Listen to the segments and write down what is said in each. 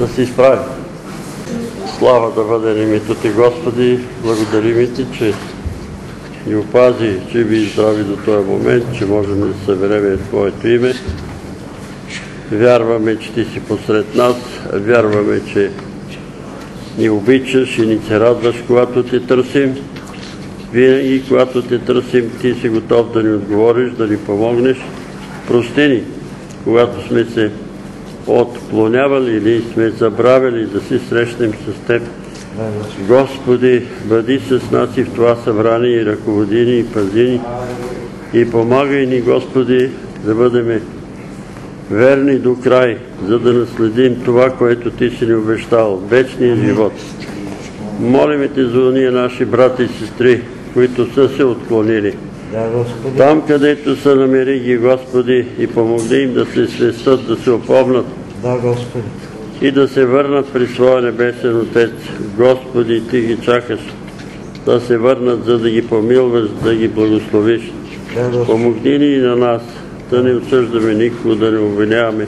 Да се изправим. Слава да бъде името Ти, Господи, благодарим Ти, че ни опази живи и здрави до този момент, че можем да събереме Твоето име. Вярваме, че Ти си посред нас, вярваме, че ни обичаш и ни се радваш, когато Те търсим. Винаги, когато Те търсим, Ти си готов да ни отговориш, да ни помогнеш. Прости ни, когато сме се отклонявали или сме забравили да си срещнем с Теб. Господи, бъди с нас и в това събрание и ръководи ни и пази ни и помагай ни, Господи, да бъдем верни до край, за да наследим това, което Ти си ни обещал, вечния живот. Молиме Те за уния наши брати и сестри, които са се отклонили. Там, където са намери ги, Господи, и помогни им да се свестат, да се опомнат. Да, Господи. И да се върнат при своя небесен Отец. Господи, Ти ги чакаш да се върнат, за да ги помилваш, да ги благословиш. Да. Помогни ни и на нас, да не осъждаме никого, да не обвиняваме,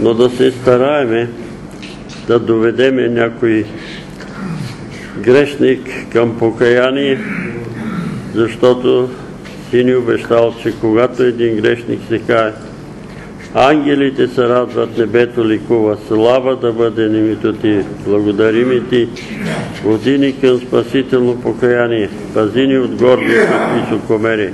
но да се стараеме да доведеме някой грешник към покаяние, защото си ни обещал, че когато един грешник се кае, ангелите се радват, небето ликува, слава да бъде името Ти, благодарим и Ти, води ни към спасително покаяние, пази ни от гордост и високомерие.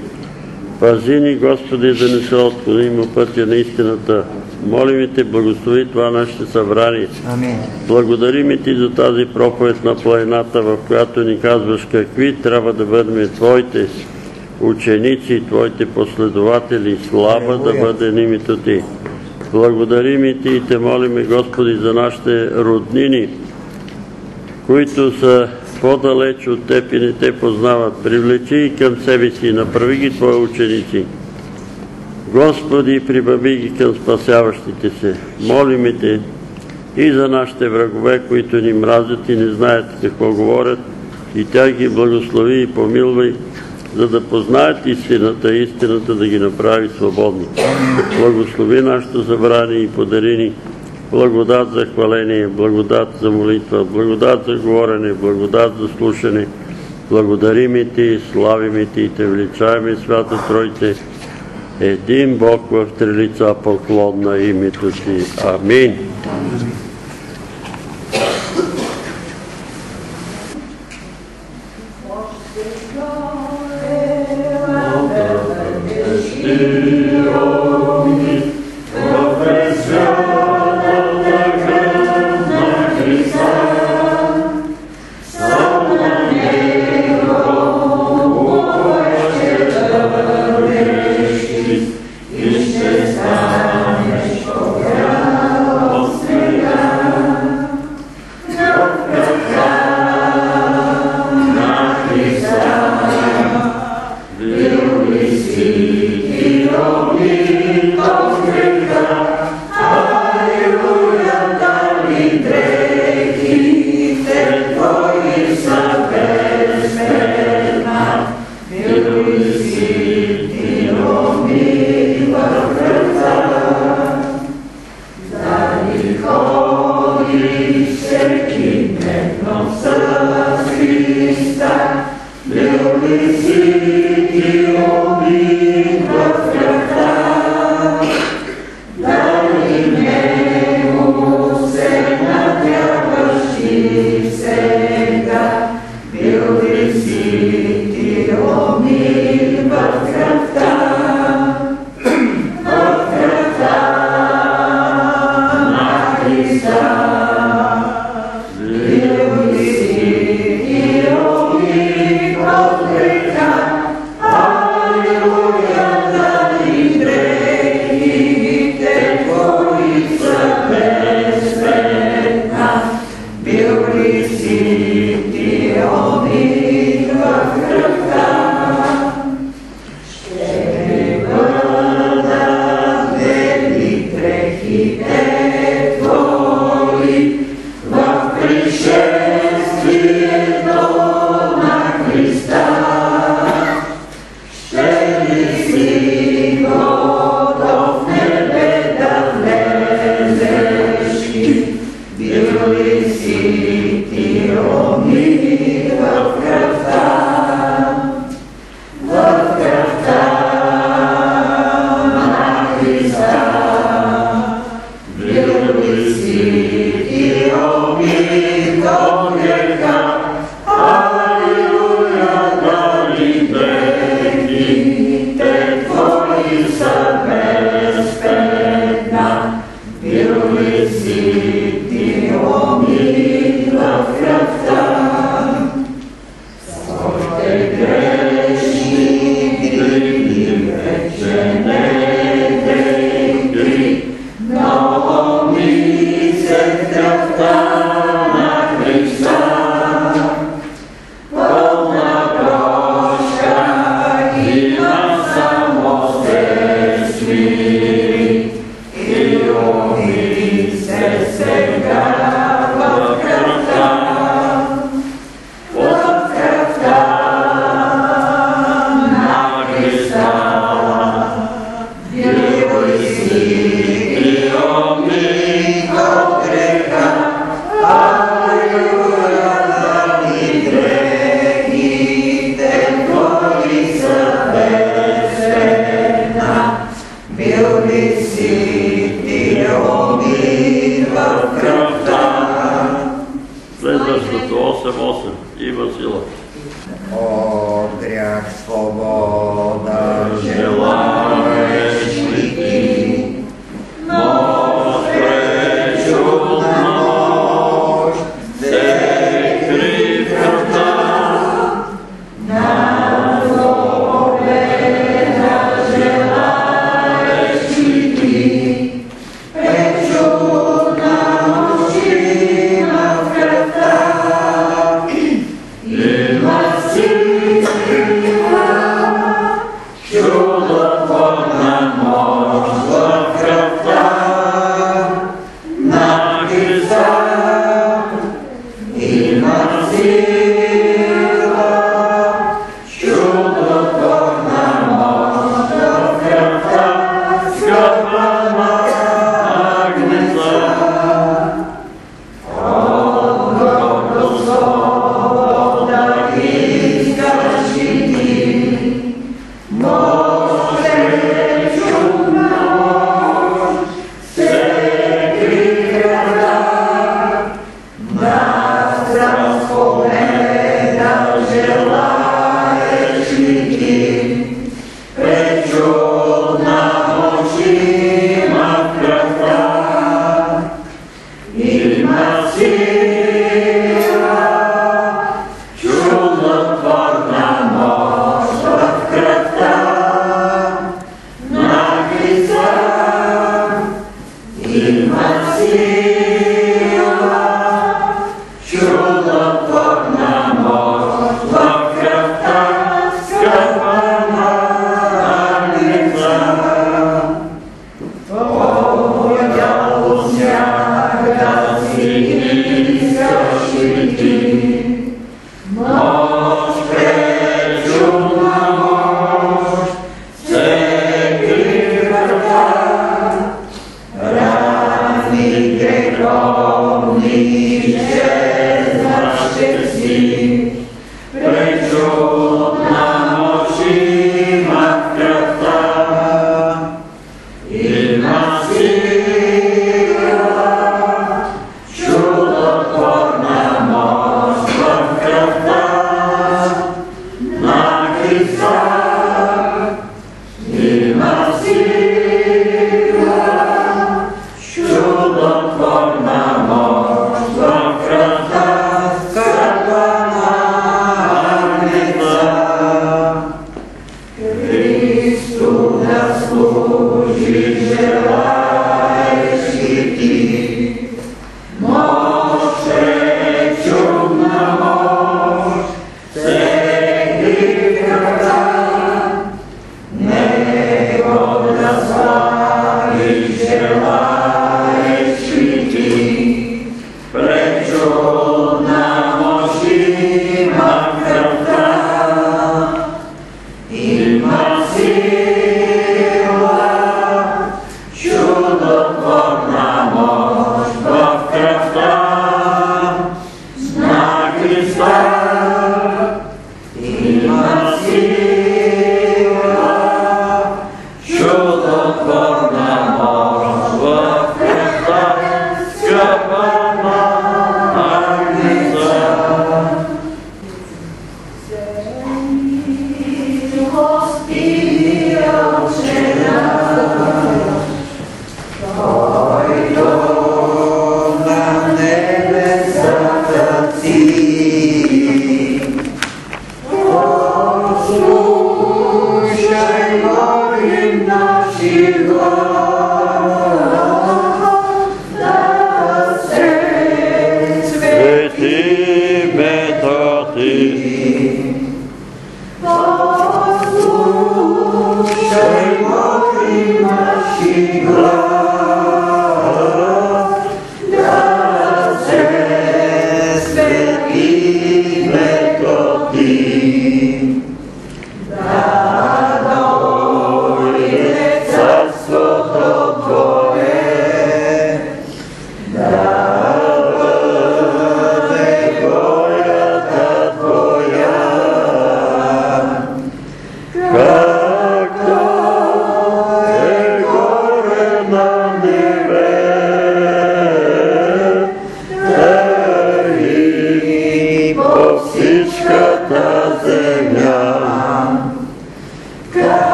Пази ни, Господи, да не се отклоним от пътя на истината. Молим и Те, благослови това наше събрание. Амин. Благодарим и Ти за тази проповед на планината, в която ни казваш какви трябва да бъдем Твоите ученици и Твоите последователи. Слава да бъде името Ти. Благодарим и Ти и Те молиме, Господи, за нашите роднини, които са по-далеч от Теб и не Те познават. Привлечи и към себе си, направи ги Твои ученици. Господи, прибави ги към спасяващите се. Молиме Те и за нашите врагове, които ни мразят и не знаят какво говорят, и Тя ги благослови и помилвай, за да познаят истината, истината да ги направи свободни. Благослови нашето събрание и подари ни благодат за хваление, благодат за молитва, благодат за говорене, благодат за слушане. Благодарим и Ти, славим и Ти и Те величаваме Свята Тройте, един Бог в три лица поклон на името Ти. Амин.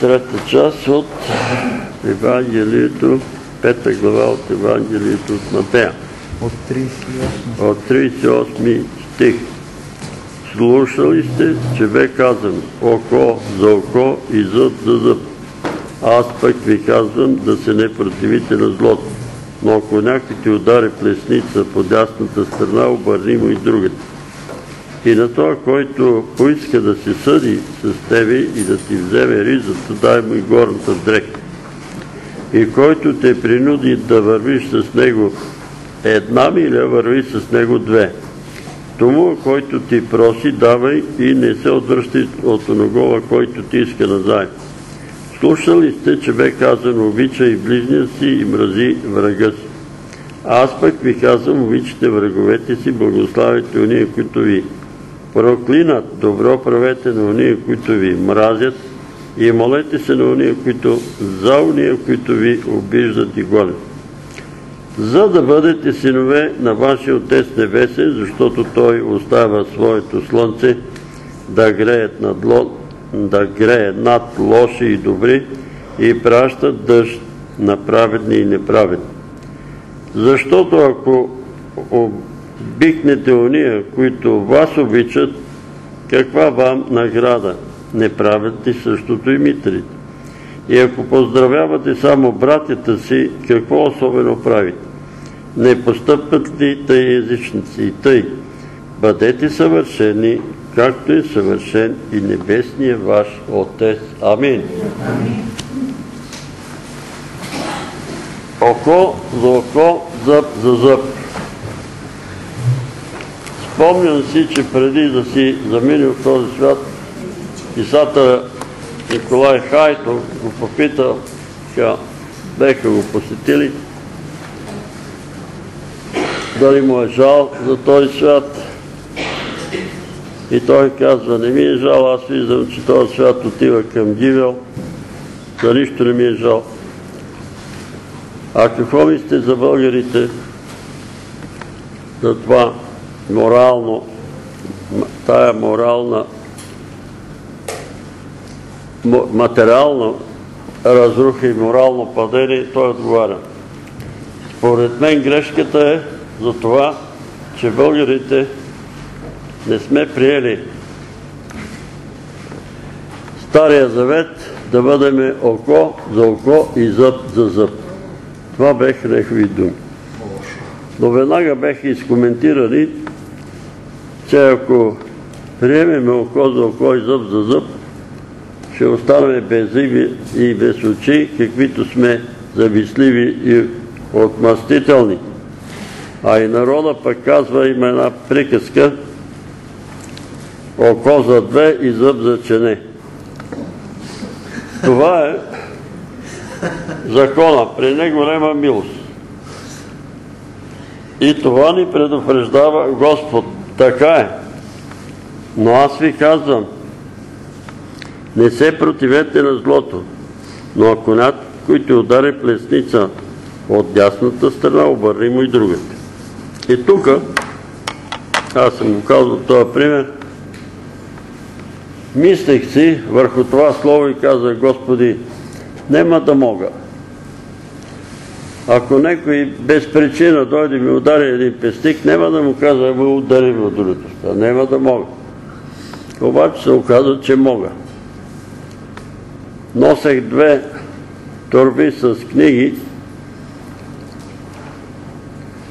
Трета част от Евангелието, пета глава от Евангелието от Матея. От 38. От 38 стих. Слушали сте, че бе казано око за око и зъб за зъб. Аз пък ви казвам да се не противите на злото. Но ако някой ти удари плесница по дясната страна, обърни му и другата. И на това, който поиска да се съди с тебе и да ти вземе ризата, дай му и горната дрека. И който те принуди да вървиш с него една миля, върви с него две. Тому, който ти проси, давай и не се отвръщай от оногола, който ти иска назаем. Слушали сте, че бе казано, обичай ближния си и мрази врага си. Аз пък ви казвам, обичайте враговете си, благославите уния, които ви проклинат, добро правете на уния, които ви мразят и молете се на уния, които за уния, които ви обиждат и гонят. За да бъдете синове на вашия Отец Небесен, защото Той остава своето слънце да греят над да грее над лоши и добри и праща дъжд на праведни и неправедни. Защото ако обикнете уния, които вас обичат, каква вам награда? Не правят ли същото и митрите? И ако поздравявате само братята си, какво особено правите? Не постъпват ли тъй езичници и тъй? Бъдете съвършени, както е съвършен и небесния ваш Отец. Амин. Око за око, зъб за зъб. Спомням си, че преди да си заминил в този свят, писател Николай Хайто го попитал, беха го посетили, дали му е жал за този свят. И той казва, не ми е жал, аз виждам, че този свят отива към гивел, за нищо не ми е жал. А какво мислите за българите? За това морално, тая морална, материална разруха и морално падение, той отговаря. Според мен грешката е за това, че българите не сме приели Стария завет да бъдеме око за око и зъб за зъб. Това беха негови думи. Но веднага беха изкоментирани, че ако приемеме око за око и зъб за зъб, ще останаме без зъби и без очи, каквито сме зависливи и отмъстителни. А и народа пък казва, има една приказка, око за две и зъб за чене. Това е закона. При него няма милост. И това ни предупреждава Господ. Така е. Но аз ви казвам, не се противете на злото, но ако някой те удари плесница от дясната страна, обърни му и другата. И тук, аз съм го казал този пример, мислех си върху това слово и казах, Господи, нема да мога. Ако някой без причина дойде ми удари един пестик, няма да му казва, ме удари ми от страна. Нема да мога. Обаче се оказа, че мога. Носех две торби с книги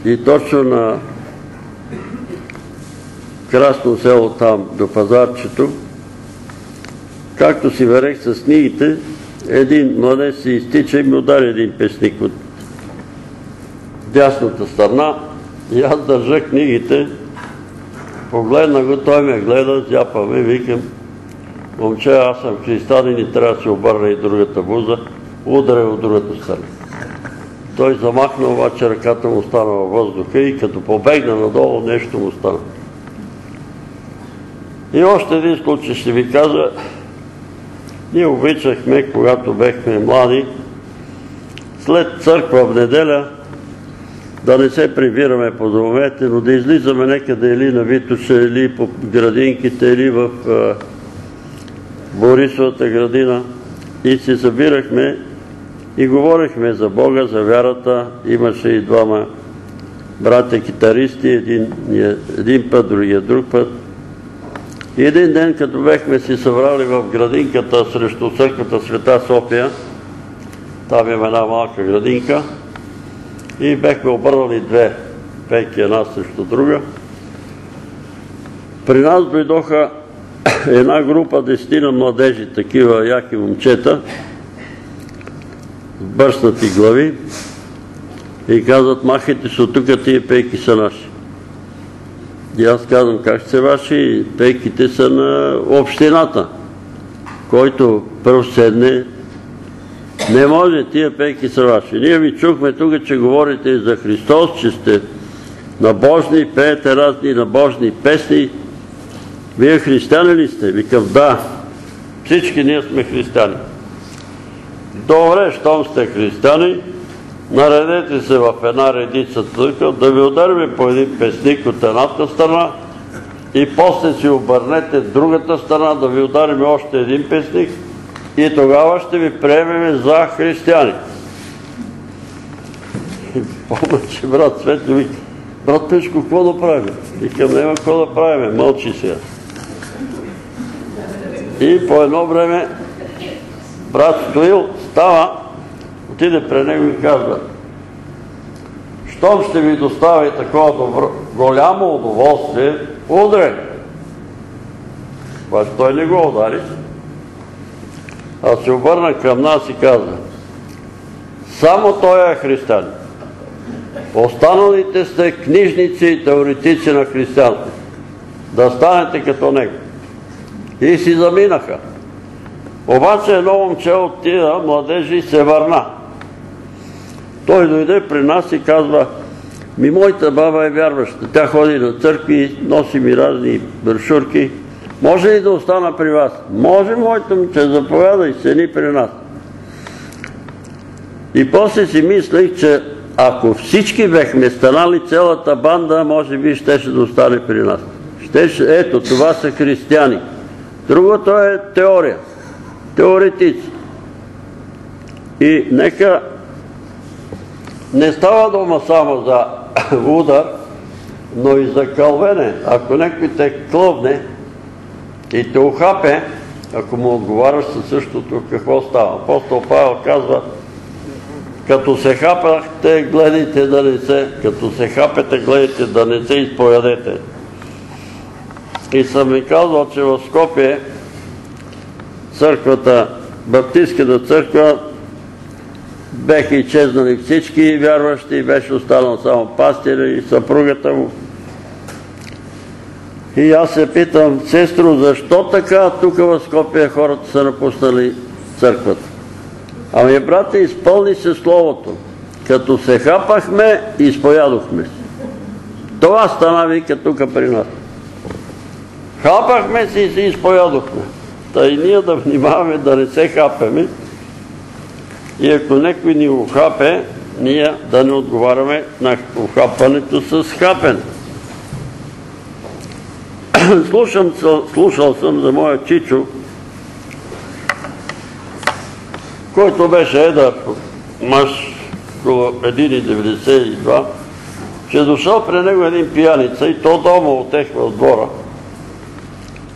и точно на Красно село там до пазарчето, както си варех с книгите, един младеж се изтича и ми удари един песник от дясната страна и аз държа книгите, погледна го, той ме гледа, зяпа ме, викам, момче, аз съм християнин и трябва да се обърна и другата буза, ударя от другата страна. Той замахна, обаче ръката му стана във въздуха и като побегна надолу, нещо му стана. И още един случай ще ви кажа. Ние обичахме, когато бехме млади, след църква в неделя, да не се прибираме по домовете, но да излизаме некъде или на Витоша, или по градинките, или в Борисовата градина и се събирахме и говорихме за Бога, за вярата. Имаше и двама братя китаристи, един, един път, другия друг път. И един ден, като бехме си събрали в градинката срещу църквата Света София, там има една малка градинка, и бехме обърнали две пейки една срещу друга. При нас дойдоха една група десетина младежи, такива яки момчета, бърснати глави и казват, махайте се от тук, тия пейки са наши. И аз казвам, как се ваши? Пейките са на общината. Който първо седне, не може, тия пейки са ваши. Ние ви чухме тук, че говорите за Христос, че сте набожни, пеете разни набожни песни. Вие християни ли сте? Викам, да. Всички ние сме християни. Добре, щом сте християни, наредете се в една редица църква, да ви удариме по един песник от едната страна и после си обърнете другата страна, да ви удариме още един песник и тогава ще ви приемеме за християни. И помня, че брат Светли вика, брат Пешко, какво да правим? Викам, няма какво да правим, мълчи сега. И по едно време брат Стоил става, отиде при него и казва, щом ще ви достави такова голямо удоволствие, удрен. Обаче той не го удари. А се обърна към нас и каза, само той е християн. Останалите сте книжници и теоретици на християнство. Да станете като него. И си заминаха. Обаче едно момче от тия младежи се върна. Той дойде при нас и казва, ми моята баба е вярваща. Тя ходи на църкви, носи ми разни брошурки. Може ли да остана при вас? Може, моето момче, заповядай, сени при нас. И после си мислех, че ако всички бехме станали цялата банда, може би щеше да остане при нас. Ето, това са християни. Другото е теория. Теоретици. И нека не става дума само за удар, но и за кълвене. Ако някой те клъвне и те ухапе, ако му отговаряш със същото, какво става? Апостол Павел казва, като се хапахте, гледайте да не се, като се хапете, гледайте да не се изповядете. И съм ви казвал, че в Скопие църквата, Баптистската църква, беха изчезнали всички вярващи, беше останал само пастира и съпругата му. И аз се питам, сестро, защо така тук в Скопия хората са напуснали църквата? Ами, брате, изпълни се Словото. Като се хапахме, изповядохме се. Това стана, вика, тук при нас. Хапахме се и се изповядохме. Та и ние да внимаваме да не се хапеме. И ако некой ни ухапе, ние да не отговаряме на ухапането с хапен. Слушал съм за моя чичо, който беше едър мъж, около 1,92, че е дошъл при него един пияница и то дома отехва от двора.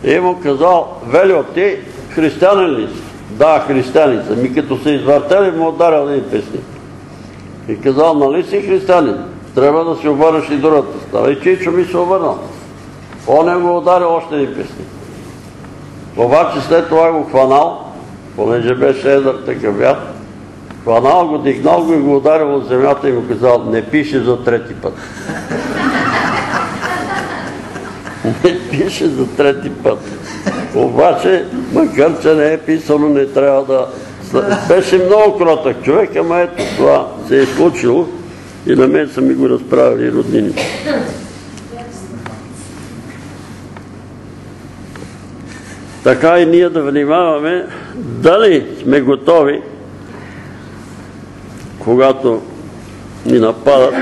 И му казал, Велио, ти християнин ли си? Да, християнин съм. И като се извъртели, му ударил един песник. И казал, нали си християнин? Трябва да си обърнеш и другата стара. И Чичо ми се обърнал. Он го ударил още един песник. Обаче след това го хванал, понеже беше едър такъв вят, хванал го, дигнал го и го ударил от земята и му казал, не пише за трети път. не пише за трети път. Обаче, макар че не е писано, не трябва да... Беше много кротък човек, ама ето това се е случило и на мен са ми го разправили роднините. Така и ние да внимаваме дали сме готови, когато ни нападат,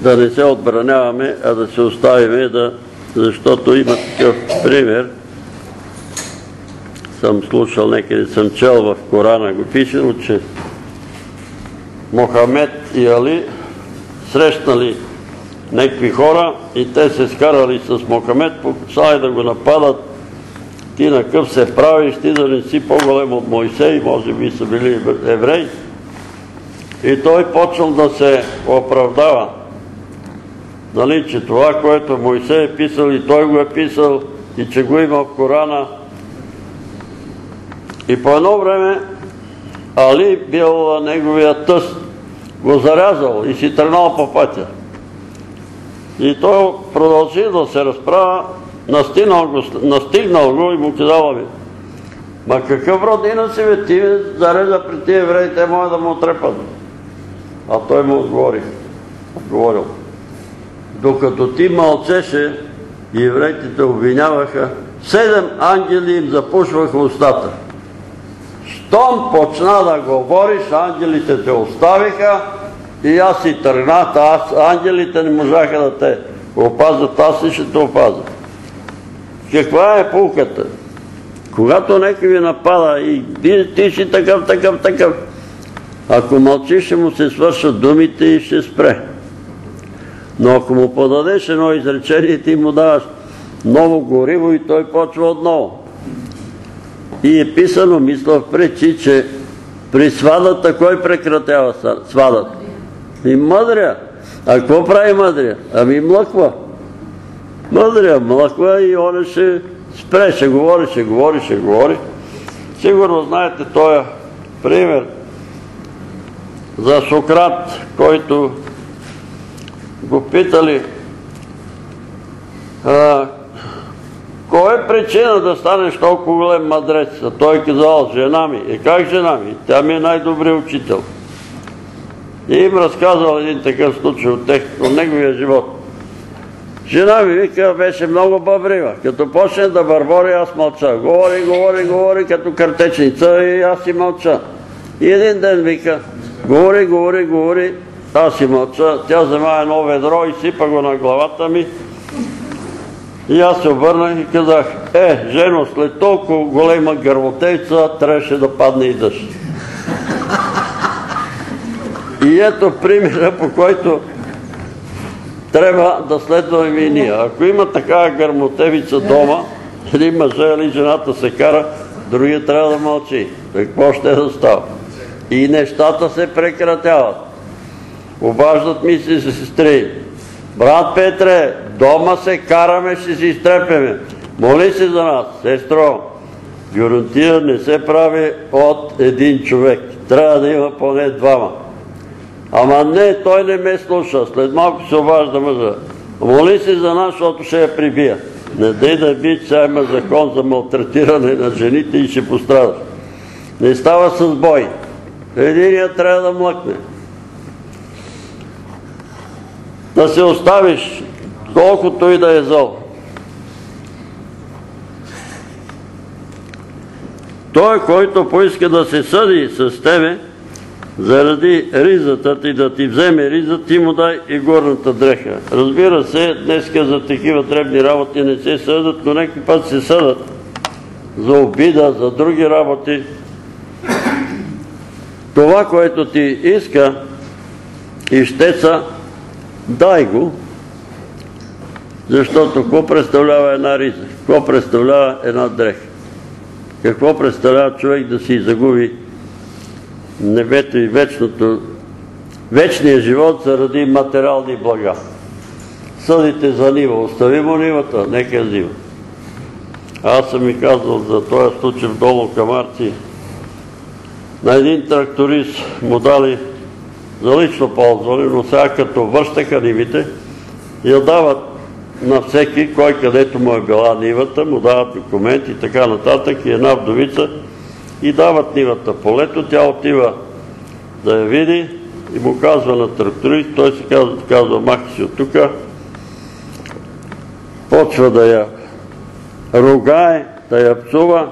да не се отбраняваме, а да се оставиме, защото има такъв пример. Съм слушал, некъде съм чел в Корана, го пише, че Мохамед и Али срещнали някакви хора и те се скарали с Мохамед, покусали да го нападат. Ти на къв се правиш, ти да не си по-голем от Мойсей, може би са били евреи. И той почнал да се оправдава. Нали, че това, което Мойсей е писал и той го е писал и че го има в Корана. И по едно време Али бил неговия тъст, го зарязал и си тръгнал по пътя. И той продължи да се разправя, настигнал го, и му казала ми, ма какъв родина си бе, ти ме зареза при тия евреи, те може да му отрепат. А той му отговори, отговорил. Докато ти мълчеше евреите те обвиняваха, седем ангели им запушваха устата. Щом почна да говориш, ангелите те оставиха и аз си тръгнах, аз ангелите не можаха да те опазят, аз и ще те опазя. Каква е пулката? Когато някой ви напада и ти, си такъв, такъв, такъв, ако мълчиш, ще му се свършат думите и ще спре. Но ако му подадеш едно изречение, ти му даваш ново гориво и той почва отново. И е писано, мисля в пречи, че при свадата кой прекратява свадата? И мъдря. А какво прави мъдря? Ами млъква. Мъдря млъква и он ще спре, ще говори, ще говори, ще говори. Сигурно знаете този пример за Сократ, който го питали кой е причина да станеш толкова голем мадрец? Той е казал, жена ми. И как жена ми? Тя ми е най-добрият учител. И им разказал един такъв случай от, неговия живот. Жена ми вика, беше много бъбрива. Като почне да бърбори, аз мълча. Говори, говори, говори като картечница и аз си мълча. И един ден вика, говори, говори, говори, аз си мълча. Тя взема едно ведро и сипа го на главата ми. И аз се обърнах и казах, е, жено, след толкова голема гървотейца трябваше да падне и дъжд. И ето примера, по който трябва да следваме и ние. Ако има такава гърмотевица дома, или мъжа или жената се кара, другия трябва да мълчи. Какво ще да става? И нещата се прекратяват. Обаждат ми се сестри. Брат Петре, дома се караме, ще си изтрепеме. Моли се за нас, сестро. Гарантия не се прави от един човек. Трябва да има поне двама. Ама не, той не ме слуша. След малко се обажда мъжа. Моли се за нас, защото ще я прибия. Не дай да би, че има закон за малтретиране на жените и ще пострадаш. Не става с бой. Единият трябва да млъкне. Да се оставиш, колкото и да е зол. Той, който поиска да се съди с тебе, заради ризата ти да ти вземе риза, ти му дай и горната дреха. Разбира се, днеска за такива дребни работи не се съдат, но някакви път се съдат за обида, за други работи. Това, което ти иска, ищеца, дай го, защото какво представлява една риза? Какво представлява една дреха? Какво представлява човек да си загуби небето и вечното, вечния живот заради материални блага. Съдите за нива, остави му нивата, нека взима. Аз съм ми казал за този случай в долу Камарци. На един тракторист му дали за лично ползване, но сега като вършаха нивите, я дават на всеки, кой където му е била нивата, му дават документи и така нататък и една вдовица и дават нивата полето, тя отива да я види и му казва на тракторист, той се казва, казва махи си от тука, почва да я ругае, да я псува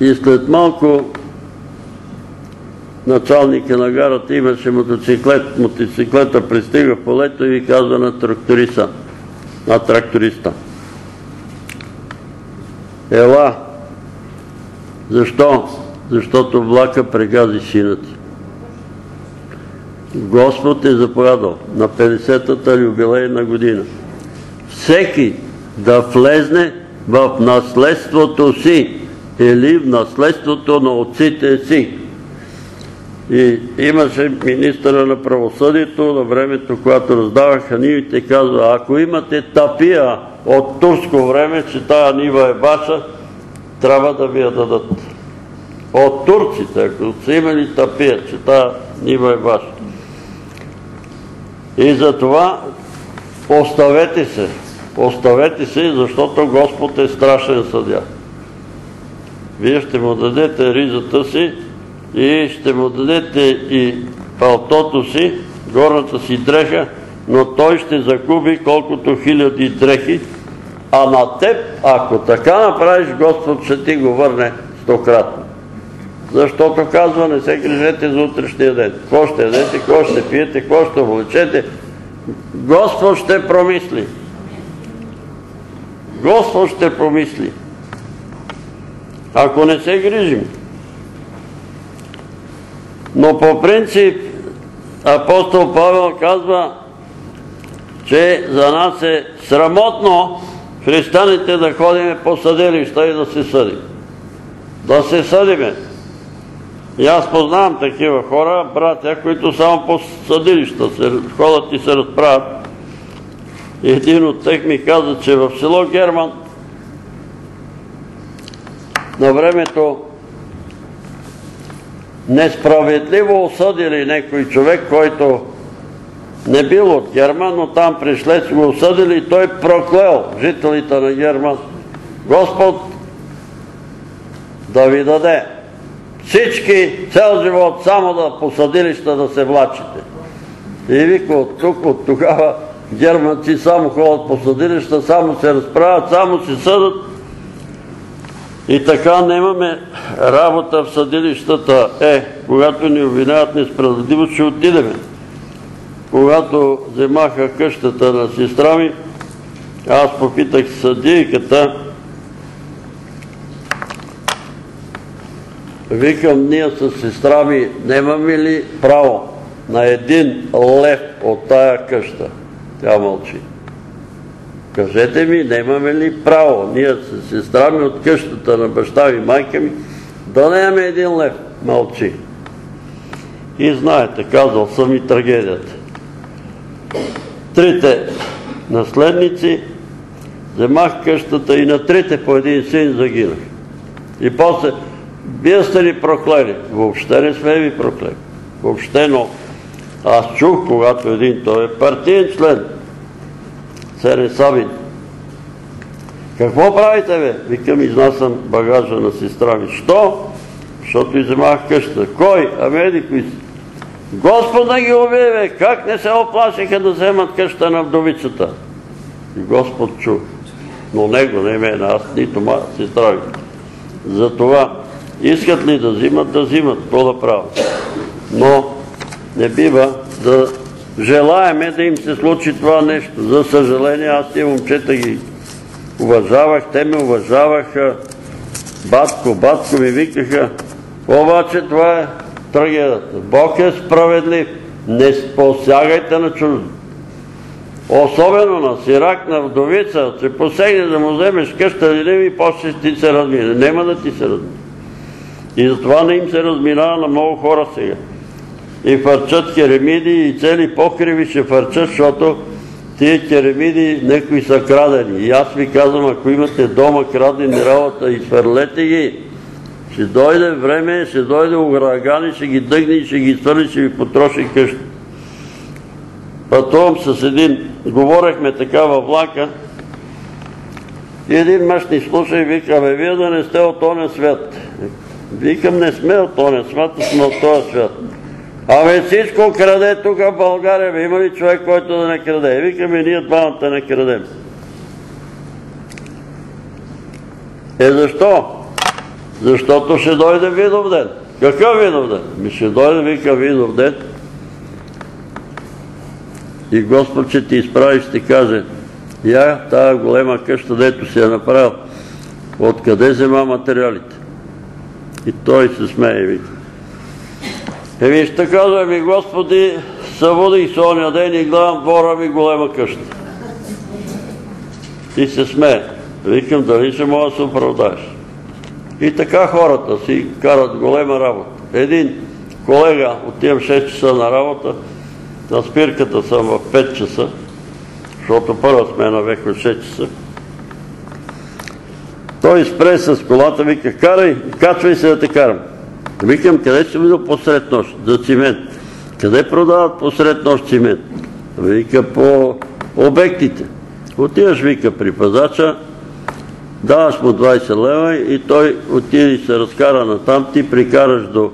и след малко началника на гарата имаше мотоциклет, мотоциклета пристига в полето и ви казва на тракториста, на тракториста. ела. Защо? Защото влака прегази сина ти. Господ е заповядал на 50-та юбилейна година. Всеки да влезне в наследството си или в наследството на отците си. И имаше министъра на правосъдието на времето, когато раздаваха нивите, казва, ако имате тапия от турско време, че тая нива е ваша, трябва да ви я дадат. От турците, ако са имали тапия, че тая нива е ваша. И затова оставете се, оставете се, защото Господ е страшен съдя. Вие ще му дадете ризата си и ще му дадете и палтото си, горната си дреха, но той ще загуби колкото хиляди дрехи, а на теб, ако така направиш, Господ ще ти го върне стократно. Защото казва, не се грижете за утрешния ден. Ко ще ядете, ко ще пиете, ко ще облечете. Господ ще промисли. Господ ще промисли. Ако не се грижим. Но по принцип апостол Павел казва, че за нас е срамотно християните да ходиме по съдилища и да се съдим. Да се съдиме. И аз познавам такива хора, братя, които само по съдилища се ходят и се разправят. Един от тях ми каза, че в село Герман на времето несправедливо осъдили някой човек, който не бил от Герман, но там пришлец го осъдили и той проклел жителите на Герман. Господ да ви даде всички цел живот само да по съдилища да се влачите. И вика от тук, от тогава германци само ходят по съдилища, само се разправят, само се съдат. И така немаме работа в съдилищата. Е, когато ни обвиняват несправедливо, ще отидеме. Когато вземаха къщата на сестра ми, аз попитах съдийката, Викам, ние с сестра ми немаме ли право на един лев от тая къща? Тя мълчи. Кажете ми, немаме ли право ние с сестра ми от къщата на баща ми, майка ми, да нямаме един лев? Мълчи. И знаете, казал съм и трагедията. Трите наследници вземах къщата и на трите по един син загинах. И после вие сте ни проклели. Въобще не сме ви проклели. Въобще, но аз чух, когато един, той е партиен член, Сере Сабин. Какво правите, бе? Викам, изнасям багажа на сестра ми. Що? Защото иземах къща. Кой? Ами еди кои си. Господ да ги убие, бе! Как не се оплашиха да вземат къща на вдовицата? И Господ чух. Но него, не мен, аз нито ма, сестра ми. Затова Искат ли да взимат, да взимат, какво да правят. Но не бива да желаеме да им се случи това нещо. За съжаление, аз тия момчета ги уважавах, те ме уважаваха. Батко, батко ми викаха. Обаче това е трагедията. Бог е справедлив. Не посягайте на чуждо. Особено на сирак, на вдовица, че посегне да му вземеш къща или и после ти се размине. Нема да ти се размине. И затова не им се разминава на много хора сега. И фърчат керемиди и цели покриви ще фърчат, защото тия керемиди некои са крадени. И аз ви казвам, ако имате дома крадени работа, изфърлете ги. Ще дойде време, ще дойде ураган и ще ги дъгне ще ги изфърли, ще ви потроши къща. Пътувам с един, говорехме така във влака, и един мъж ни слуша и вика, бе, вие да не сте от оня свят. Викам, не сме от този свят, сме от този свят. Абе всичко краде тук в България. Бе, има ли човек, който да не краде? Викаме, ние двамата не крадем. Е, защо? Защото ще дойде видов ден. Какъв видов ден? Ми ще дойде, вика, видов ден. И Господ ще ти изправи, ще ти каже, я, тая голема къща, дето си я направил, Откъде взема материалите? И той се смее вика. Еми ще казва ми, Господи, събудих се оня ден и гледам двора ми голема къща. И се смее. Викам, дали ще мога да се оправдаеш? И така хората си карат голема работа. Един колега, отивам 6 часа на работа, на спирката съм в 5 часа, защото първа смена веко 6 часа. Той спре с колата, вика, карай, качвай се да те карам. Викам, къде ще видя посред нощ? За цимент. Къде продават посред нощ цимент? Вика, по обектите. Отиваш, вика, при пазача, даваш му 20 лева и той отиде и се разкара на там, ти прикараш до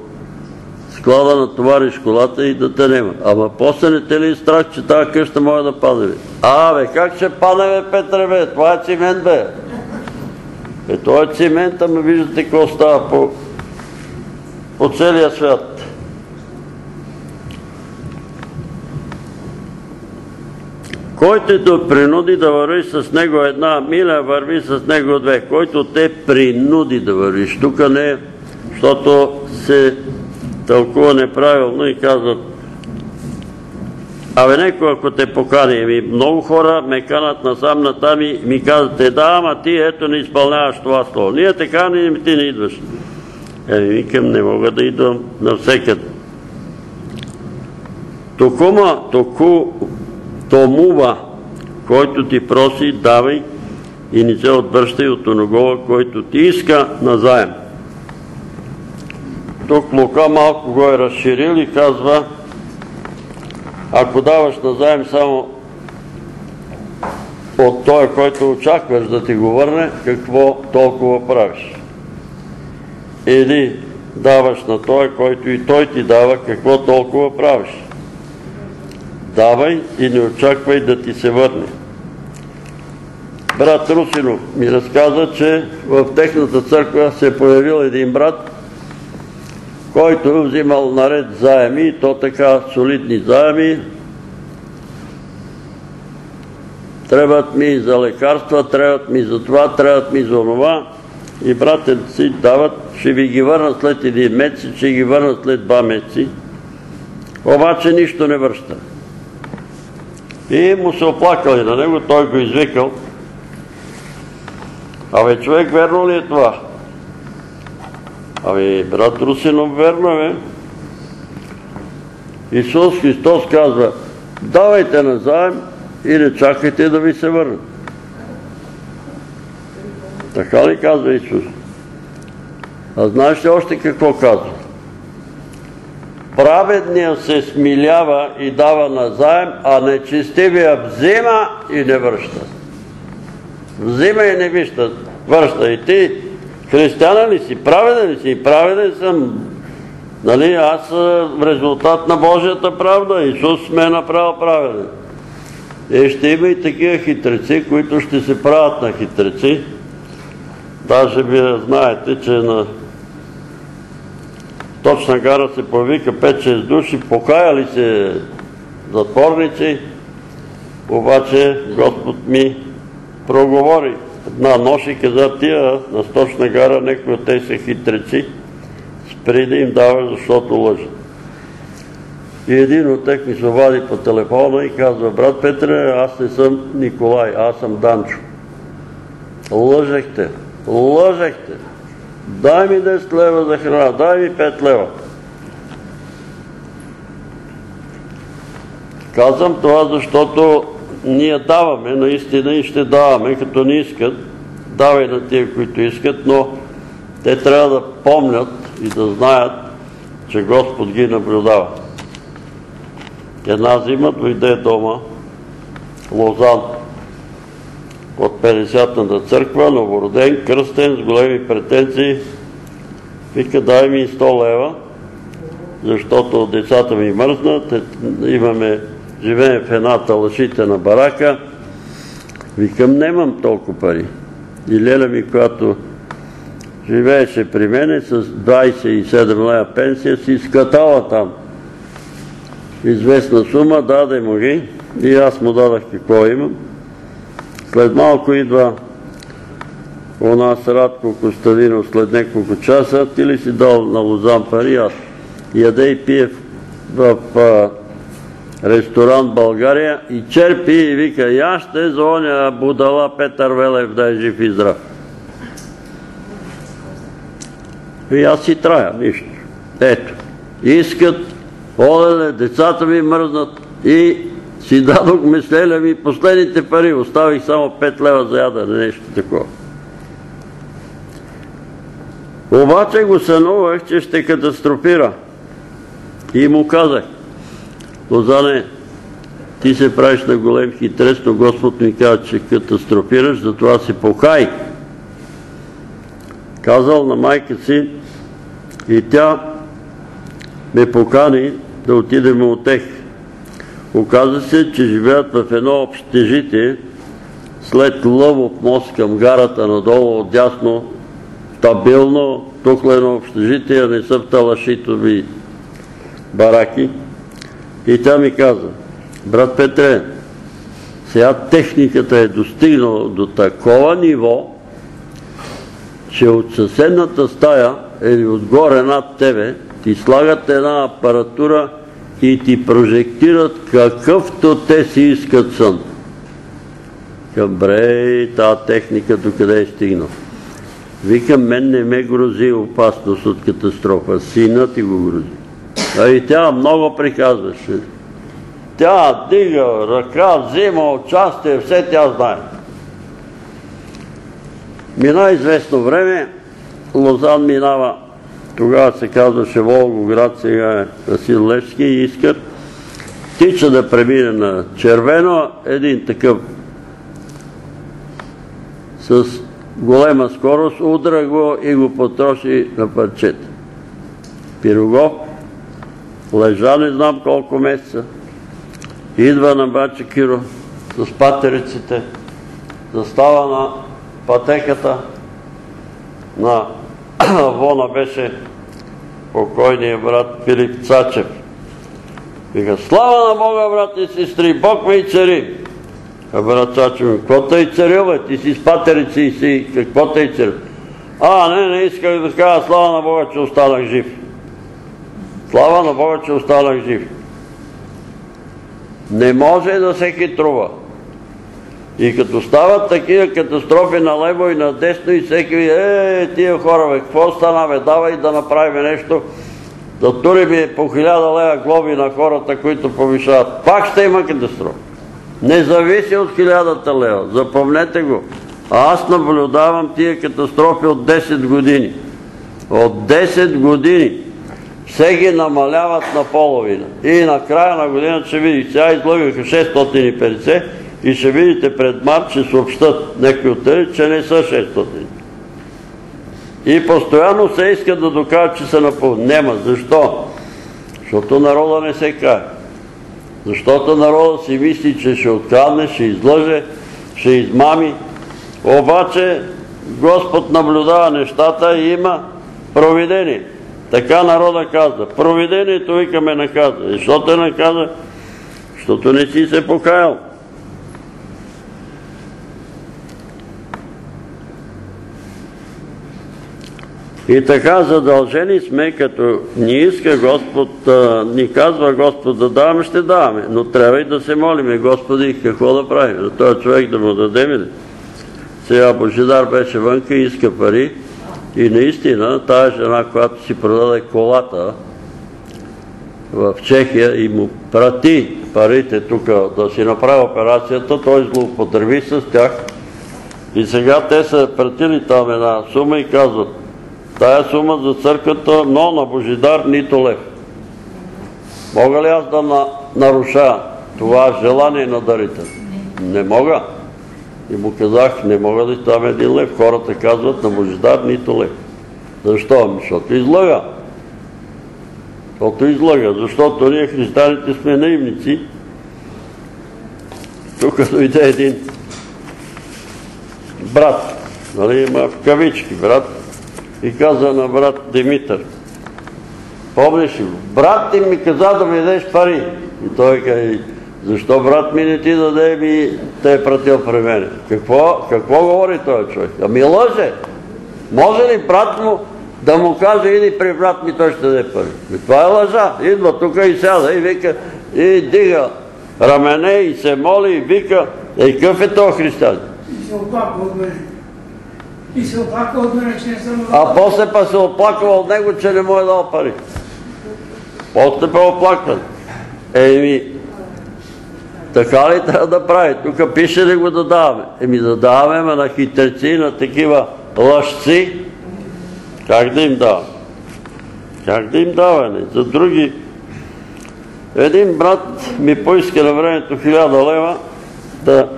склада, натовариш колата и да те нема. Ама после не те ли е страх, че тази къща може да паде? А, бе, как ще падне, бе, Петре, бе? Това е цимент, бе. Е, това е цимент, ама виждате какво става по целия свят. Който те принуди да вървиш с него една миля, върви с него две. Който те принуди да вървиш. Тук не, защото се тълкува неправилно и казват Абе некой ако те покани, ми много хора ме канат насам натам и ми казват, е да, ама ти ето не изпълняваш това слово. Ние те каним ти не идваш. Еми викам, не мога да идвам навсекъде. Токума, току, томува, който ти проси, давай и не се отвръщай от оногова, който ти иска назаем. Тук Лука малко го е разширил и казва, ако даваш назаем само от той, който очакваш да ти го върне, какво толкова правиш? Или даваш на той, който и той ти дава, какво толкова правиш? Давай и не очаквай да ти се върне. Брат Русинов ми разказа, че в техната църква се е появил един брат, който взимал наред заеми, то така солидни заеми. Трябват ми за лекарства, трябват ми за това, трябват ми за това. И братите си дават, ще ви ги върнат след един месец, ще ги върнат след два месеци. Обаче нищо не връща. И му се оплакали на него, той го извикал. Абе, човек, верно ли е това? Ами, брат Русинов, верно е. Исус Христос казва, давайте назаем и не чакайте да ви се върнат. Така ли казва Исус? А знаеш ли още какво казва? Праведният се смилява и дава назаем, а нечестивия взима и не връща. Взима и не връща. Връща и ти Християна ли си? Праведен ли си? Праведен съм. Нали, аз в резултат на Божията правда. Исус ме е направил праведен. И ще има и такива хитреци, които ще се правят на хитреци. Даже вие знаете, че на точна гара се повика 5-6 души, покаяли се затворници, обаче Господ ми проговори една нощ и каза тия на сточна гара, некои от те са хитреци, спри да им дава, защото лъжат. И един от тях ми се вади по телефона и казва, брат Петре, аз не съм Николай, аз съм Данчо. Лъжехте, лъжехте. Дай ми 10 лева за храна, дай ми 5 лева. Казвам това, защото ние даваме наистина и ще даваме, като не искат. Давай на тия, които искат, но те трябва да помнят и да знаят, че Господ ги наблюдава. Една зима дойде дома Лозан от 50-та църква, новороден, кръстен, с големи претенции. Вика, дай ми 100 лева, защото децата ми мръзнат, имаме живеем в една талашите на барака. Викам, немам толкова пари. И Леля ми, която живееше при мене с 27 лева пенсия, си скатала там известна сума, даде му ги и аз му дадах какво имам. След малко идва у нас Радко Костадинов след няколко часа, ти ли си дал на Лозан пари, аз яде и пие в, в ресторант България и черпи и вика, я ще за оня будала Петър Велев да е жив и здрав. И аз си трая, нищо. Ето, искат, олеле, децата ми мръзнат и си дадох мислене ми последните пари, оставих само 5 лева за ядене, нещо такова. Обаче го сънувах, че ще катастрофира. И му казах, Лозане, ти се правиш на голем хитрец, но Господ ми каза, че катастрофираш, затова се покай. Казал на майка си и тя ме покани да отидем от тех. Оказа се, че живеят в едно общежитие след Лъвов мост към гарата надолу отдясно, стабилно, тухлено общежитие, не са в талашитови бараки. И тя ми каза, брат Петре, сега техниката е достигнала до такова ниво, че от съседната стая или отгоре над тебе ти слагат една апаратура и ти прожектират какъвто те си искат сън. Към бре, тази техника до къде е стигнал. Викам, мен не ме грози опасност от катастрофа, сина ти го грози. А и тя много приказваше. Тя дига ръка, взима участие, все тя знае. Мина известно време, Лозан минава, тогава се казваше Волгоград, сега е Васил Левски и искат, тича да премине на червено, един такъв с голема скорост, удра го и го потроши на парчета. Пирогов лежа не знам колко месеца, идва на бача Киро с патериците, застава на пътеката на Вона беше покойния брат Филип Цачев. Вика, слава на Бога, брат и сестри, Бог ме и цари. А брат Цачев, какво те и царил, бе? Ти си с патерици и си, какво те и царил? А, не, не исках да кажа, слава на Бога, че останах жив. Слава на Бога, че останах жив. Не може да се хитрува. И като стават такива катастрофи на лево и на десно и всеки ви, е, тия хора, какво стана, бе, давай да направим нещо, да турим по хиляда лева глоби на хората, които повишават. Пак ще има катастрофа. Не зависи от хилядата лева. Запомнете го. Аз наблюдавам тия катастрофи от 10 години. От 10 години все ги намаляват на половина. И на края на годината ще видите, сега излъгаха 650 и ще видите пред март, че съобщат някои от тези, че не са 600. И постоянно се искат да докажат, че са напълни. Нема. Защо? Защото народа не се кае. Защото народа си мисли, че ще открадне, ще излъже, ще измами. Обаче Господ наблюдава нещата и има провидение. Така народа каза. Провидението викаме наказа. Защо те наказа? Защото не си се покаял. И така задължени сме, като ни иска Господ, ни казва Господ да даваме, ще даваме. Но трябва и да се молиме, Господи, какво да правим? На този човек да му дадем ли? Сега Божидар беше вънка и иска пари. И наистина, тая жена, която си продаде колата в Чехия и му прати парите тук да си направи операцията, той злоупотреби с тях. И сега те са пратили там една сума и казват, тая сума за църквата, но на Божидар нито лев. Мога ли аз да наруша това желание на дарите? Не мога. И му казах, не мога да там един лев. Хората казват на Божидар нито лев. Защо? Ами, защото излага. Защото излага. Защото ние християните сме наивници. Тук дойде един брат, нали има в кавички брат, и каза на брат Димитър, помниш ли? Брат ти ми каза да ми дадеш пари. И той каза, Защо брат ми не ти даде ми те е пратил при мене? Какво, говори този човек? Ами лъже. Може ли брат му да му каже, иди при брат ми, той ще даде пари? Това е лъжа. Идва тук и сяда и вика, и дига рамене и се моли и вика, е какъв е този християн? И се оплаква от мене. И се оплаква от мене, че не съм А после па се оплаква от него, че не му е дал пари. После па оплакват. Еми, така ли трябва да прави? Тук пише ли го да даваме? Еми да даваме, на хитреци, на такива лъжци, как да им даваме? Как да им даваме? За други... Един брат ми поиска на времето хиляда лева да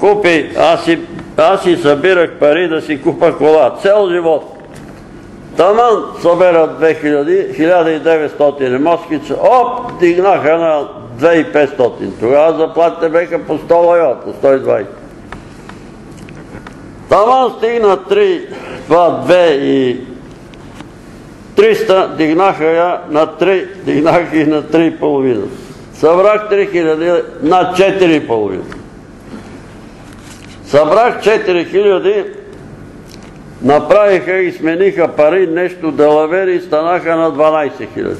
купи, аз си, аз си събирах пари да си купа кола, цел живот. Таман събера 2000, 1900 москвича, оп, дигнаха на 2500. Тогава заплатите беха по 100 лева, по 120. Таман стигна 3, това 2 и 300, дигнаха я на 3, дигнаха и на 3,5. Събрах 3000 на 4,5. Събрах 4000, направиха и смениха пари, нещо далавери и станаха на 12 000.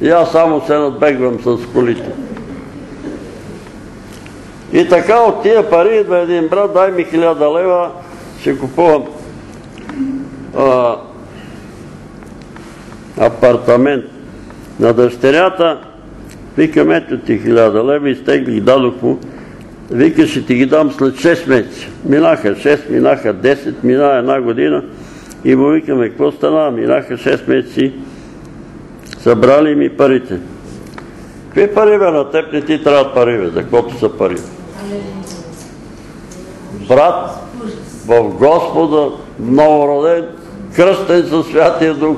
И аз само се надбегвам с колите. И така от тия пари идва един брат, дай ми 1000 лева, ще купувам апартамент на дъщерята. Викам, ето ти 1000 лева, изтеглих, дадох му. Вика, ще ти ги дам след 6 месеца. Минаха 6, минаха 10, мина една година. И му викаме, какво стана? Минаха 6 месеци. Събрали ми парите. Какви пари бе на теб? Не ти трябват пари бе, за каквото са пари. Брат в Господа, новороден, кръстен със Святия Дух,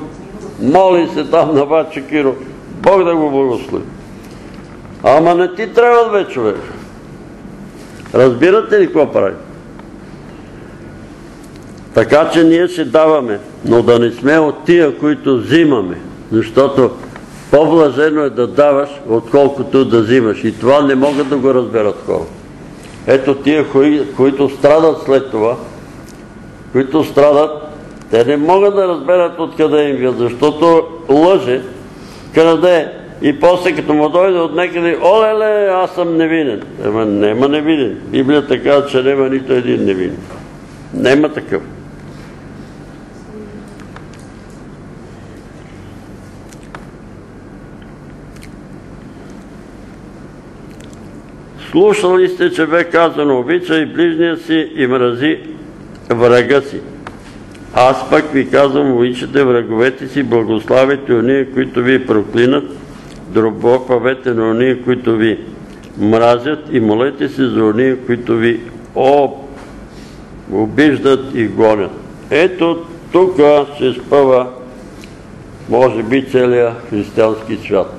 моли се там на Бача Киро. Бог да го благослови. Ама не ти трябва бе, човек. Разбирате ли какво прави? Така че ние ще даваме, но да не сме от тия, които взимаме, защото по-блажено е да даваш, отколкото да взимаш. И това не могат да го разберат хора. Ето тия, които страдат след това, които страдат, те не могат да разберат откъде им вие, защото лъже, краде и после като му дойде от некъде, олеле, аз съм невинен. Ема нема невинен. Библията казва, че нема нито един невинен. Нема такъв. Слушали сте, че бе казано, обичай ближния си и мрази врага си. Аз пък ви казвам, обичате враговете си, благославите ония, които ви проклинат, дробопавете на ония, които ви мразят и молете се за ония, които ви обиждат и гонят. Ето тук се спъва, може би, целият християнски свят.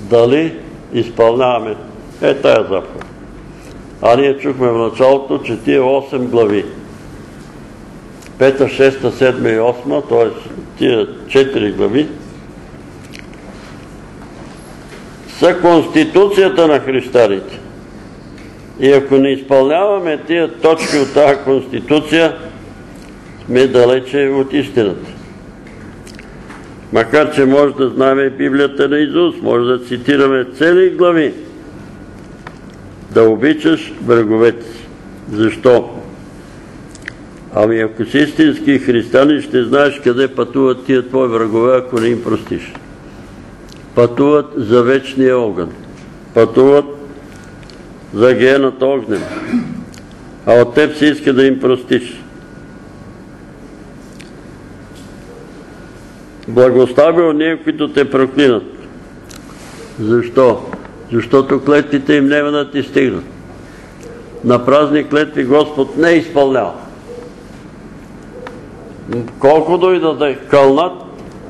Дали изпълняваме е тая заповед. А ние чухме в началото, че тия 8 глави, 5, 6, 7 и 8, т.е. тия 4 глави, са конституцията на християните. И ако не изпълняваме тия точки от тази конституция, сме далече от истината. Макар, че може да знаем Библията на Изус, може да цитираме цели глави, да обичаш враговете си. Защо? Ами ако си истински християни, ще знаеш къде пътуват тия твои врагове, ако не им простиш. Пътуват за вечния огън. Пътуват за гената огнен. А от теб се иска да им простиш. Благослави от ние, които те проклинат. Защо? защото клетвите им няма да ти стигнат. На празни клетви Господ не изпълнява. Колкото и да те кълнат,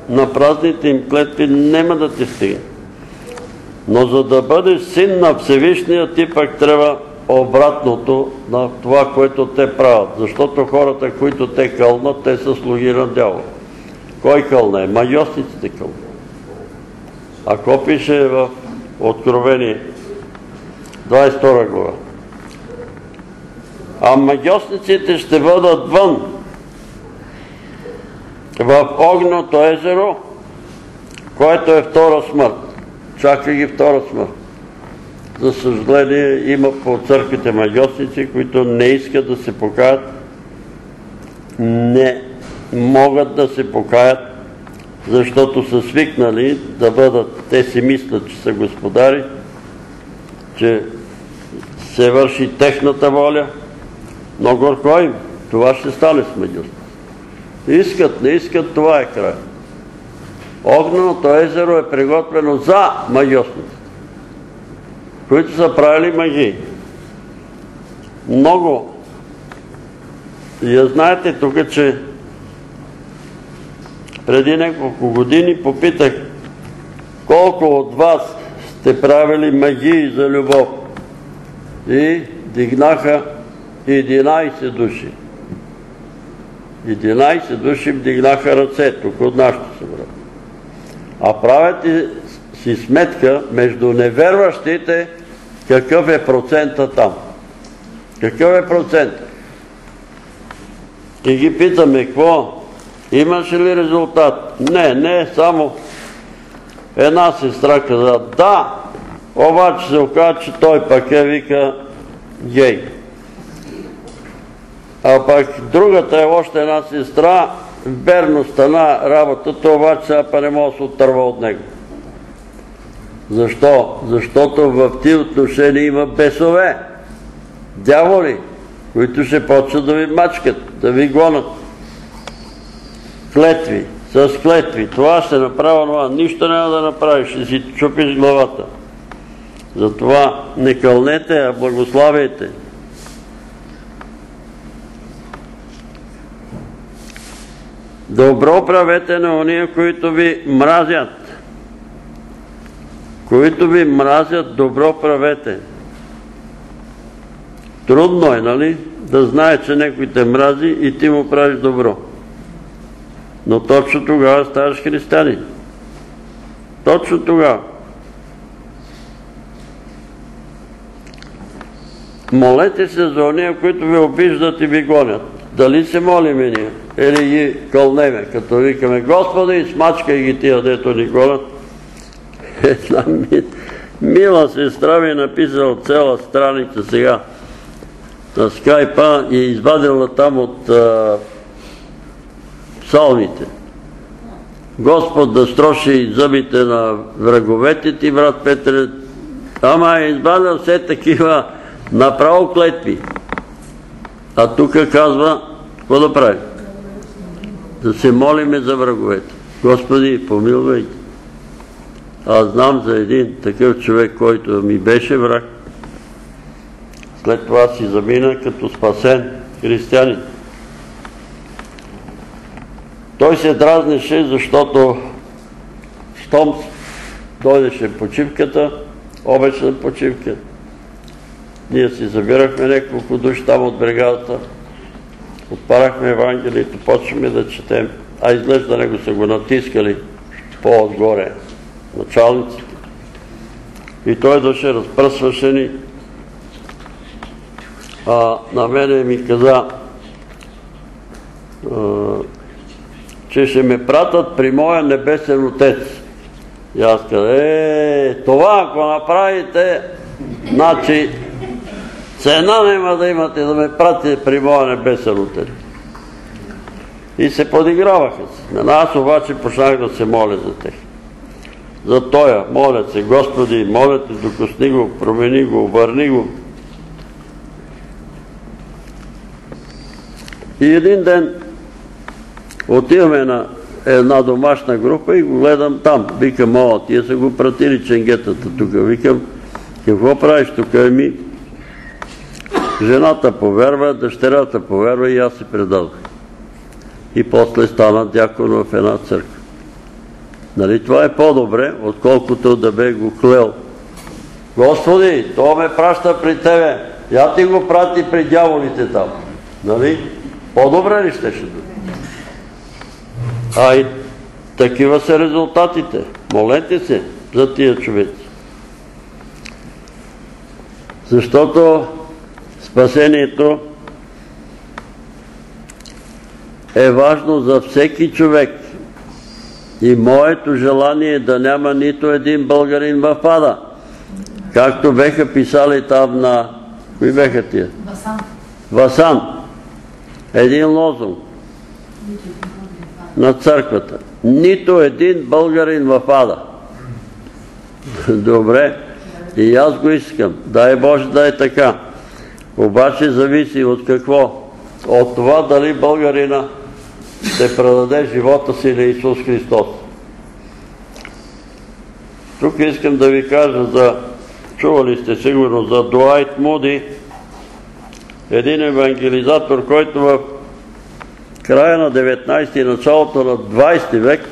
на празните им клетви няма да ти стигнат. Но за да бъдеш син на Всевишния, ти пък трябва обратното на това, което те правят. Защото хората, които те кълнат, те са слуги на дявол. Кой кълне? Майосниците кълнат. Ако пише в Откровение 22 глава. А магиосниците ще бъдат вън в огненото езеро, което е втора смърт. Чака ги втора смърт. За съжаление има по църквите магиосници, които не искат да се покаят, не могат да се покаят, защото са свикнали да бъдат, те си мислят, че са господари, че се върши техната воля, но горко им, това ще стане с магиосници. Искат, не искат, това е край. Огненото езеро е приготвено за магиосници, които са правили магии. Много. Я знаете тук, че преди няколко години попитах колко от вас сте правили магии за любов. И дигнаха 11 души. 11 души вдигнаха ръце тук от нашото събрание. А правете си сметка между неверващите какъв е процента там. Какъв е процент? И ги питаме, какво? Имаше ли резултат? Не, не, само една сестра каза, да, обаче се оказа, че той пък е, вика, гей. А пък другата е още една сестра, верно стана работата, обаче сега па не може да се отърва от него. Защо? Защото в ти отношения има бесове, дяволи, които ще почват да ви мачкат, да ви гонат. Клетви, с клетви. Това ще направя, това нищо няма да направиш, ще си чупиш главата. Затова не кълнете, а благославяйте. Добро правете на ония, които ви мразят. Които ви мразят, добро правете. Трудно е, нали? Да знае, че някой те мрази и ти му правиш добро. Но точно тогава ставаш християнин. Точно тогава. Молете се за ония, които ви обиждат и ви гонят. Дали се молиме ние? Или ги кълнеме, като викаме Господи, смачкай ги тия, дето ни гонят. Една мила сестра ми е написала цяла страница сега на скайпа и е извадила там от псалмите. Господ да строши зъбите на враговете ти, брат Петре, ама е извадил все такива направо клетви. А тук казва, какво да прави? Да се молиме за враговете. Господи, помилвайте. Аз знам за един такъв човек, който ми беше враг. След това си замина като спасен християнин. Той се дразнеше, защото щом дойдеше почивката, обечна почивка, ние си забирахме няколко души там от бригадата, отпарахме Евангелието, почваме да четем, а изглежда него са го натискали по-отгоре началниците. И той дойше, разпръсваше ни. А на мене ми каза, че ще ме пратят при моя небесен отец. И аз казах, е, това ако направите, значи цена няма да имате да ме пратите при моя небесен отец. И се подиграваха се. На нас обаче почнах да се моля за тях. За тоя, моля се, Господи, моля те, докосни го, промени го, обърни го. И един ден отиваме на една домашна група и го гледам там. Викам, о, тия са го пратили ченгетата тук. Викам, какво правиш тук? Ами, жената поверва, дъщерята поверва и аз се предадох. И после стана дякон в една църква. Нали това е по-добре, отколкото да бе го клел. Господи, то ме праща при Тебе. Я ти го прати при дяволите там. Нали? По-добре ли ще ще А и такива са резултатите. Молете се за тия човеци. Защото спасението е важно за всеки човек. И моето желание е да няма нито един българин в ада. Както беха писали там на... Кои беха тия? Васан. Васан. Един лозунг на църквата. Нито един българин в ада. Добре. И аз го искам. Дай Боже да е така. Обаче зависи от какво? От това дали българина ще предаде живота си на Исус Христос. Тук искам да ви кажа за, чували сте сигурно, за Дуайт Муди, един евангелизатор, който в края на 19 и началото на 20 век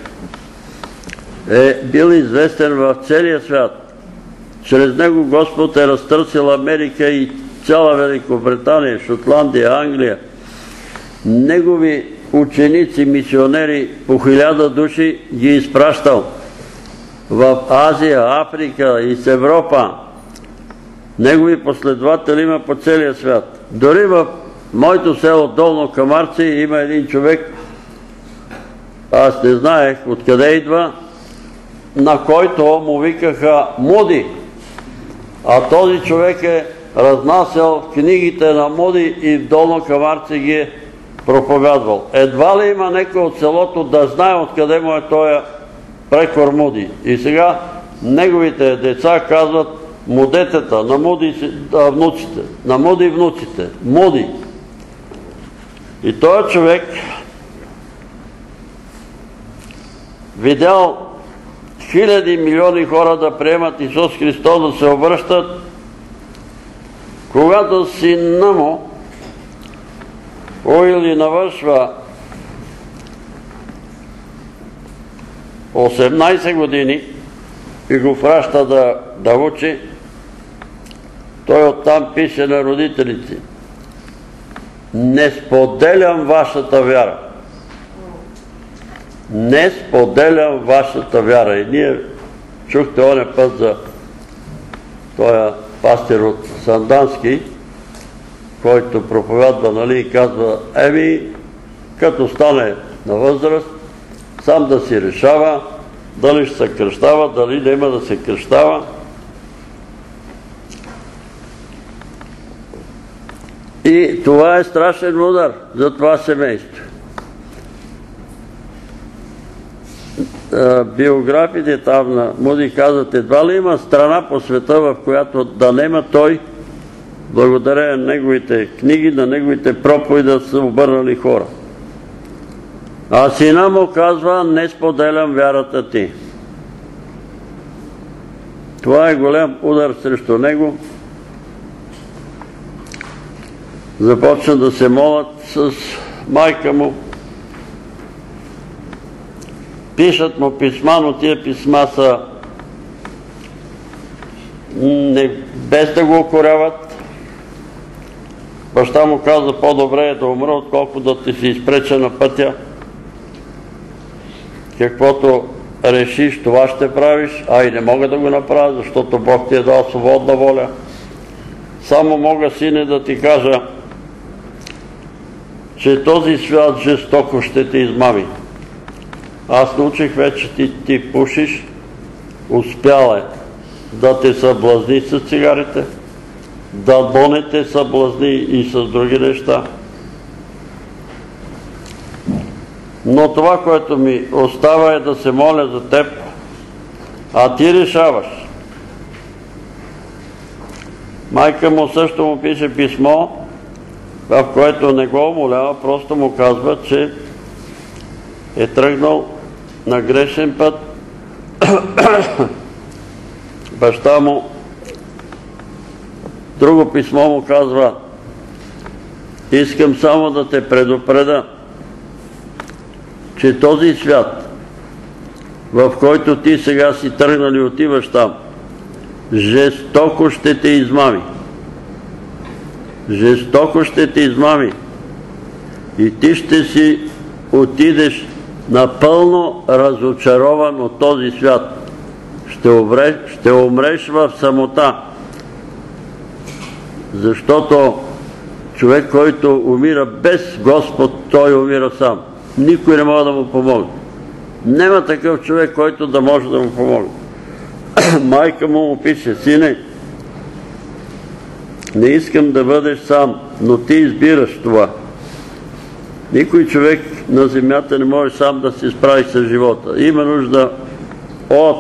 е бил известен в целия свят. Чрез него Господ е разтърсил Америка и цяла Великобритания, Шотландия, Англия. Негови ученици, мисионери по хиляда души ги изпращал в Азия, Африка и с Европа. Негови последователи има по целия свят. Дори в моето село Долно Камарци има един човек, аз не знаех откъде идва, на който му викаха Муди. А този човек е разнасял книгите на Муди и в Долно Камарци ги проповядвал. Едва ли има некой от селото да знае откъде му е този прекор Муди. И сега неговите деца казват мудетата, на Муди внуците, на Муди внуците, Муди. И този човек видял хиляди милиони хора да приемат Исус Христос, да се обръщат, когато сина му Уили навършва 18 години и го враща да, да учи, той оттам пише на родителите. Не споделям вашата вяра. Не споделям вашата вяра. И ние чухте оня път за този пастир от Сандански, който проповядва, нали, и казва, еми, като стане на възраст, сам да си решава дали ще се кръщава, дали няма да се кръщава. И това е страшен удар за това семейство. Биографите там на Муди казват, едва ли има страна по света, в която да нема той благодарение на неговите книги, на неговите проповеди да са обърнали хора. А сина му казва, не споделям вярата ти. Това е голям удар срещу него. Започна да се молят с майка му. Пишат му писма, но тия писма са без да го окоряват, Баща му каза, по-добре е да умра, отколко да ти се изпреча на пътя. Каквото решиш, това ще правиш, а и не мога да го направя, защото Бог ти е дал свободна воля. Само мога, сине, да ти кажа, че този свят жестоко ще те измами. Аз научих вече, ти, ти пушиш, успяла е да те съблазни с цигарите, да донете съблазни и с други неща. Но това, което ми остава е да се моля за теб, а ти решаваш. Майка му също му пише писмо, в което не го умолява, просто му казва, че е тръгнал на грешен път. Баща му Друго писмо му казва, искам само да те предупреда, че този свят, в който ти сега си тръгнал и отиваш там, жестоко ще те измами. Жестоко ще те измами. И ти ще си отидеш напълно разочарован от този свят. Ще умреш, в самота Защото човек, който умира без Господ, той умира сам. Никой не може да му помогне. Нема такъв човек, който да може да му помогне. Майка му му пише, сине, не искам да бъдеш сам, но ти избираш това. Никой човек на земята не може сам да се справи с живота. Има нужда от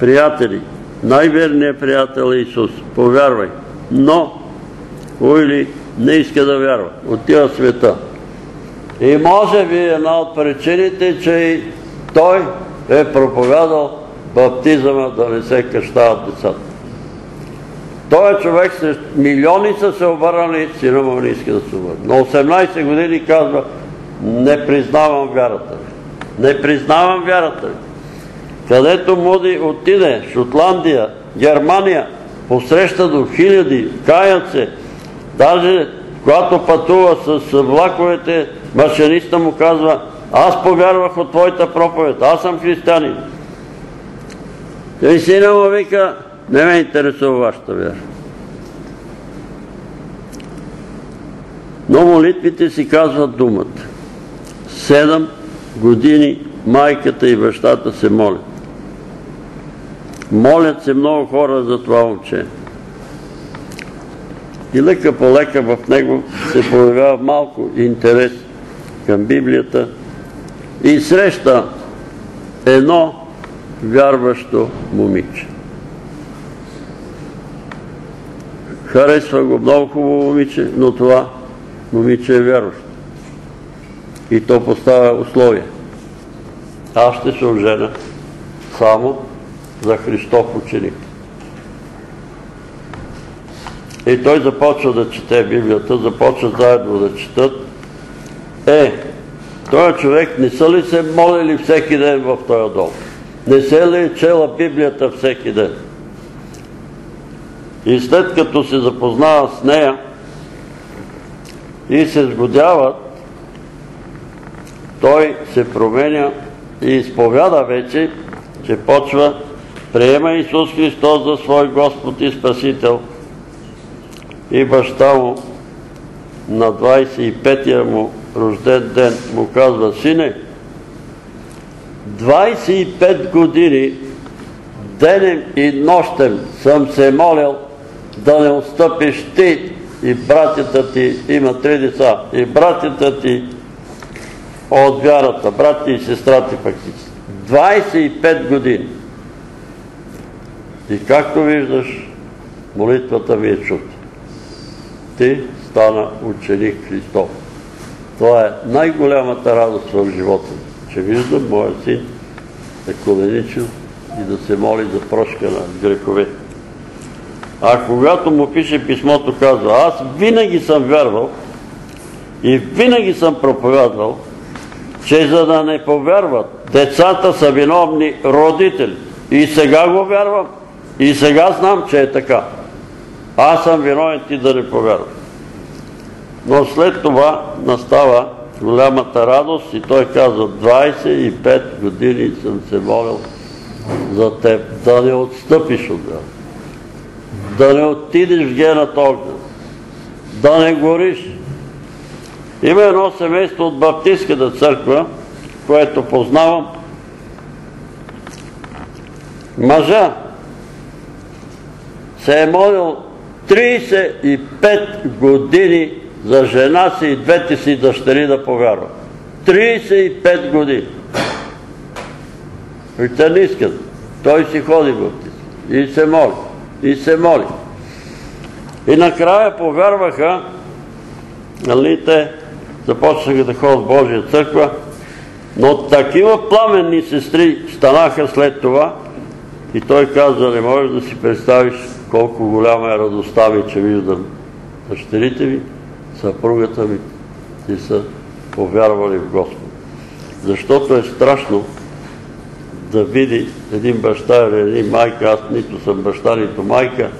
приятели. Най-верният приятел е Исус. Повярвай. Но Уили не иска да вярва. Отива света. И може би една от причините, че той е проповядал баптизъма да не се къщават децата. Той човек с милиони са се обърнали, сина му не иска да се обърне. На 18 години казва, не признавам вярата ви. Не признавам вярата ви. Където Моди отиде, Шотландия, Германия, посреща до хиляди, каят се. Даже когато пътува с влаковете, машиниста му казва, аз повярвах от твоята проповед, аз съм християнин. И сина му вика, не ме интересува вашата вяра. Но молитвите си казват думата. Седем години майката и бащата се молят. Молят се много хора за това момче. И лека по лека в него се появява малко интерес към Библията и среща едно вярващо момиче. Харесва го много хубаво момиче, но това момиче е вярващо. И то поставя условия. Аз ще се ожена само за Христов ученик. И той започва да чете Библията, започва заедно да четат. Е, този човек не са ли се молили всеки ден в този дом? Не се ли е чела Библията всеки ден? И след като се запознава с нея и се сгодяват, той се променя и изповяда вече, че почва приема Исус Христос за свой Господ и Спасител. И баща му на 25-я му рожден ден му казва, сине, 25 години денем и нощем съм се молил да не отстъпиш ти и братята ти, има три деца, и братята ти от вярата, брати и сестра ти пък 25 години. И както виждаш, молитвата ми е чута. Ти стана ученик Христов. Това е най-голямата радост в живота ми, че виждам моя син да коленичил и да се моли за прошка на грехове. А когато му пише писмото, казва, аз винаги съм вярвал и винаги съм проповядвал, че за да не повярват, децата са виновни родители. И сега го вярвам. И сега знам, че е така. Аз съм виновен ти да не повярвам. Но след това настава голямата радост и той казва, 25 години съм се молил за теб, да не отстъпиш от вяра. Да не отидеш в генът огън. Да не гориш. Има едно семейство от Баптистската църква, което познавам. Мъжа се е молил 35 години за жена си и двете си дъщери да повярват. 35 години. И те не искат. Той си ходи в и се моли. И се моли. И накрая повярваха, нали те започнаха да ходят в Божия църква, но такива пламенни сестри станаха след това и той каза, не можеш да си представиш колко голяма е радостта ми, че виждам дъщерите ми, съпругата ми и са повярвали в Господ. Защото е страшно да види един баща или един майка, аз нито съм баща, нито майка,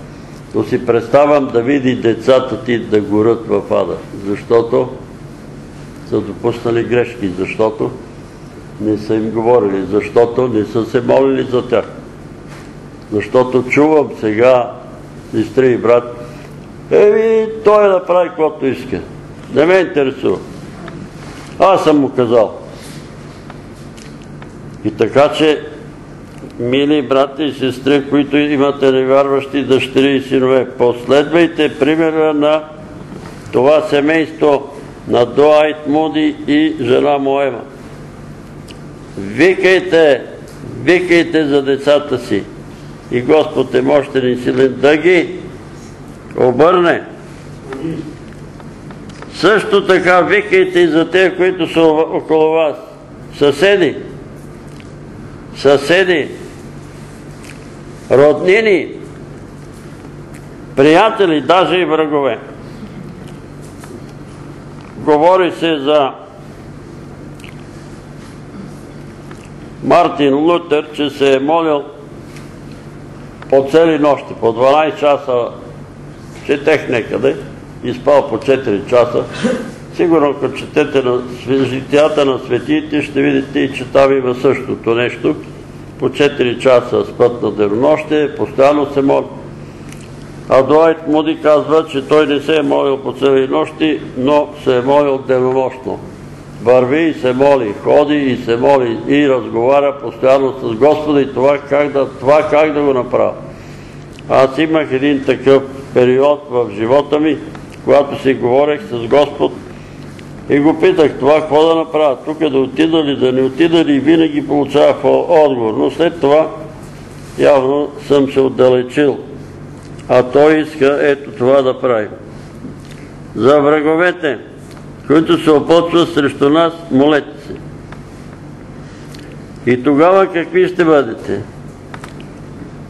но си представям да види децата ти да горят в ада, защото са допуснали грешки, защото не са им говорили, защото не са се молили за тях. Защото чувам сега, сестри и брат, Еми, той да прави каквото иска. Не ме интересува. Аз съм му казал. И така че, мили брати и сестри, които имате невярващи дъщери и синове, последвайте примера на това семейство на Дуайт Муди и жена му Ема. Викайте, викайте за децата си и Господ е мощен и силен да ги обърне. Също така викайте и за те, които са около вас. Съседи, съседи, роднини, приятели, даже и врагове. Говори се за Мартин Лутер, че се е молил по цели нощи, по 12 часа четех некъде и спал по 4 часа. Сигурно, ако четете на житията на светиите, ще видите и че там има същото нещо. По 4 часа спът на денонощие, постоянно се моли. А Дуайт Муди казва, че той не се е молил по цели нощи, но се е молил денонощно. Върви и се моли, ходи и се моли и разговаря постоянно с Господа и това как да, това как да го направя. Аз имах един такъв период в живота ми, когато си говорех с Господ и го питах това какво да направя, тук да отида ли, да не отида ли и винаги получавах отговор. Но след това явно съм се отдалечил. А той иска ето това да прави. За враговете, които се опочват срещу нас, молете се. И тогава какви ще бъдете?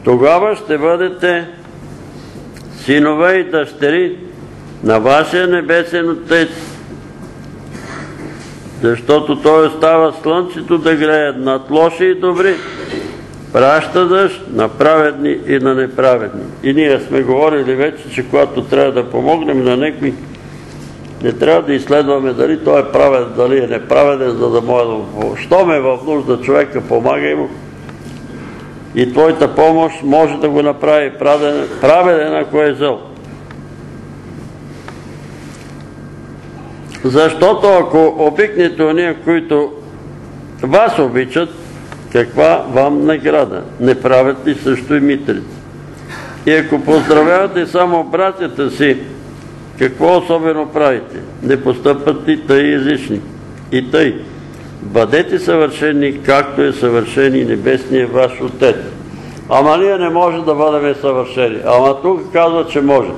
Тогава ще бъдете синове и дъщери на вашия небесен Отец, защото Той остава слънцето да грее над лоши и добри, праща дъжд на праведни и на неправедни. И ние сме говорили вече, че когато трябва да помогнем на некой, не трябва да изследваме дали той е праведен, дали е неправеден, за да може да... Щом е в нужда човека, помагай му, и твоята помощ може да го направи праведен, ако е зъл. Защото ако обикнете ония, които вас обичат, каква вам награда? Не правят ли също и митрите? И ако поздравявате само братята си, какво особено правите? Не постъпат ли тъй езични? И тъй. Бъдете съвършени, както е съвършен и небесния ваш Отец. Ама ние не може да бъдем съвършени. Ама тук казва, че можем.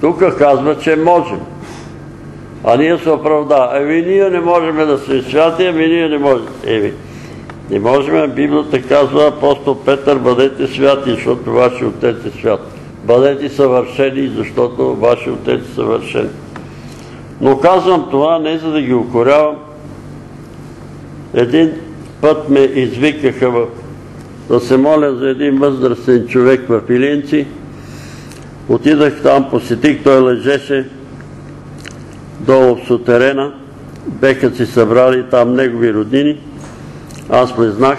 Тук казва, че можем. А ние се оправда. Еми ние не можем да се святи, ами ние не можем. Еми, не можем. Библията казва, апостол Петър, бъдете святи, защото вашия Отец е свят. Бъдете съвършени, защото вашия Отец е съвършен. Но казвам това не за да ги укорявам, един път ме извикаха да се моля за един възрастен човек в Илинци. Отидах там, посетих, той лежеше долу в сутерена. Беха си събрали там негови роднини. Аз влезнах.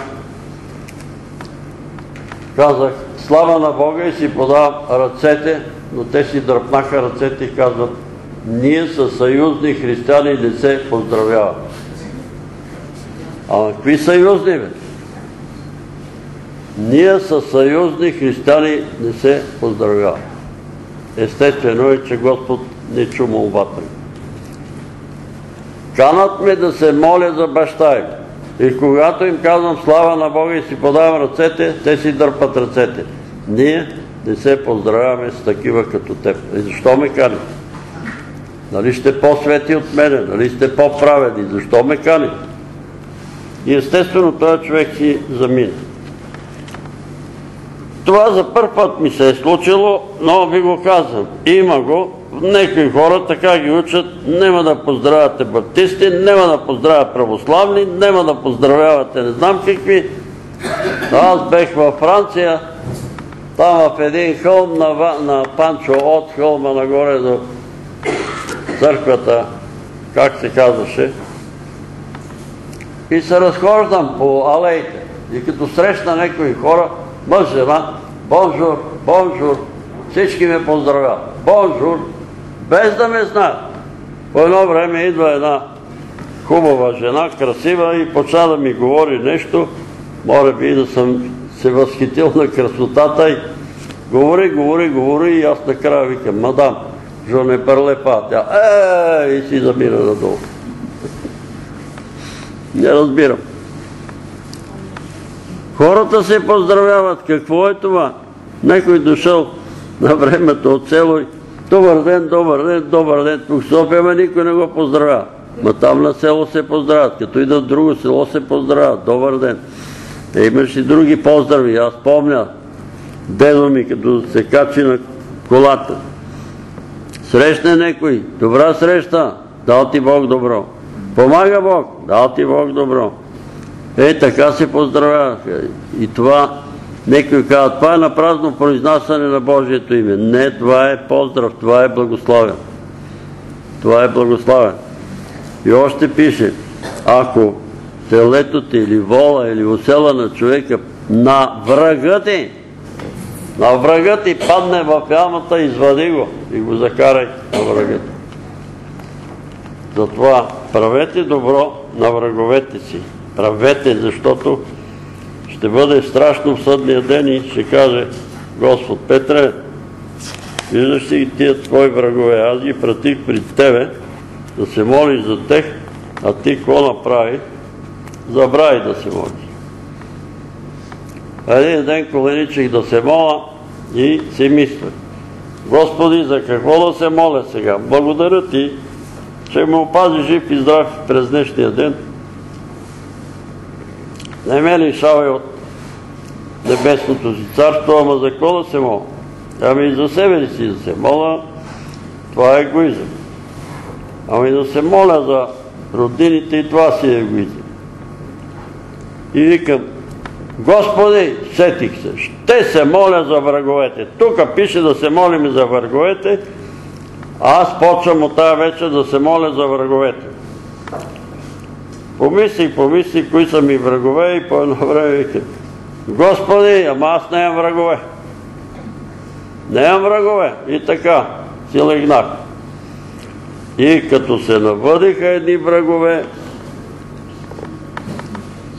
Казах, слава на Бога и си подавам ръцете, но те си дръпнаха ръцете и казват, ние са съюзни християни не се поздравяват. Ама какви съюзни, бе? Ние са съюзни християни не се поздравяват. Естествено е, че Господ не чу молбата ми. Канат ме да се моля за баща им. И когато им казвам слава на Бога и си подавам ръцете, те си дърпат ръцете. Ние не се поздравяваме с такива като теб. И защо ме каните? Нали сте по-свети от мене? Нали сте по-праведни? Защо ме каните? И естествено този човек си замина. Това за първ път ми се е случило, но ви го казвам. Има го. Некои хора така ги учат. Нема да поздравяте баптисти, нема да поздравя православни, нема да поздравявате не знам какви. Аз бех във Франция, там в един хълм на Панчо от хълма нагоре до църквата, как се казваше, и се разхождам по алеите. И като срещна някои хора, мъж, жена, бонжур, бонжур, всички ме поздравят. Бонжур, без да ме знаят. По едно време идва една хубава жена, красива и почна да ми говори нещо, може би да съм се възхитил на красотата и говори, говори, говори и аз накрая викам, мадам, жо не пърле па. Тя, е, и си замира надолу. Не разбирам. Хората се поздравяват. Какво е това? Некой дошъл на времето от село и добър ден, добър ден, добър ден. Тук София, ама никой не го поздравява. Ма там на село се поздравят. Като идат в друго село се поздравят. Добър ден. Е, имаш и други поздрави. Аз помня дедо ми, като се качи на колата. Срещне некой. Добра среща. Дал ти Бог добро. Помага Бог. Дал ти Бог добро. Е, така се поздравяваха. И това, некои казват, това е на празно произнасяне на Божието име. Не, това е поздрав, това е благославен. Това е благославен. И още пише, ако телето ти или вола или усела на човека на врага ти, на врага ти падне в ямата, извади го и го закарай на врага ти. Затова правете добро на враговете си. Правете, защото ще бъде страшно в съдния ден и ще каже Господ Петре, виждаш ли тия твои врагове, аз ги пратих при тебе да се молиш за тех, а ти какво направи? Забрави да се молиш. Един ден коленичих да се мола и си мисля. Господи, за какво да се моля сега? Благодаря ти, че ме опази жив и здрав през днешния ден. Не ме лишавай от небесното си царство, ама за какво да се моля? Ами и за себе ли си да се моля, това е егоизъм. Ами да се моля за родините и това си е егоизъм. И викам, Господи, сетих се, ще се моля за враговете. Тук пише да се молим за враговете, а аз почвам от тази вечер да се моля за враговете. Помислих, помислих, кои са ми врагове и по едно време викам, Господи, ама аз не имам врагове. Не имам врагове. И така, си легнах. И като се навъдиха едни врагове,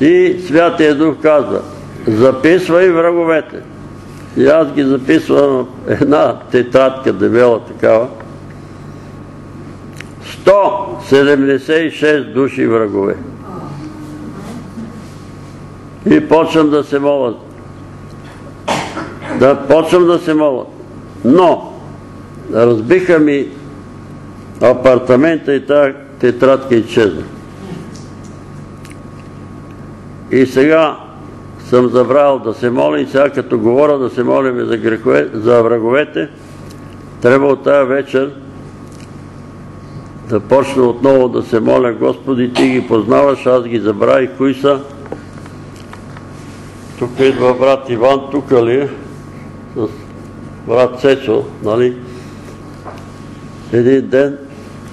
и Святия Дух казва, записвай враговете. И аз ги записвам една тетрадка, дебела такава. 176 души врагове. И почвам да се молят. Да почвам да се молят. Но, разбиха ми апартамента и тази тетрадка изчезна. И сега съм забравил да се моля и сега като говоря да се молим за, грехове, за враговете, трябва от тази вечер да почна отново да се моля, Господи, Ти ги познаваш, аз ги забравих, кои са. Тук идва брат Иван, тук ли е? С брат Цецо, нали? Един ден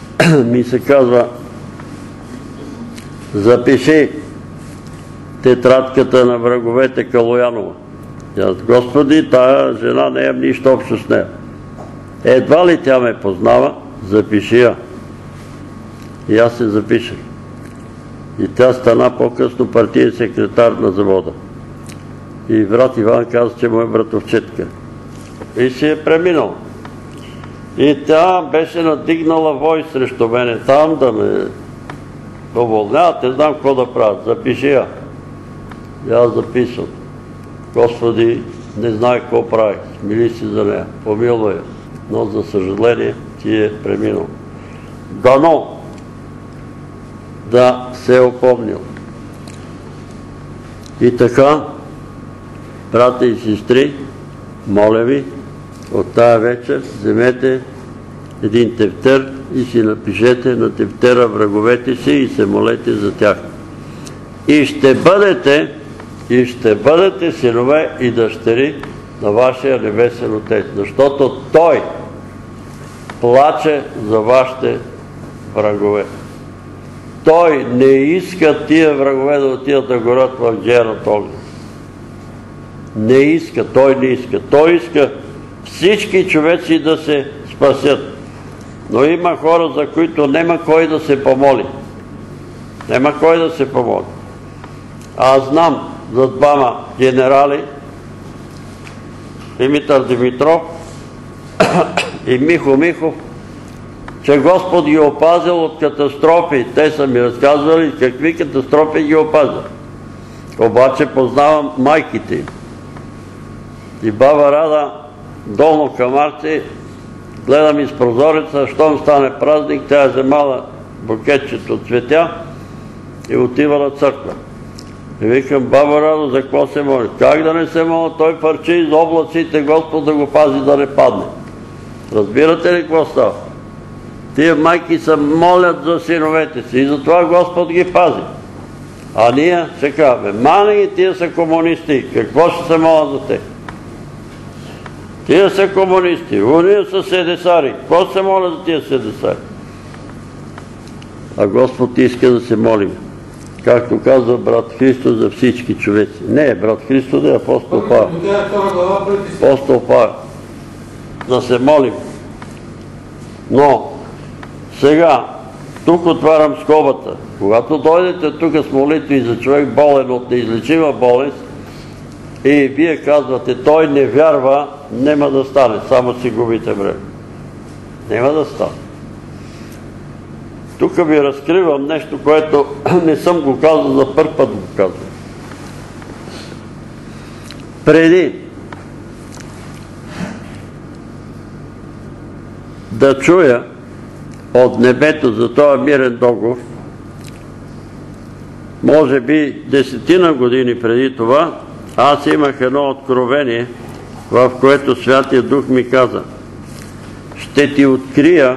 ми се казва, запиши тетрадката на враговете Калоянова. Господи, тая жена не имам нищо общо с нея. Едва ли тя ме познава, запиши я. И аз се запишах. И тя стана по-късно партиен секретар на завода. И брат Иван каза, че му е братовчетка. И си е преминал. И тя беше надигнала вой срещу мене там да ме уволняват, не знам какво да правят. Запиши я. И аз записвам. Господи, не знае какво прави. Смили си за нея. Помилвай я. Но за съжаление ти е преминал. Дано да се е опомнил. И така, брата и сестри, моля ви, от тая вечер вземете един тефтер и си напишете на тефтера враговете си и се молете за тях. И ще бъдете и ще бъдете синове и дъщери на вашия небесен Отец, защото Той плаче за вашите врагове. Той не иска тия врагове да отидат да горят в джерът огън. Не иска, Той не иска. Той иска всички човеци да се спасят. Но има хора, за които нема кой да се помоли. Нема кой да се помоли. Аз знам за двама генерали, Димитър Димитров и Михо Михов, че Господ ги опазил от катастрофи. Те са ми разказвали какви катастрофи ги опазил. Обаче познавам майките им. И баба Рада, долно камарци, гледам из прозореца, щом стане празник, тя е вземала букетчето цветя и отивала църква. И викам, баба Радо, за какво се моли? Как да не се моля? Той парчи из облаците, Господ да го пази да не падне. Разбирате ли какво става? Тия майки се молят за синовете си и затова Господ ги пази. А ние се казваме, мани ги, тия са комунисти, какво ще се молят за те? Тия са комунисти, уния са седесари, какво се молят за тия седесари? А Господ иска да се молим както казва брат Христо за всички човеци. Не, брат Христо да е апостол Павел. Апостол Павел. Да се молим. Но, сега, тук отварям скобата. Когато дойдете тук с молитви за човек болен от неизлечима болест и вие казвате, той не вярва, нема да стане, само си губите време. Нема да стане. Тук ви разкривам нещо, което не съм го казал, за първ път го казвам. Преди да чуя от небето за този мирен договор, може би десетина години преди това, аз имах едно откровение, в което Святия Дух ми каза, ще ти открия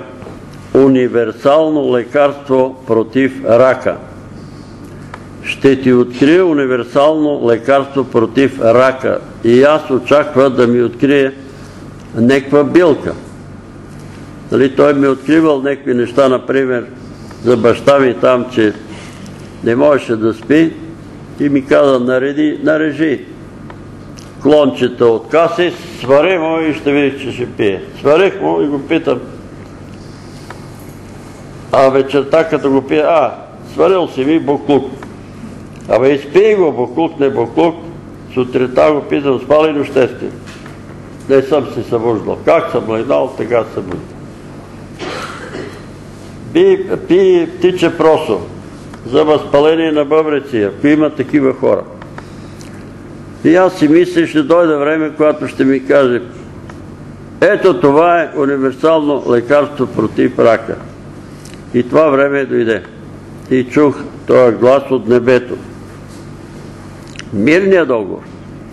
универсално лекарство против рака. Ще ти открия универсално лекарство против рака. И аз очаква да ми открие неква билка. Нали, той ми е откривал некви неща, например, за баща ми там, че не можеше да спи и ми каза, нареди, нарежи клончета от каси, свари му и ще видиш, че ще пие. Сварих му и го питам, а вечерта като го пие, а, свалил си ми буклук. Абе, изпий го, буклук, не буклук. Сутрета го питам, спали ли нощести? Не съм си събуждал. Как съм легнал, така съм бъдал. Пи птиче просо за възпаление на бъбреци, ако има такива хора. И аз си мисля, ще дойде време, когато ще ми каже ето това е универсално лекарство против рака. И това време дойде. И чух този глас от небето. Мирният договор.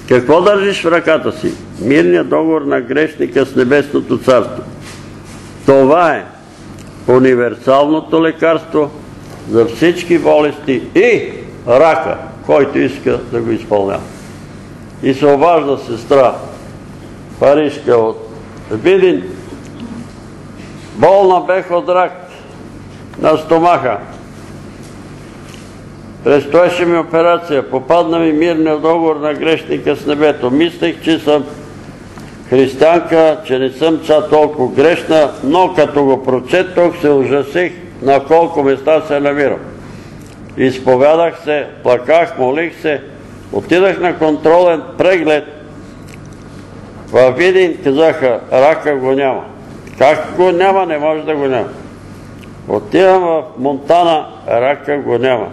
Какво държиш в ръката си? Мирният договор на грешника с небесното царство. Това е универсалното лекарство за всички болести и рака, който иска да го изпълнява. И се обажда сестра Парижка от Видин. Болна бех от рак на стомаха. Престоеше ми операция, попадна ми мирния договор на грешника с небето. Мислех, че съм християнка, че не съм ча толкова грешна, но като го прочетох се ужасих на колко места се намирам. Изповядах се, плаках, молих се, отидах на контролен преглед. Във Видин казаха, рака го няма. Как го няма, не може да го няма. Отивам в Монтана, рака го няма.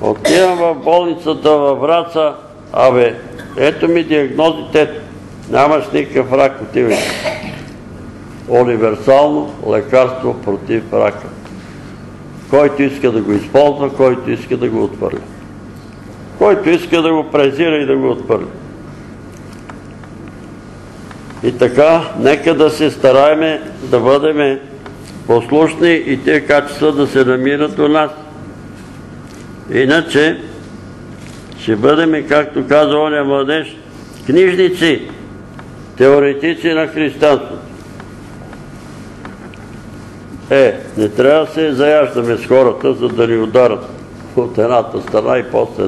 Отивам в болницата във Враца, абе, ето ми диагнозите, нямаш никакъв рак, отивай. Универсално лекарство против рака. Който иска да го използва, който иска да го отвърля. Който иска да го презира и да го отвърля. И така, нека да се стараеме да бъдеме послушни и те качества да се намират у нас. Иначе ще бъдем, както каза оня младеж, книжници, теоретици на християнството. Е, не трябва да се заяждаме с хората, за да ни ударат от едната страна и после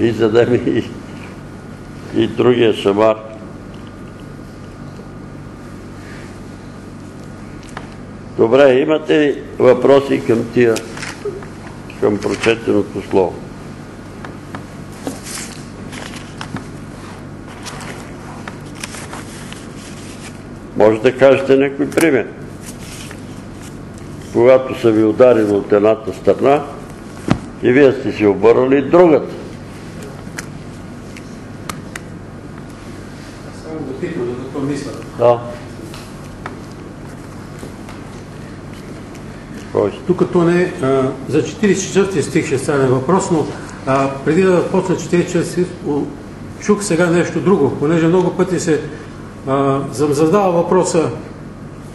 да изядем и, и другия шамар. Добре, имате ли въпроси към тия, към прочетеното слово? Може да кажете някой пример. Когато са ви ударили от едната страна и вие сте си обърнали другата. Само да питам, за какво мисля. Да. Тук то не а, за 44 стих ще стане въпрос, но а, преди да почна 44 стих, о, чух сега нещо друго, понеже много пъти се а, съм задавал въпроса,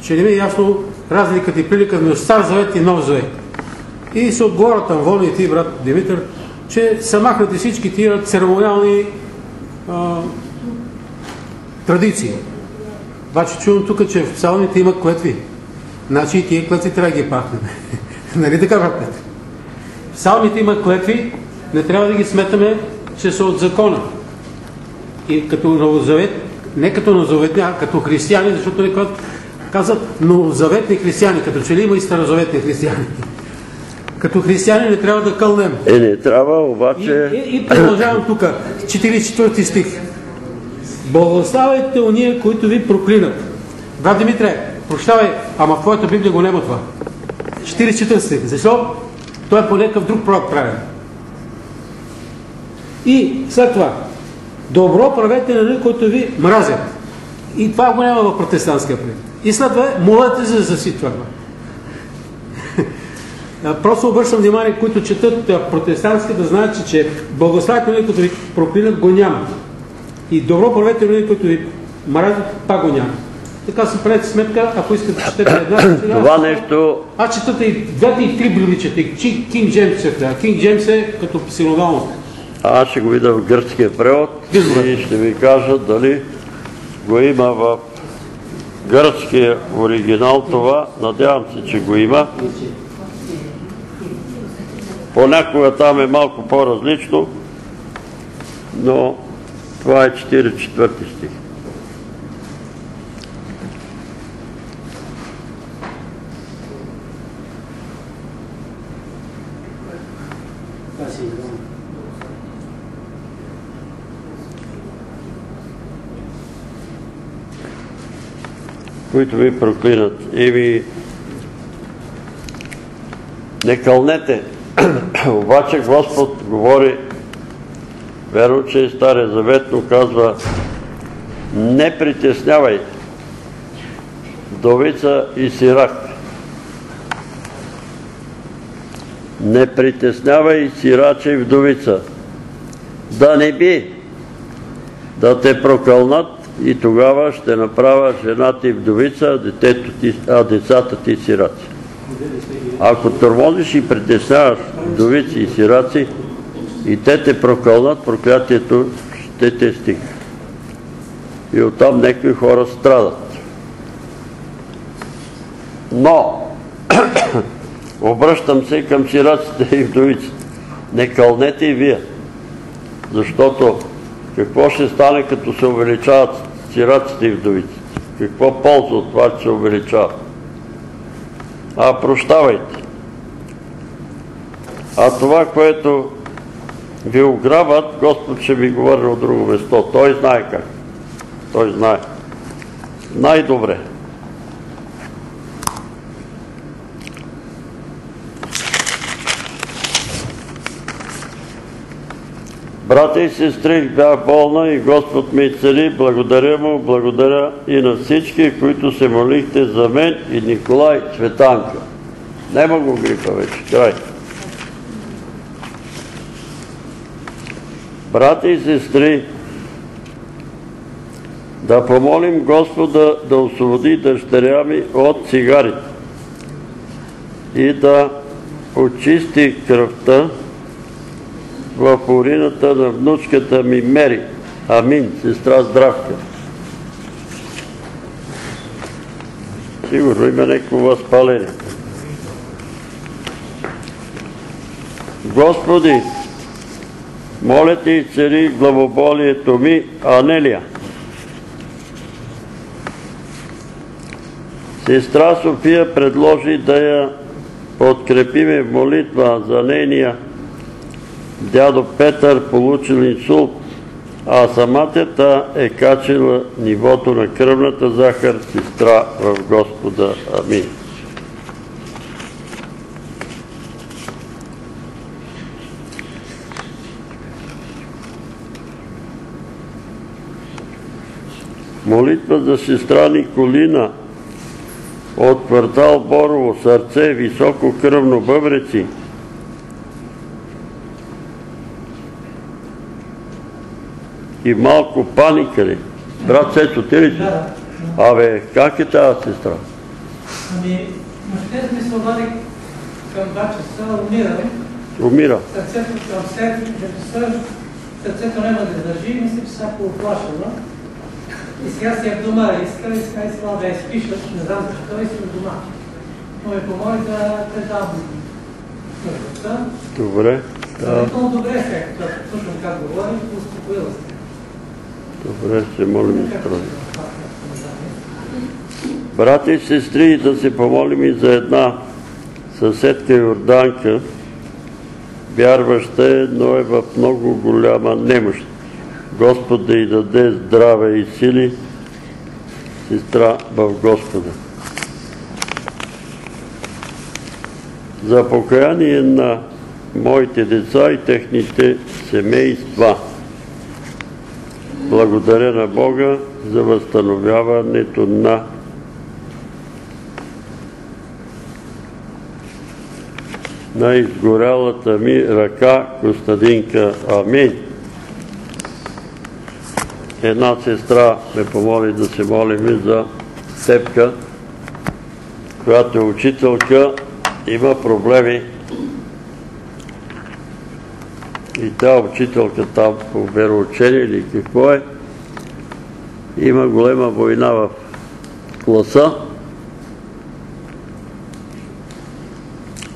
че не ми е ясно разликата и приликата между Стар Завет и Нов Завет. И се отговоря там Воли и ти, брат Димитър, че са махнати всички тия церемониални а, традиции. Обаче чувам тук, че в псалмите има клетви. Значи и тия клетви трябва да ги пахнем. нали така, брат? В псалмите има клетви, не трябва да ги сметаме, че са от закона. И като новозавет, не като новозаветни, а като християни, защото не казват, новозаветни християни, като че ли има и старозаветни християни. Като християни не трябва да кълнем. Е, не трябва, И, обаче... и, и продължавам тук, 44 стих. Благославяйте уния, които ви проклинат. Брат Димитре, прощавай, ама в твоята Библия го няма това. 44 стих. Защо? Той е по някакъв друг пророк правен. И след това, добро правете на ние, които ви мразят. И това го няма в протестантския превод. И след това, молете се за си това. Просто обръщам внимание, които четат протестантски, да знаят, че, че благословите на които ви проклинат, го няма. И добро правете на които ви мразят, пак го няма. Така си правете сметка, ако искате да четете една, ще Това нещо аз четата и двете и три библии чета. И Чи- Кинг Джеймс чета. Кинг Джеймс е като синодално. Аз ще го видя в гръцкия превод и ще ви кажа дали го има в гръцкия оригинал това. Надявам се, че го има. Понякога там е малко по-различно, но това е 44 стих. които ви проклинат и ви не кълнете. Обаче Господ говори, верно, че и Стария Завет, но казва не притеснявай вдовица и сирак. Не притеснявай сираче и вдовица. Да не би да те прокълнат и тогава ще направя жена ти вдовица, а децата ти сираци. Ако тормозиш и притесняваш вдовици и сираци, и те те прокълнат, проклятието ще те стигне. И оттам някои хора страдат. Но, обръщам се към сираците и вдовиците. Не кълнете и вие. Защото какво ще стане, като се увеличават сираците и вдовиците? Какво полза от това, че се увеличават? А прощавайте. А това, което ви ограбват, Господ ще ви говори от друго место. Той знае как. Той знае. Най-добре. Брата и сестри, бях болна и Господ ме изцели. Благодаря му, благодаря и на всички, които се молихте за мен и Николай Цветанка. Нема го грипа вече. Край. Брата и сестри, да помолим Господа да освободи дъщеря ми от цигарите и да очисти кръвта в урината на внучката ми Мери. Амин, сестра Здравка. Сигурно има някакво възпаление. Господи, моля ти и цари главоболието ми, Анелия. Сестра София предложи да я подкрепиме в молитва за нейния дядо Петър получил инсулт, а самата та е качила нивото на кръвната захар, сестра в Господа. Амин. Молитва за сестра Николина от квартал Борово, сърце, високо кръвно бъбреци. И малко паника ли? Брат Сето, ти ли си? Абе, как е тази сестра? Ами, въобще сме се обади към 2 часа, умирам. Умира. Сърцето към 7 часа, сърцето няма да държи, мисля, че са по-оплашена. И сега си е в дома, иска, иска, иска да я изпишат, не знам защо, и си в дома. Но ми помоли да предам смъртността. Добре. Да, Много добре се, като слушам как говори, успокоила се. добре, се молим се направи? Брати и сестри, да се помолим и за една съседка Йорданка, вярваща е, но е в много голяма немощ. Господ да й даде здраве и сили, сестра в Господа. За покаяние на моите деца и техните семейства. Благодаря на Бога за възстановяването на на изгорялата ми ръка Костадинка. Амин. Една сестра ме помоли да се молим и за Степка, която е учителка, има проблеми. И тя учителка там по вероучение или какво е, има голема война в класа.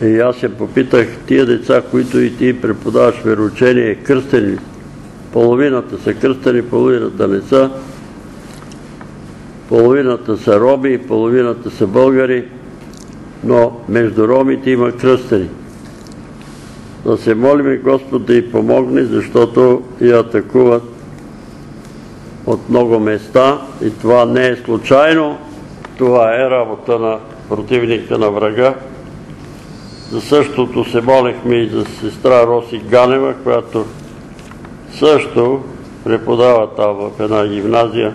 И аз се попитах, тия деца, които и ти преподаваш вероучение, кръстени ли? Половината са кръстени, половината не са. Половината са роми, половината са българи, но между ромите има кръстени. Да се молиме Господ да й помогне, защото я атакуват от много места и това не е случайно. Това е работа на противника на врага. За същото се молихме и за сестра Роси Ганева, която също преподава там в една гимназия.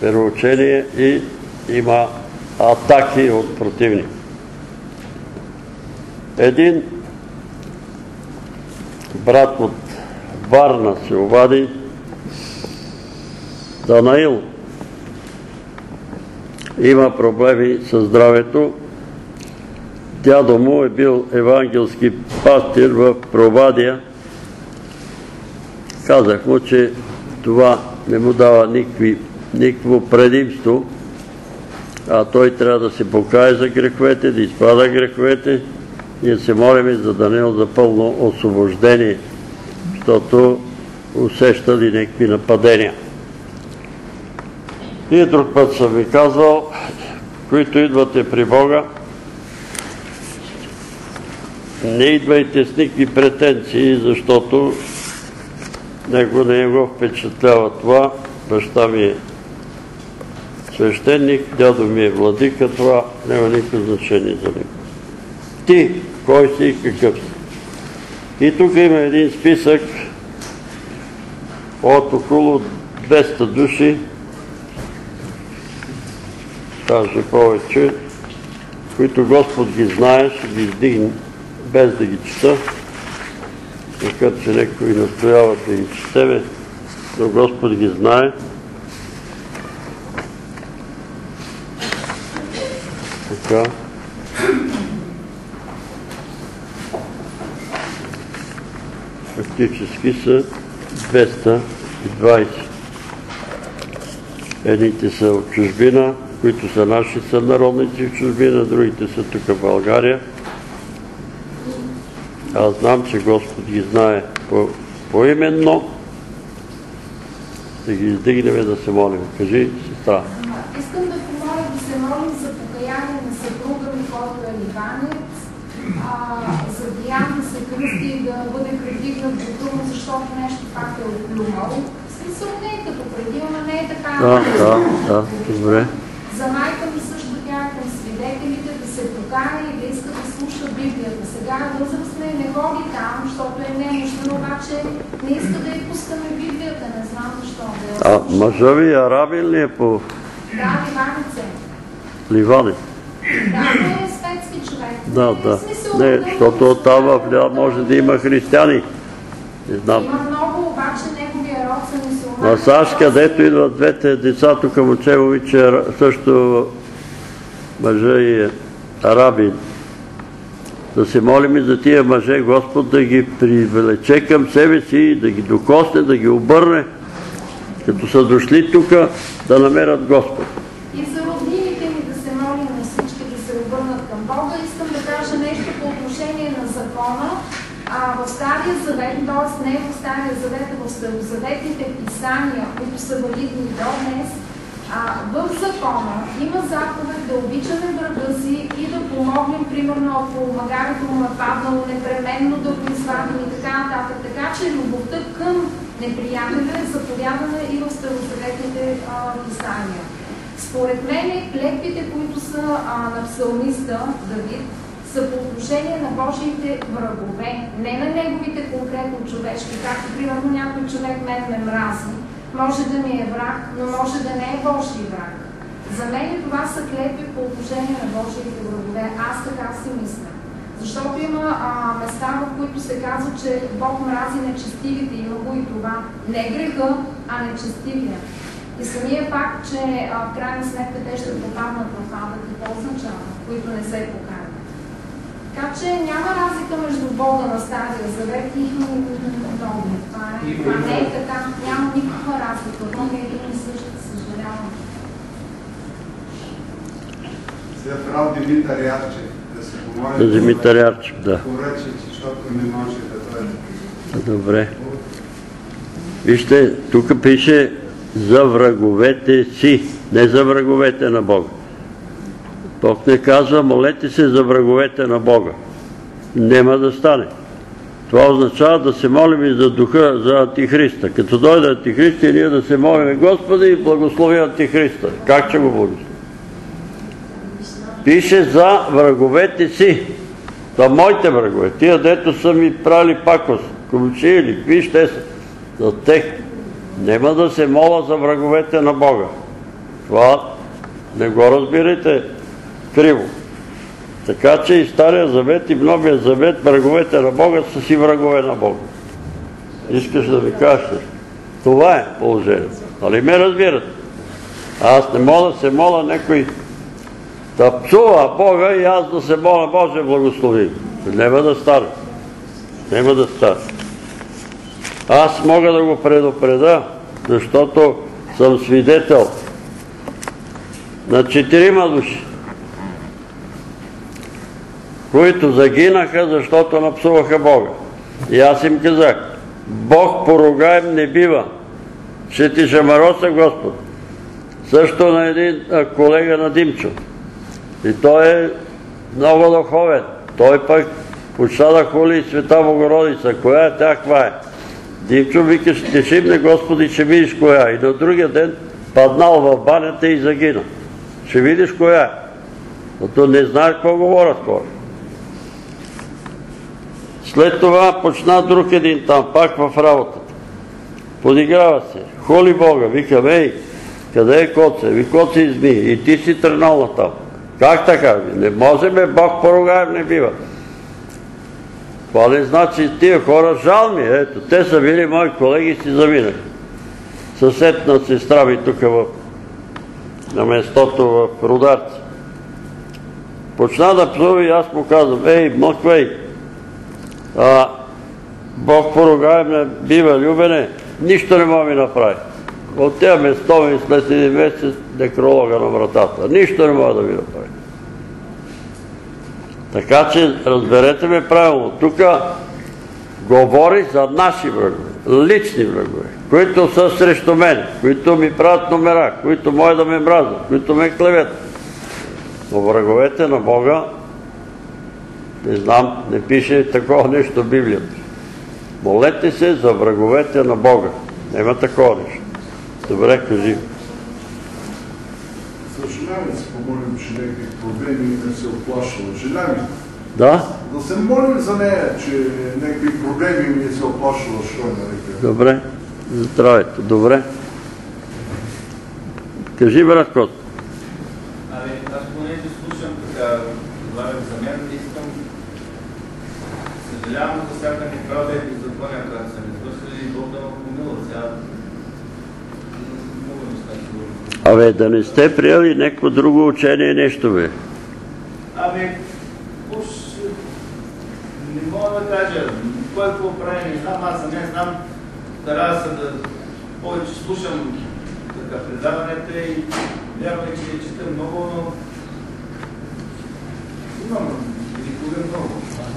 Вероучение и има атаки от противник. Един брат от Варна се обади, Данаил, има проблеми със здравето, дядо му е бил евангелски пастир в Провадия. Казах му, че това не му дава никакво предимство, а той трябва да се покае за греховете, да изпада греховете да се молим за Данил за пълно освобождение, защото усещали някакви нападения. И друг път съм ви казвал, които идвате при Бога, не идвайте с никакви претенции, защото него не го впечатлява това. Баща ми е свещеник, дядо ми е владика, това няма никакво значение за него. Ти, кой си и какъв си? И тук има един списък от около 200 души, даже повече, които Господ ги знае, ще ги издигне без да ги чета, макар че някой настоява да ги четеме, но Господ ги знае. Така. Фактически са 220. Едните са от чужбина, които са наши сънародници в чужбина, другите са тук в България. Аз знам, че Господ ги знае по, поименно. Да ги издигнем да се молим. Кажи, сестра. искам да помоля да се молим за покаяние на съпруга ми, който е ливанец, за Диан да се кръсти и да бъде предигнат до защото нещо пак е оплюмал. Смисъл не е като преди, но не е така. Да, да, да, добре. За майка ми също тя към свидетелите да се покани и да иска да слуша Библията. Сега е възрастна и не ходи там, защото е немощна, обаче не иска да я пускаме Библията. Не знам защо. Да я А мъжа ви арабин ли е по Да, ливанец е. Ливане? Да, той е светски човек. Да, Не е да. смисъл Не, защото оттам в. Ля може да има християни. Не знам. Има много, обаче неговия род са мусулмани. А САЩ, където идват двете деца, тук Мочевович е също мъжа и е арабин. Да се молим и за тия мъже, Господ да ги привлече към себе си, да ги докосне, да ги обърне, като са дошли тук, да намерят Господ. И за роднините ни да се молим на всички да се обърнат към Бога. Искам да кажа нещо по отношение на закона. А, в Стария завет, т.е. не в Стария завет, а в Старозаветните писания, които са валидни до днес, а, в закона има заповед да обичаме врага си и да помогнем, примерно, ако магарето му е паднало, непременно да го извадим и така нататък. Така че любовта към неприятеля е заповядана и в старозаветните писания. Според мен клетвите, които са а, на псалмиста Давид, са по отношение на Божиите врагове, не на неговите конкретно човешки, както примерно някой човек мен ме мрази, може да ми е враг, но може да не е Божий враг. За мен това са клетви по отношение на Божиите врагове. Аз така си мисля. Защото има а, места, в които се казва, че Бог мрази нечестивите. Има го и това. Не греха, а нечестивия. И самия факт, че а, в крайна сметка те ще попаднат в ада, какво означава, които не се поканят. Така че няма разлика между Бога на Стария Завет и Новия. Това, е, това не е така. Няма никаква разлика. Бог е един и същ, съжалявам. Сега Димитър Ярчев да се помоли. За Димитър Ярчев, да. Поръча, защото не може да дойде. Добре. Вижте, тук пише за враговете си, не за враговете на Бога. Бог не казва, молете се за враговете на Бога. Нема да стане. Това означава да се молим и за духа, за Антихриста. Като дойде Антихриста ние да се молим, Господи, и благослови Антихриста. Как ще го благослови? Пише за враговете си. За моите врагове. Тия, дето са ми прали пакост, ключи или какви ще са. За тех. Нема да се моля за враговете на Бога. Това не го разбирайте криво. Така че и Стария Завет и в Новия Завет враговете на Бога са си врагове на Бога. Искаш да кажеш нещо? Това е положението. Нали ме разбирате? Аз не мога да се моля някой да псува Бога и аз да се моля Боже благослови. Нема да стане. Нема да стане. Аз мога да го предупреда, защото съм свидетел на четирима души, които загинаха, защото напсуваха Бога. И аз им казах, Бог поругаем не бива. Ще ти шамароса Господ. Също на един колега на Димчо. И той е много духовен. Той пък почна да хули Света Богородица. Коя е тя, каква е? Димчо вика, ще шибне Господи, ще видиш коя. е. И на другия ден паднал в банята и загина. Ще видиш коя е. Защото не знае какво говорят хора. След това почна друг един там, пак в работата. Подиграва се, холи Бога, вика, ей, къде е коце? Ви коце изми и ти си тръгнал на там. Как така? Не можеме, Бог поругаем не бива. Това не значи тия хора жалми. Ето, те са били мои колеги си заминаха. Съсед на сестра ми тук в, на местото в Рударци. Почна да псува и аз му казвам, ей, мъквей, Бог поругаем не бива любене, нищо не може ми направи. От тези местови след един месец некролога на вратата. Нищо не може да ми направи. Така че разберете ме правилно. Тук Говори за наши врагове, лични врагове, които са срещу мен, които ми правят номера, които може да ме мразят, които ме клевят. Но враговете на Бога, не знам, не пише такова нещо в Библията. Молете се за враговете на Бога. Нема такова нещо. Добре, кажи. Съжалявам да се помолим, че някакви проблеми не се оплашила. Жена ми. Да? Да се молим за нея, че някакви проблеми не се оплашила, що е нарека. Добре. За здравето. Добре. Кажи, брат Кот. Ами, аз понеже слушам така, предлагам за мен, съжалявам за всяка неправда и беззакония, която съм извършил и Бог да ме помила. Сега неща се говорят. Абе, да не сте приели някакво друго учение, нещо бе. Ами, уж не мога да кажа, кой какво прави, не знам, аз мен знам, старая се да повече слушам така предаванията и вярвам, че чета много, но имам.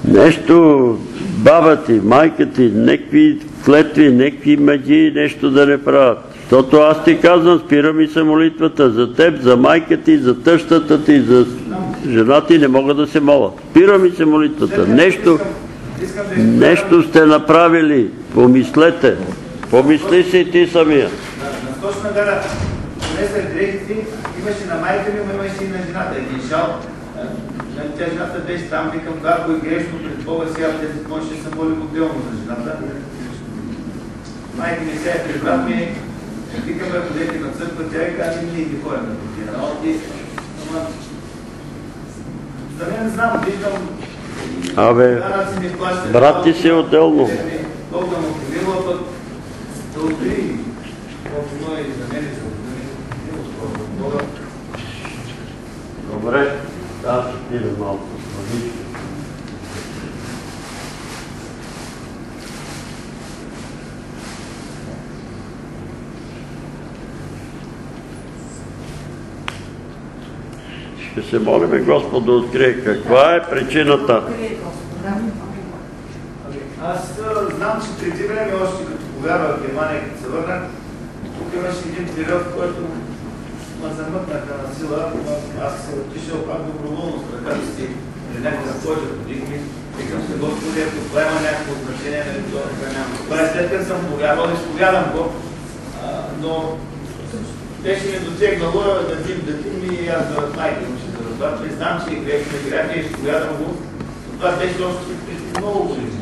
Нещо, баба ти, майка ти, някакви клетви, някакви магии, нещо да не правят. Защото аз ти казвам, спира ми се молитвата за теб, за майка ти, за тъщата ти, за жена ти, не мога да се моля. Спира ми се молитвата. Нещо, нещо сте направили. Помислете. Помисли си ти самия. на, на сточна гара, донесах дрехите, имаше на майка ми, имаше и на жената. Един шал. Тя жената беше там, викам, да, ако е грешно пред Бога, сега тези може ще се молим отделно за жената. Майка ми сега е пред брат ми, викаме, ако дете на църква, тя е каза, ние ги ходим на работи. Ама, за мен не знам, виждам, Абе, брат ти си отделно. Бог да му помилва, пък да откри Бог и за мен и за Бога. Добре. Да, ще отидем малко. Ще се молиме Господ да открие каква е причината. Аз знам, че преди време, още като повярвах в Германия, като се върнах, тук имаше един период, който ме замъкнаха на сила, но аз се отишъл пак доброволно с ръката си или някакъв кожа подих ми. Викам се, Господи, ако това има някакво значение, нали това така няма. Това е след като съм повярвал, изповядам го, но беше ми дотегнало да дим, да дим и аз да майка му ще заразбавам, че знам, че е грех, не грях и изповядам го. Това беше още преди много години.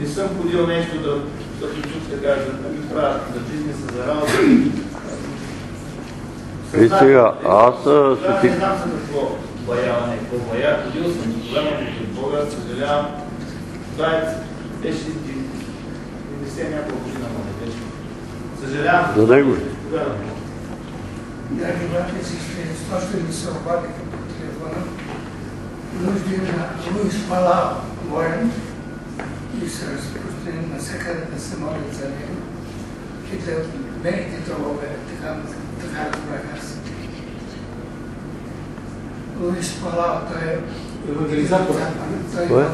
Не съм ходил нещо да, да се чух така, да ми правят за бизнеса, за работа. И сега, аз ще ти... не знам за какво баяване, какво бая. Ходил съм, проблема от Бога, съжалявам. Това е, беше 90 няколко година, може беше. Съжалявам. За него. Повярвам. Драги брати и сестри, още ми се обадиха по телефона. Нужди на Луис Палао, воен, и се разпространи навсякъде да се молят за него. Хитлер бейте тролове, така, така разбрах аз. Луис Палао, той е Евангелизатор. Той е? е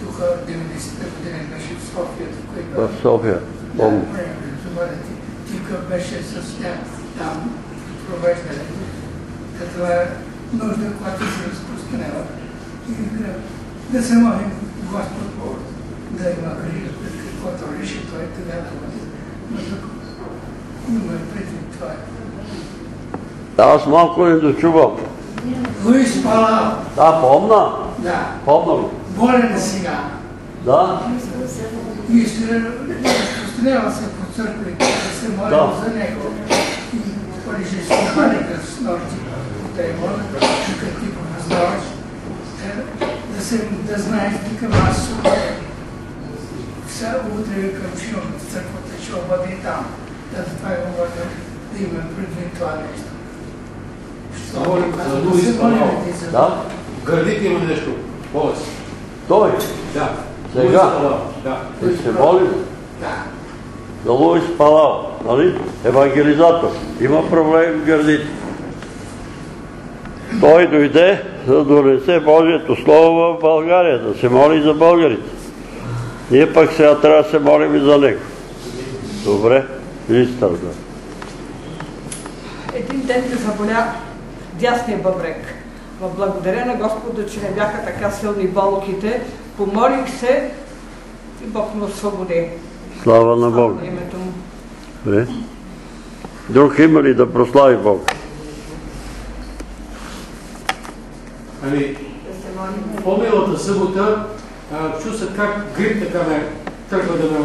тук 90-та година беше в София, тук е В София. Помня. Тика беше с тях там, провеждали. Като е нужда, която се разпространява. Вика, да се молим Господ Бог да има грижа, каквото реши той тогава. Но тук има предвид това. Аз малко не дочувам. Луис Палао, Да, помна. да, Помна го. болен е сега. Да. И разпространява се по църквите, да се молим Да. за него. И понеже се хвалиха с нощи, да е молят, като ти го познаваш, е, да, се, да знаеш, викам аз супер. Сега утре имам в църквата, ще обади там. Да, това е говоря, да имам предвид това нещо. Молим за ти за Да. Гърдите има нещо. Повече. Той. Да. Сега? Да. Ще се молим. Да. За Луис Палао, нали? Евангелизатор. Има проблем в гърдите. Той дойде, за да донесе Божието Слово в България, да се моли за българите. Ние пък сега трябва да се молим и за него. Добре? Истър, да. Един ден ми заболя дясния бъбрек. Благодаря на Господа, че не бяха така силни болките. Помолих се и Бог ме освободи. Слава на му. Добре. Друг има ли да прослави Бога? Ами, по-миналата събота чувствах как грип така ме тръгва да ме,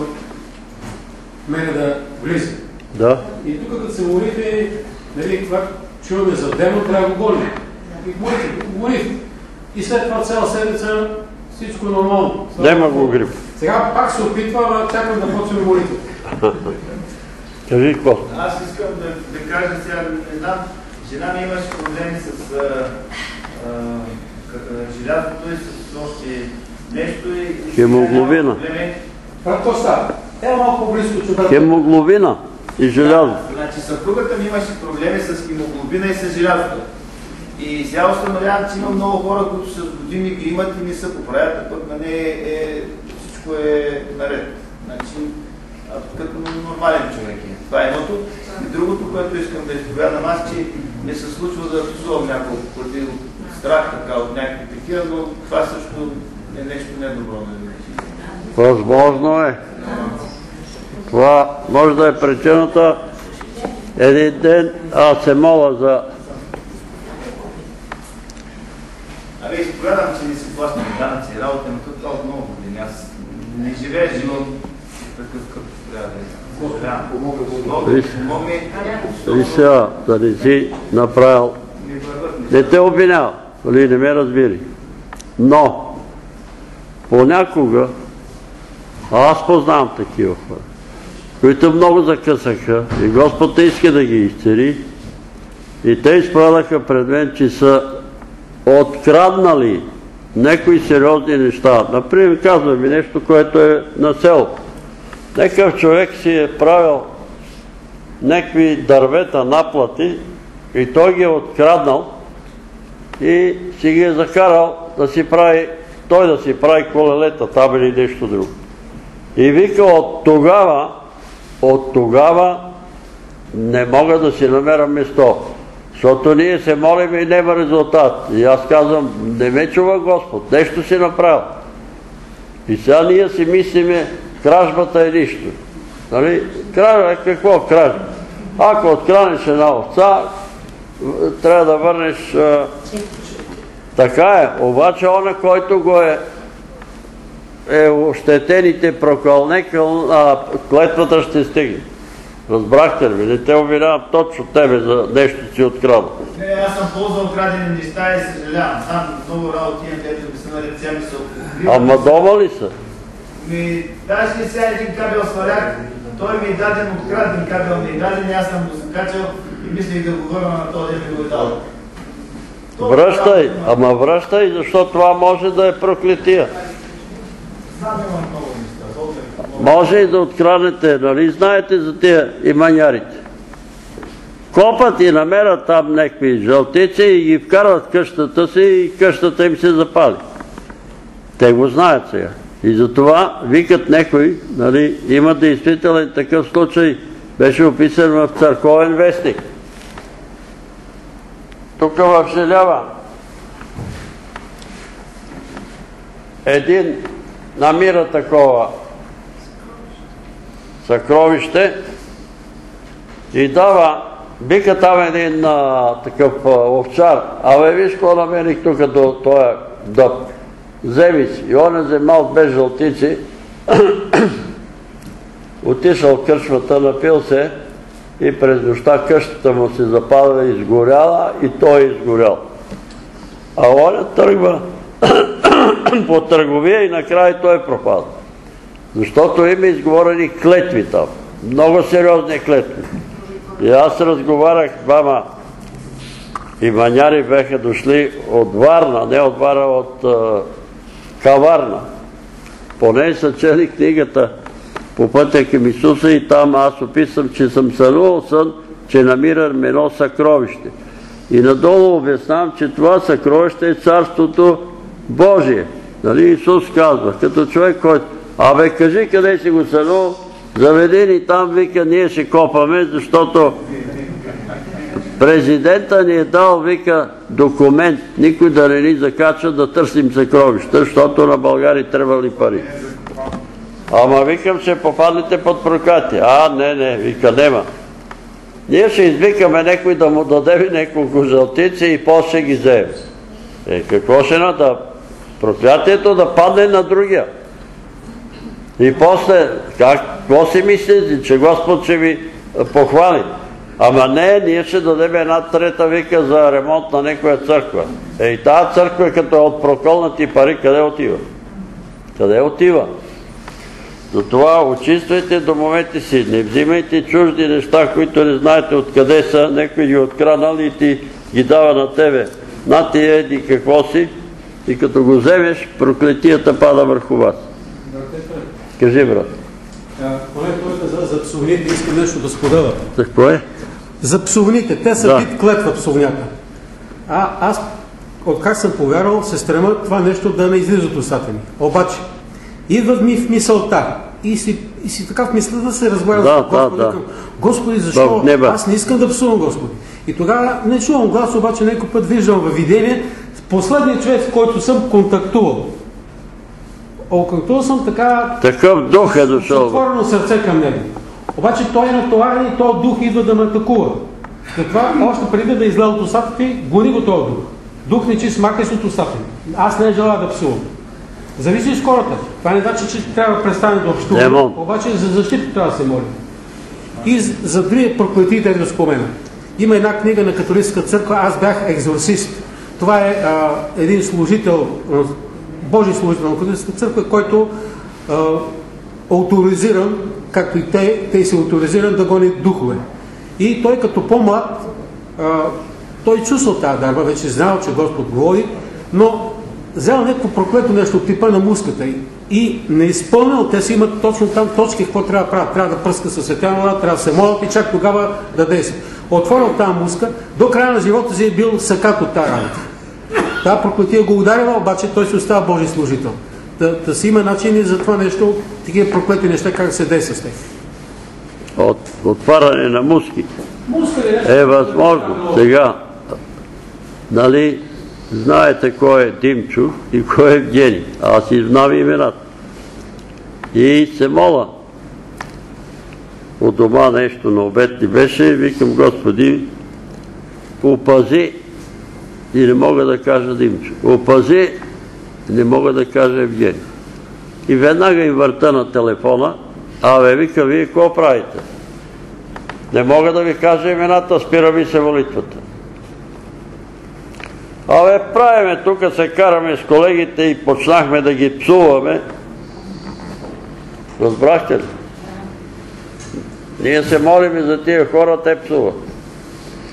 мене да влиза. Да? И тук като се молихме, нали, това чуваме за демон, трябва да го гоним. И молих. И след това цяла седмица всичко е нормално. Нема го грип. Сега пак се опитвам, а чакам да почваме молитва. Кажи какво? Аз искам да, да кажа сега, не знам, жена ми имаше проблеми с желязото и с още нещо и... Хемоглобина. няма. Това какво става? Ела малко по-близко чудата. Хемоглобина и желязо. Значи съпругата ми имаше проблеми с хемоглобина и с желязото. И сега установявам, че има много хора, които с години ги имат и не се поправят, а пък на нея е, всичко е наред. Значи, като нормален човек е. Това е едното. И другото, което искам да изповядам аз, че ми се случва да псувам няколко пъти от страх така, от някакви такива, но това също е нещо недобро. Възможно е. Това може да е причината. Един ден аз се моля за... Абе, изповядам, че не си плащам данъци и работа, но това от много години. Аз не живея живот такъв, като трябва да е. И сега да не си направил... Не те обвинява, нали не ме разбири. Но, понякога, аз познавам такива хора, които много закъсаха и Господ иска да ги изцери и те изпадаха пред мен, че са откраднали някои сериозни неща. Например, казвам ми нещо, което е на село. Некъв човек си е правил някакви дървета наплати и той ги е откраднал и си ги е закарал да си прави, той да си прави колелета там или нещо друго. И вика от тогава, от тогава не мога да си намеря место. Защото ние се молим и няма резултат. И аз казвам, не ме чува Господ, нещо си направил. И сега ние си мислиме, кражбата е нищо. Нали? Кражба е какво кражба? Ако откранеш една овца, трябва да върнеш... а, Така е, обаче она, който го е е ощетените а клетвата ще стигне. Разбрахте ли? Не те обвинявам точно тебе за нещо си откраднал. Не, аз съм ползвал крадени неща и съжалявам. Там много работи имам, където ми са на ръце, ми се откриват. Ама дома ли са? Ми, даже и сега един кабел сваляк, той ми е даден откраден кабел, ми е даден и аз съм го закачал и мислих да го върна на този, да ми го е дал. Връщай, ама връщай, защото това може да е проклетия. Може и да откраднете, нали знаете за тия иманярите. Копат и намерят там някакви жълтици и ги вкарват къщата си и къщата им се запали. Те го знаят сега. И затова викат някой, нали, има действителен такъв случай, беше описан в църковен вестник. Тук в Желява един намира такова съкровище и дава, вика там един а, такъв а, овчар, абе виж какво намерих тук до този дъб. Вземи си. И он е вземал без жълтици, отишъл кръчмата, напил се и през нощта къщата му се запада изгоряла и той е изгорял. А он тръгва по търговия и накрая той пропада. Защото има изговорени клетви там. Много сериозни клетви. И аз разговарях двама маняри беха дошли от Варна, не от Варна, от Каварна. Поне са чели книгата по пътя към Исуса и там аз описвам, че съм сънувал сън, че намирам едно съкровище. И надолу обяснявам, че това съкровище е Царството Божие. Нали Исус казва, като човек, който Абе, кажи къде си го сънул, заведи ни там, вика, ние ще копаме, защото президента ни е дал, вика, документ, никой да не ни закача да търсим съкровища, защото на България трябвали пари. Ама викам, ще попаднете под проклятие. А, не, не, вика, нема. Ние ще извикаме някой да му даде няколко жълтици и после ще ги вземе. Е, какво ще да Проклятието да падне на другия. И после, как, какво си мислите, че Господ ще ви похвали? Ама не, ние ще дадем една трета вика за ремонт на някоя църква. Е, и тази църква, като е от проколнати пари, къде отива? Къде отива? Затова очиствайте домовете си, не взимайте чужди неща, които не знаете откъде са, някой ги откранал и ти ги дава на тебе. На ти еди какво си и като го вземеш, проклетията пада върху вас. Кажи, брат. Поне той каза за псовните, искам нещо да споделя. За какво е? За псовните, те са Да. вид клетва псовнята. А аз, от как съм повярвал, се стрема това нещо да не излиза от устата ми. Обаче, идва ми в мисълта и си, и си така в мисълта да се Да, с Господи. да, да. викам, Господи, защо аз не искам да псувам Господи? И тогава не чувам глас, обаче някой път виждам във видение последният човек, с който съм контактувал. Оконтактувал съм така Такъв дух е дошъл. отворено сърце към него. Обаче той е натоварен и този дух идва да ме атакува. Затова още преди да излезе от устата ти, гони го този дух. Дух не чист махай се от устата. Аз не желая да псувам. Зависи с хората. Това не значи, че трябва да престане да общува. Обаче за защита трябва да се моли. И за- други проклетите да спомена. Има една книга на католическа църква, аз бях екзорсист. Това е а, един служител, Божий служител на католическа църква, който а, авторизиран, както и те, те са авторизиран да гони духове. И той като по-млад, той чувствал тази дарба, вече знал, че Господ говори, но взел някакво проклето нещо от типа на муската и, и не изпълнил, те си имат точно там точки, какво трябва да правят. Трябва да пръска със вода, трябва да се молят и чак тогава да действат. Отворил тази муска, до края на живота си е бил сакат от тази работа. Та проклетия го ударила, обаче той се остава Божий служител. Да, да си има начини за това нещо, такива проклети неща, как се действа с тях. От отваряне на муски. Нещо? Е възможно. Сега, нали, знаете кой е Димчо и кой е Евгений. Аз си знам имената. И се мола. От дома нещо на обед ни беше и викам, Господи, опази и не мога да кажа Димчо. Опази, не мога да кажа Евгений. И веднага им върта на телефона, абе, вика, вие какво правите? Не мога да ви кажа имената, спира ми се молитвата. Абе, правиме, тук се караме с колегите и почнахме да ги псуваме. Разбрахте ли? Ние се молиме за тия хора, те псуват.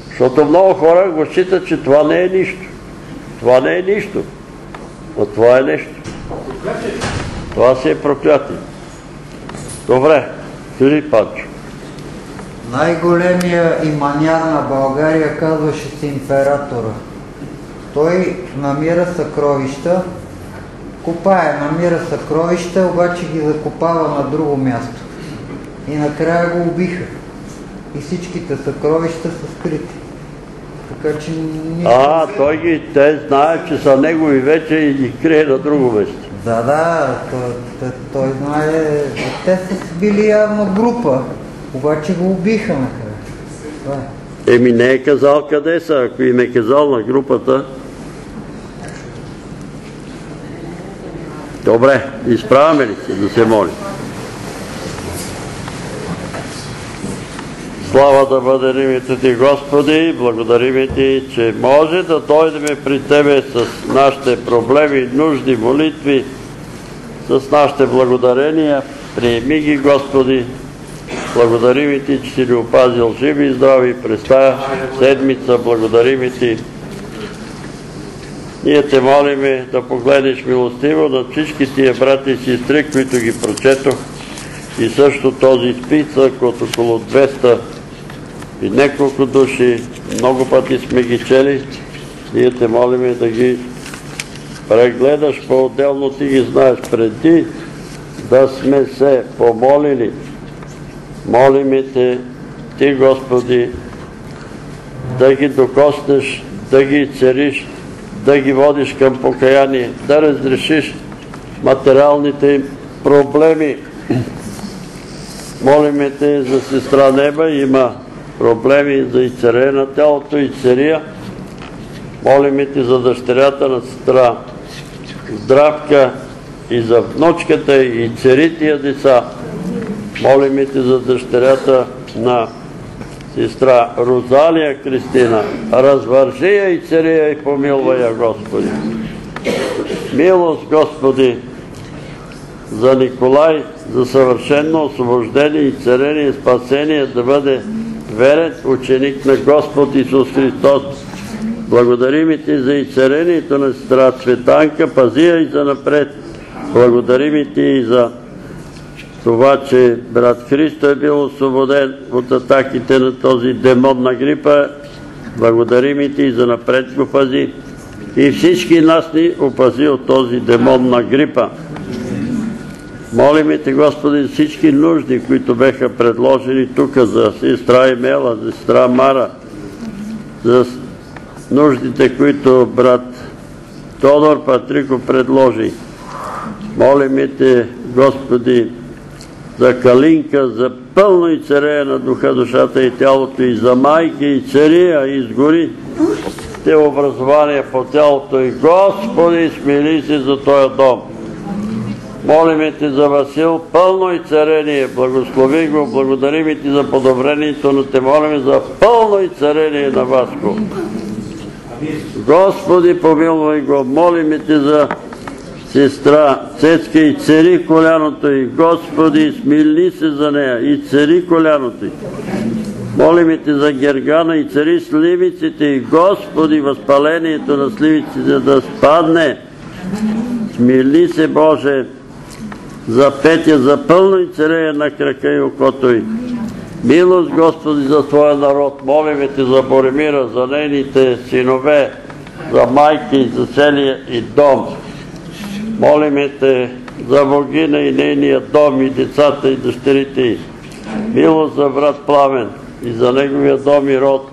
Защото много хора го считат, че това не е нищо. Това не е нищо. Но това е нещо. Това си е проклятие. Добре, кажи, Панчо. Най-големия иманяр на България казваше се императора. Той намира съкровища, копае, намира съкровища, обаче ги закопава на друго място. И накрая го убиха. И всичките съкровища са скрити. Така че. А, той ги, те знаят, че са негови вече и ги крие на друго место. Да, да, той, той, той знае... Те са били явно група, обаче го убиха накрая. Това е. Еми не е казал къде са, ако им е казал на групата. Добре, изправяме ли се да се молим? Слава да бъде името Ти, Господи, благодарим Ти, че може да дойдем при Тебе с нашите проблеми, нужди, молитви, с нашите благодарения. Приеми ги, Господи. Благодарим Ти, че си ни опазил живи и здрави през тази седмица. Благодарим Ти. Ние те молиме да погледнеш милостиво на всички тия брати и сестри, които ги прочетох и също този списък от около 200 и няколко души, много пъти сме ги чели. Ние те молиме да ги прегледаш по-отделно, ти ги знаеш преди да сме се помолили. Молиме Те, Ти, Господи, да ги докоснеш, да ги цариш, да ги водиш към покаяние, да разрешиш материалните им проблеми. Молиме Те за сестра Неба, има проблеми за изцарение на тялото и цария. Молиме Те за дъщерята на сестра Здравка и за внучката и царития деца. Молиме Те за дъщерята на сестра Розалия Кристина. Развържи я и цария и помилвай я, Господи. Милост, Господи, за Николай, за съвършено освобождение и царение и спасение да бъде верен ученик на Господ Исус Христос. Благодарим и Ти за изцерението на сестра Цветанка, пази я и за напред. Благодарим и Ти и за това, че брат Христо е бил освободен от атаките на този демон на грипа. Благодарим и Ти и за напред го пази. И всички нас ни опази от този демон на грипа. Молиме Те, Господи, всички нужди, които беха предложени тук за сестра Емела, за сестра Мара, за нуждите, които брат Тодор Патрико предложи. Молиме Те, Господи, за Калинка, за пълно и царея на духа, душата и тялото, и за майки, и цария, и изгори те образование по тялото и Господи, смили се за този дом. Молиме Ти за Васил, пълно и царение, благослови го, благодарим Ти за подобрението, но Те молиме за пълно и царение на Васко. Господи, помилвай го, молиме Ти за сестра Цецка и цари коляното и Господи, смили се за нея и цари коляното й. Молиме Те за Гергана и цари сливиците и Господи, възпалението на сливиците да спадне. Смили се, Боже, за Петя, за пълно и царея на крака и окото й. Милост, Господи, за Твоя народ. Молиме Те за Боремира, за нейните синове, за майки, за целия и дом. Молиме Те за Богина и нейния дом и децата и дъщерите й. Милост за брат Пламен и за неговия дом и род.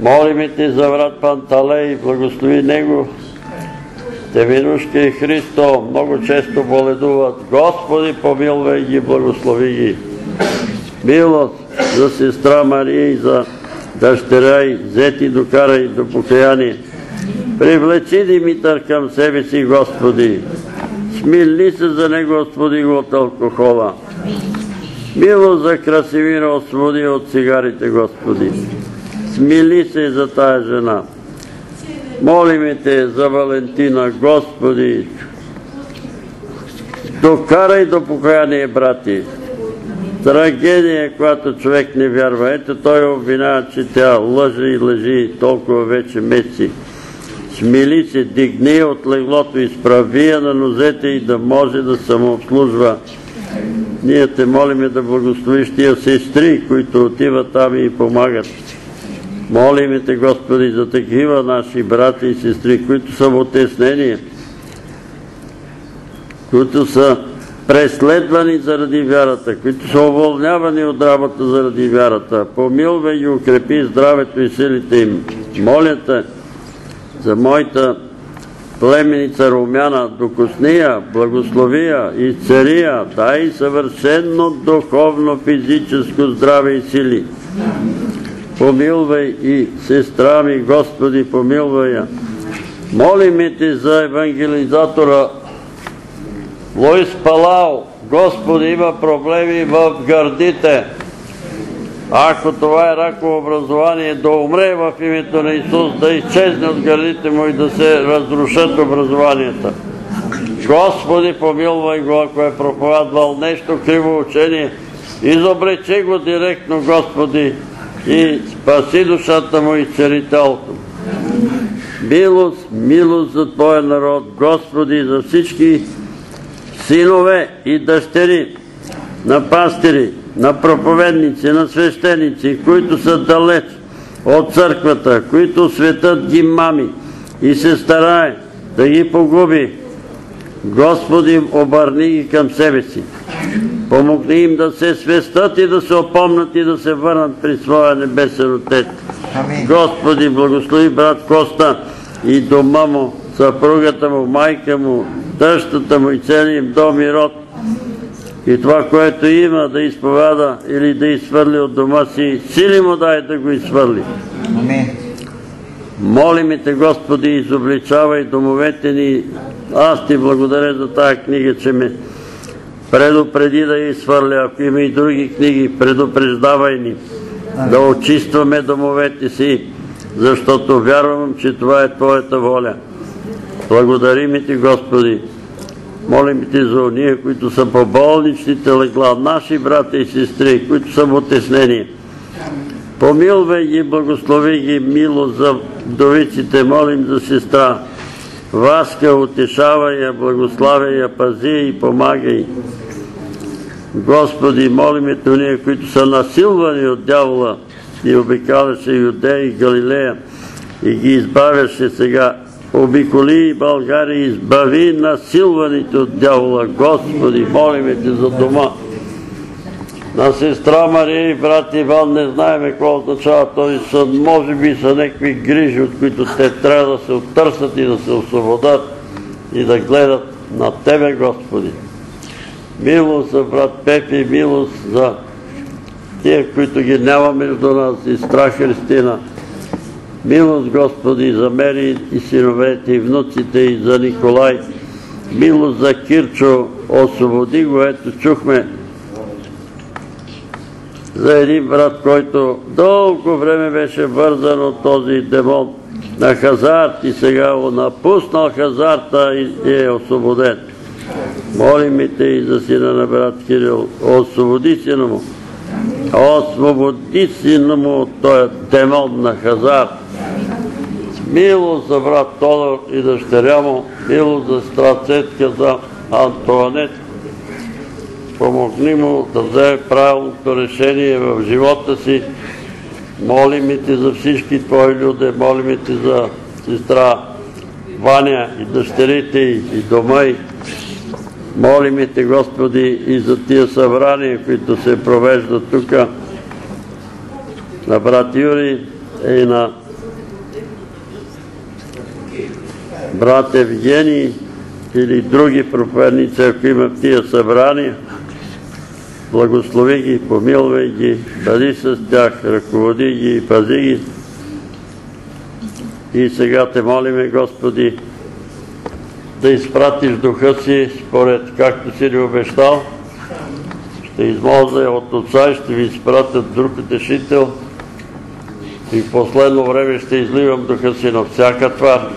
Молиме Те за брат Панталей, благослови него. Теминушка и Христо много често боледуват. Господи, помилвай ги, благослови ги. Милост за сестра Мария и за дъщеря и зети докарай до покаяние. Привлечи Димитър към себе си, Господи. Смили се за него, Господи, го от алкохола. Мило за Красивира, освободи от цигарите, Господи. Смили се за тая жена. Молиме Те за Валентина, Господи. Докарай до покаяние, брати. Трагедия, когато човек не вярва. Ето той обвинява, че тя лъже и лъжи толкова вече месеци. Смили се, дигни от леглото, изправи я на нозете и да може да самообслужва. Ние те молиме да благословиш тия сестри, които отиват там и помагат. Молиме те, Господи, за такива наши брати и сестри, които са в отеснение, които са преследвани заради вярата, които са уволнявани от работа заради вярата. Помилвай и укрепи здравето и силите им. Моля те за моята племеница Румяна, докосния, благословия и цария, дай съвършенно духовно, физическо здраве и сили. Помилвай и сестра ми, Господи, помилвай я. Молиме Ти за евангелизатора Луис Палао. Господи, има проблеми в гърдите. Ако това е раково образование, да умре в името на Исус, да изчезне от гърдите му и да се разрушат образованията. Господи, помилвай го, ако е проповядвал нещо криво учение, изобречи го директно, Господи, и спаси душата му и царителото. Милост, милост за Твоя народ, Господи, за всички синове и дъщери на пастири, на проповедници, на свещеници, които са далеч от църквата, които светът ги мами и се старае да ги погуби. Господи, обърни ги към себе си. Помогни им да се свестат и да се опомнат и да се върнат при своя небесен Отец. Господи, благослови брат Коста и дома му, съпругата му, майка му, тъщата му и целият им дом и род. И това, което има да изповяда или да изхвърли от дома си, сили му дай да го изхвърли. Амин. Молим те, Господи, изобличавай домовете ни. Аз ти благодаря за тази книга, че ме предупреди да я изхвърля. Ако има и други книги, предупреждавай ни да очистваме домовете си, защото вярвам, че това е Твоята воля. Благодарим ти, Господи. Молим ти за уния, които са по болничните легла, наши брата и сестри, които са в отеснение. Помилвай ги, благослови ги, мило за вдовиците, молим за сестра. Васка, утешавай я, благославяй я, пази и помагай. Господи, молиме те уния, които са насилвани от дявола и обикаляше Юдея и Галилея и ги избавяше сега. Обиколи България, избави насилваните от дявола. Господи, молиме те за дома на сестра Мария и брат Иван не знаем какво означава този съд. Може би са някакви грижи, от които те трябва да се оттърсят и да се освободят и да гледат на Тебе, Господи. Милост за брат Пепи, милост за тия, които ги няма между нас, и страх Христина. Милост, Господи, за Мери и синовете и внуците и за Николай. Милост за Кирчо, освободи го, ето чухме за един брат, който дълго време беше вързан от този демон на хазарт и сега го напуснал хазарта и е освободен. Молим те и за сина на брат Кирил. Освободи сина му. Освободи сина му от този демон на хазарт. Милост за брат Тодор и дъщеря му. Милост за страцетка за Антуанет помогни му да вземе правилното решение в живота си. Молим и ти за всички твои люди, молим и ти за сестра Ваня и дъщерите и дома и молим и ти, Господи, и за тия събрания, които се провеждат тук на брат Юри и на брат Евгений или други проповедници, ако имат тия събрания благослови ги, помилвай ги, бъди с тях, ръководи ги пази ги. И сега те молиме, Господи, да изпратиш духа си, според както си ни обещал. Ще измозя от Отца и ще ви изпратят друг утешител. И в последно време ще изливам духа си на всяка твар.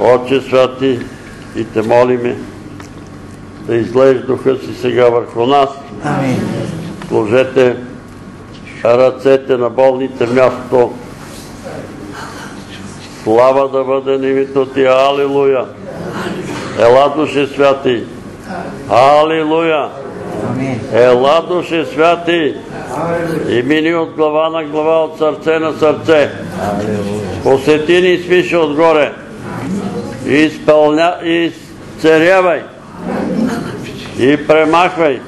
Отче святи, и те молиме да излееш духа си сега върху нас. Амин. Сложете ръцете на болните място. Слава да бъде на името ти. Алилуя. Ела душе святи. Алилуя. Ела душе святи. И мини от глава на глава, от сърце на сърце. Посети ни свише отгоре. Изпълня, и изцерявай. И премахвай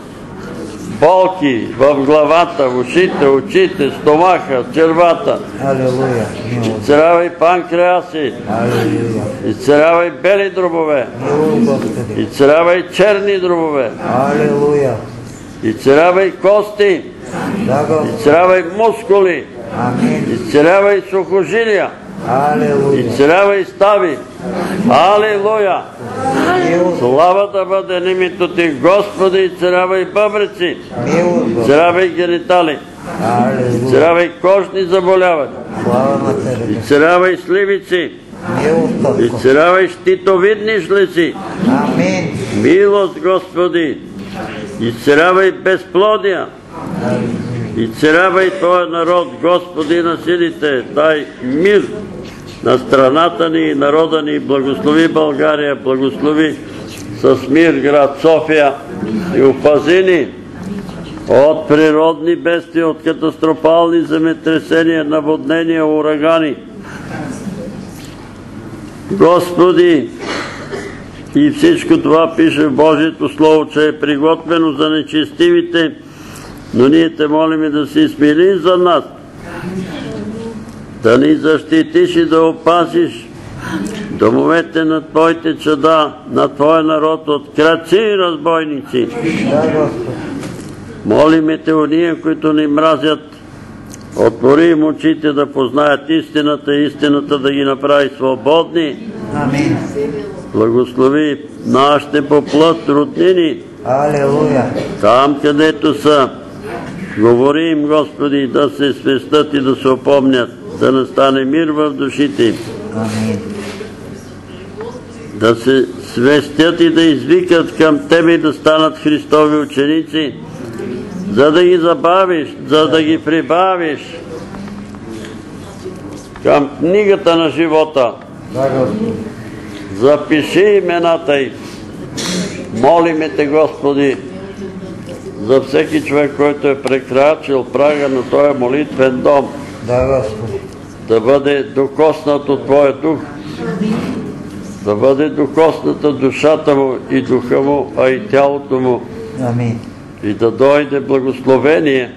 болки в главата, в ушите, очите, стомаха, червата. Алилуя. Мило. Изцерявай панкреаси. Алилуя. Изцерявай бели дробове. Изцерявай черни дробове. Алилуя. Изцерявай кости. Изцерявай мускули. Изцерявай сухожилия. Алилуя. Изцерявай стави. Алилуя! Мило, Слава да бъде на името ти, Господи, изцерявай бъбреци. мило, Господи. Изцерявай генитали. Алилуя. Изцерявай кожни заболявания. Тебе. Изцерявай сливици. Татко. Изцерявай щитовидни жлеци. Милост, Господи. Изцерявай безплодия. Изцерявай Твоя народ, Господи на силите. Дай мир на страната ни и народа ни. Благослови България, благослови с мир град София и опази ни от природни бедствия, от катастрофални земетресения, наводнения, урагани. Господи, И всичко това пише в Божието Слово, че е приготвено за нечестивите, но ние те молиме да си смили за нас, да ни защитиш и да опазиш домовете на Твоите чада, на Твоя народ от краци и разбойници. Молиме Те, уния, които ни мразят, отвори им очите да познаят истината, истината да ги направи свободни. Амин. Благослови нашите по плът роднини, Алелуя. там където са. Говори им, Господи, да се свестат и да се опомнят, да настане мир в душите им, Амин. да се свестят и да извикат към Тебе и да станат Христови ученици, за да ги забавиш, за да ги прибавиш към книгата на живота. Запиши имената й. Молиме Те, Господи, за всеки човек, който е прекрачил прага на този молитвен дом, Да, Господи. да бъде докоснат от Твоя дух, да бъде докосната душата му и духа му, а и тялото му, Амин. и да дойде благословение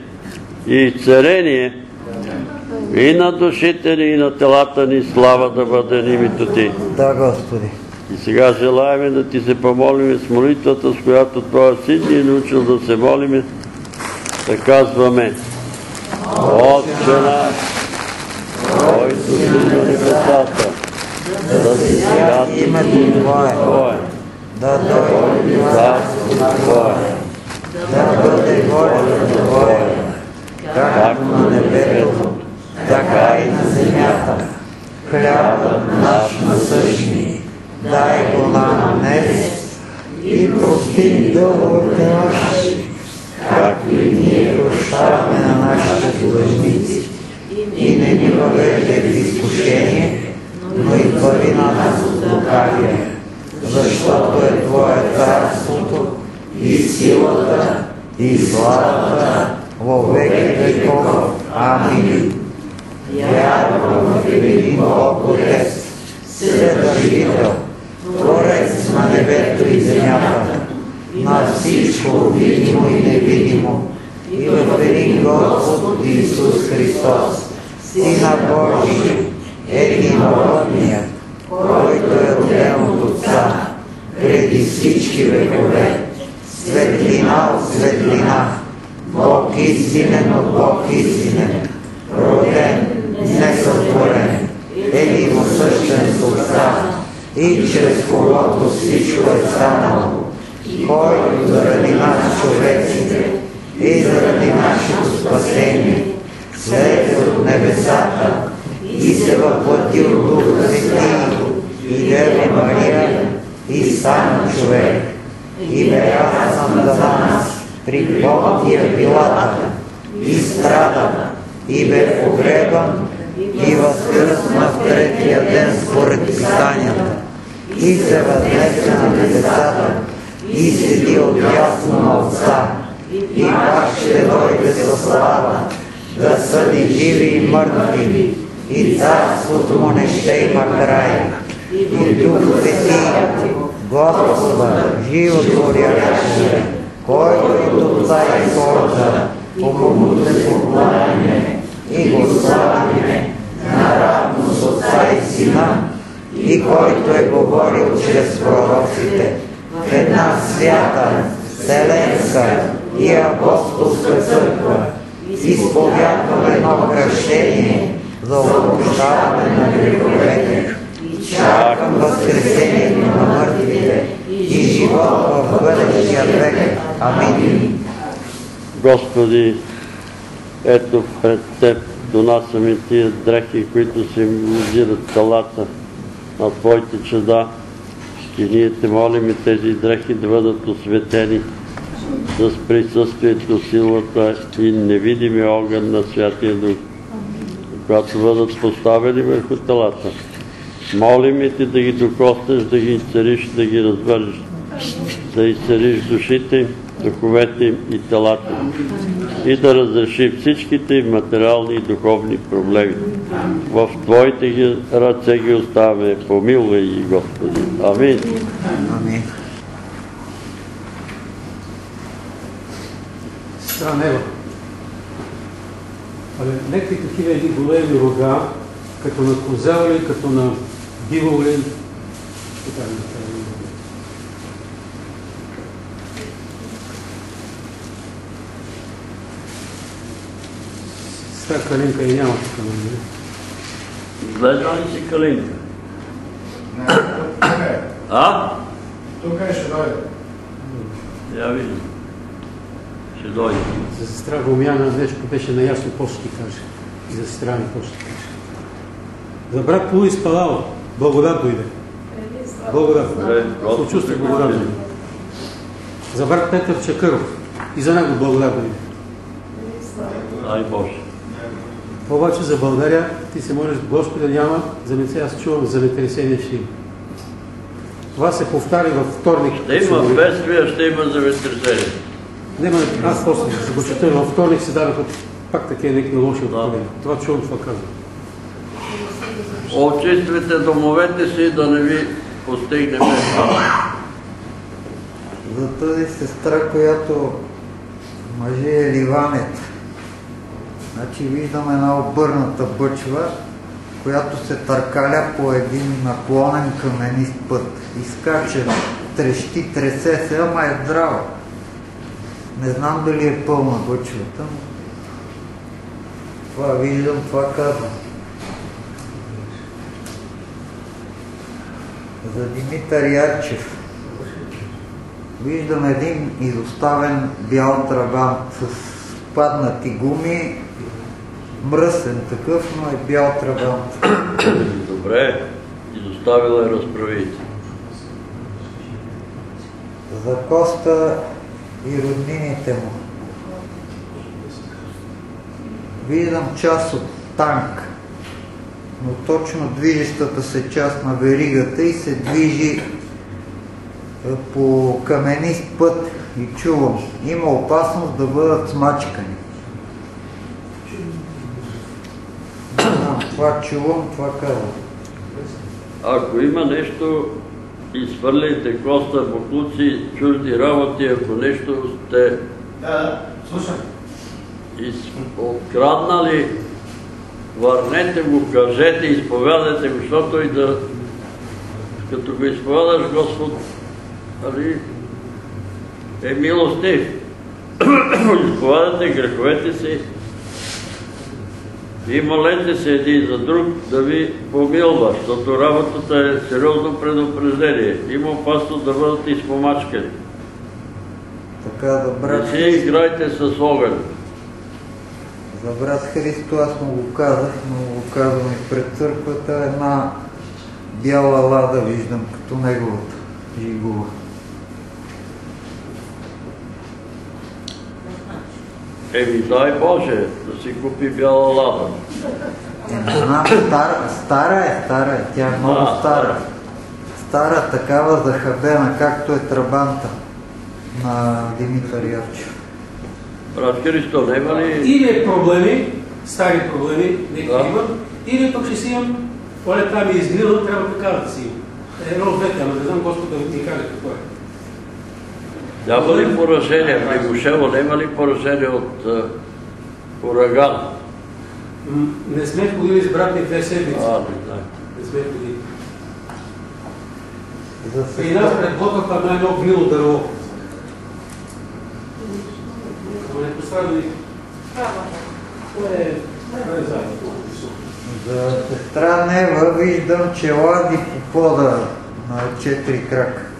и царение и на душите ни, и на телата ни, слава да бъде името Ти. Да, Господи. И сега желаеме да ти се помолиме с молитвата, с която Твоя син ни е научил да се молиме. Да казваме Отче наш, който си на небесата, да се свят Името Твое. Да дойде царство Твое, да бъде волята Твоя, както на небето, така и на земята. Хлябът наш насъщни, дай го нам днес и прости дълговете наши, както и ние прощаваме на нашите длъжници. И не ни въвеждай в изкушение, но избави нас от лукавия, защото е Твое царството и силата и славата во веки веков. Амин. Вярвам в един Бог Отец, Вседържител, Творец на небето и земята, на всичко видимо и невидимо, и в един Господ Исус Христос, Сина Божий, единородният, който е роден от Отца, преди всички векове, светлина от светлина, Бог истинен от Бог истинен, роден, несътворен, единосъщен с Отца, и чрез когото всичко е станало, който заради нас човеците и заради нашето спасение, слезе от небесата и се въплати от Дух Свети и Дева Мария и стана човек. И бе ясен за нас при Понтия Пилата и страда и бе погребан и възкръсна в третия ден според Писанията и се възнесе на небесата и седи отясно на Отца и пак ще дойде със слава да съди живи и мъртви и царството му не ще има край. И Дух Свети, Господа, животворящия, който от Отца изхожда, помогу се покланяме и го славиме наравно с Отца и Сина, и който е говорил чрез пророците в една свята, вселенска и апостолска църква, изповядваме едно кръщение за опрощаване на греховете и чакам възкресението на мъртвите и живот в бъдещия век. Амин. Господи, ето пред Теб донасяме тия дрехи, които символизират талата на Твоите чеда. И ние те молим и тези дрехи да бъдат осветени с присъствието, силата и невидимия огън на Святия Дух, когато бъдат поставени върху телата. Молим и Ти да ги докоснеш, да ги изцериш, да ги развържиш, да изцериш душите им, духовете им и телата им и да разреши всичките им материални и духовни проблеми. В Твоите ги ръце ги оставяме, помилвай ги, Господи. Амин. Амин. Сестра Нева. Абе, някакви такива едни големи рога, като на козел ли, като на дивол ли. Така ми става. Сестра Калинка и няма тук, нали? Гледа ли си Калинка? Не, тук е. А? Тук е, ще дойде. Я виждам. Ще дойде. За сестра Румяна нещо беше наясно, какво ще ти каже. И за сестра ми, ще ти каже. За брат Луис Палао, благодат дойде. Благодат. Добре, Господ Съчувствие да благодат го дойде. За брат Петър Чакъров. И за него благодат дойде. Дай Боже. Обаче за България ти се молиш, Господа няма, за аз чувам за нетресение ще има. Това се повтаря във вторник. Ще има бедствия, ще има земетресение. Нема, аз после ще го чета, във вторник се дадоха пак такива някакви лоши откровения. Това чувам, това казвам. Очиствайте домовете си да не ви постигне. За тази сестра, която мъже е ливанец. Значи виждам една обърната бъчва, която се търкаля по един наклонен каменист път. Изкача, трещи, тресе се, ама е здрава. Не знам дали е пълна бъчвата, но това виждам, това казвам. За Димитър Ярчев. Виждам един изоставен бял трабант с паднати гуми, мръсен такъв, но е бял трабант. Добре, изоставила е разправите. За Коста и роднините му. Виждам част от танк, но точно движещата се част на веригата и се движи е, по каменист път и чувам. Има опасност да бъдат смачкани. Не знам, това чувам, това казвам. Ако има нещо, изхвърляйте коста, буклуци, чужди работи, ако нещо сте Да, слушам. из... откраднали, върнете го, кажете, изповядайте го, защото и да... Като го изповядаш, Господ, нали, е милостив. изповядайте греховете си и молете се един за друг да ви помилва, защото работата е сериозно предупреждение. Има опасност да бъдат изпомачкани. Така да брат Не си играйте с огън. За брат Христо аз му го казах, но го казвам и пред църквата, една бяла лада виждам като неговата жигула. Еми, дай Боже, да си купи бяла лада. Е, не знам, стара, стара е, стара е, тя е много А, стара. Стара такава захабена, както е трабанта на Димитър Ярчев. Брат Христо, няма ли... Или е проблеми, стари проблеми, нека Да. има, или пък ще си имам, оле това ми е изгнила, трябва така да си имам. Едно от двете, ама не знам Господ да ми каже какво е. Няма ли поражение? При Гошево няма ли поражение от а, ураган? Не сме ходили с брат ми две седмици. А, не знам. Не сме ходили. За И нас пред блока едно гнило дърво. Ама не пострадали. Е, е за сестра Нева виждам, че лади по пода на четири крака.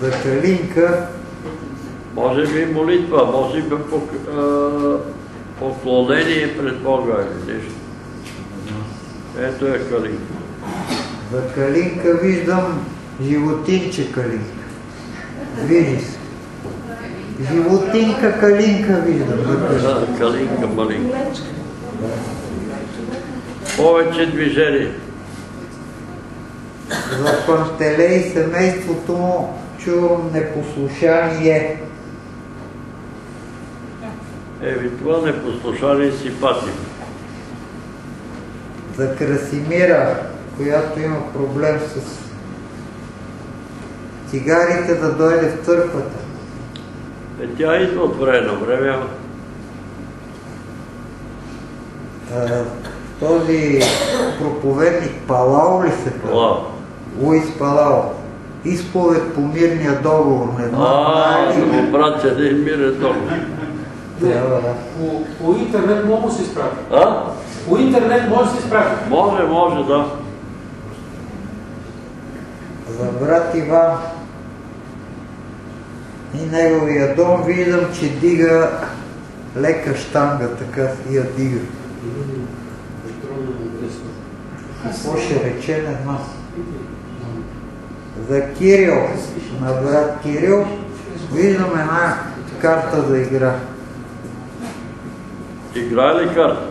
За Калинка Може би молитва, може би поклонение пред Бога или нещо. Ето е Калинка. За Калинка виждам животинче Калинка. Види се. Животинка Калинка виждам. Да, Калинка, малинка. Повече движение. За Пантелей и семейството му чувам непослушание. Еви, това непослушание си пати. За Красимира, която има проблем с цигарите да дойде в църквата. Е, тя идва от време на време. този проповедник Палао ли се казва? Луис Палао. Изповед по мирния договор. Не А, го пратя един мирен договор. Трябва да. По, по интернет мога да се изпрати. А? По интернет може да се изпрати. Може, може, да. За брат Иван и неговия дом виждам, че дига лека штанга, така и я дига. Какво ще рече, не знам. За Кирил, на брат Кирил, виждам една карта за игра. Играе ли карта?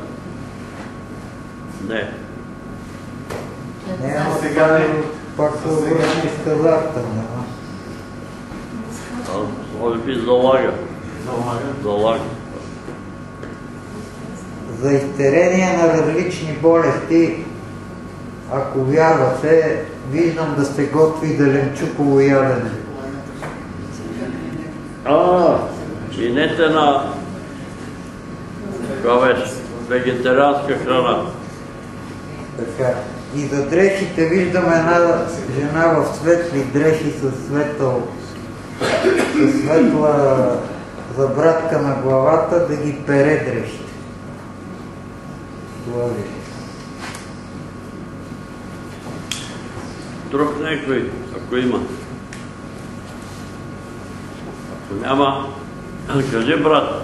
Не. Няма сега пак се връщи с казарта, не може би залага. Залага. За изтерение на различни болести, ако вярвате, виждам да се готви зеленчуково ядене. А, минете на... Беше вегетарианска храна. Така. И за дрехите виждам една жена в светли дрехи с светъл, с светла забратка на главата да ги пере дрехите. Това Друг някой, ако има. Ако няма, кажи брат.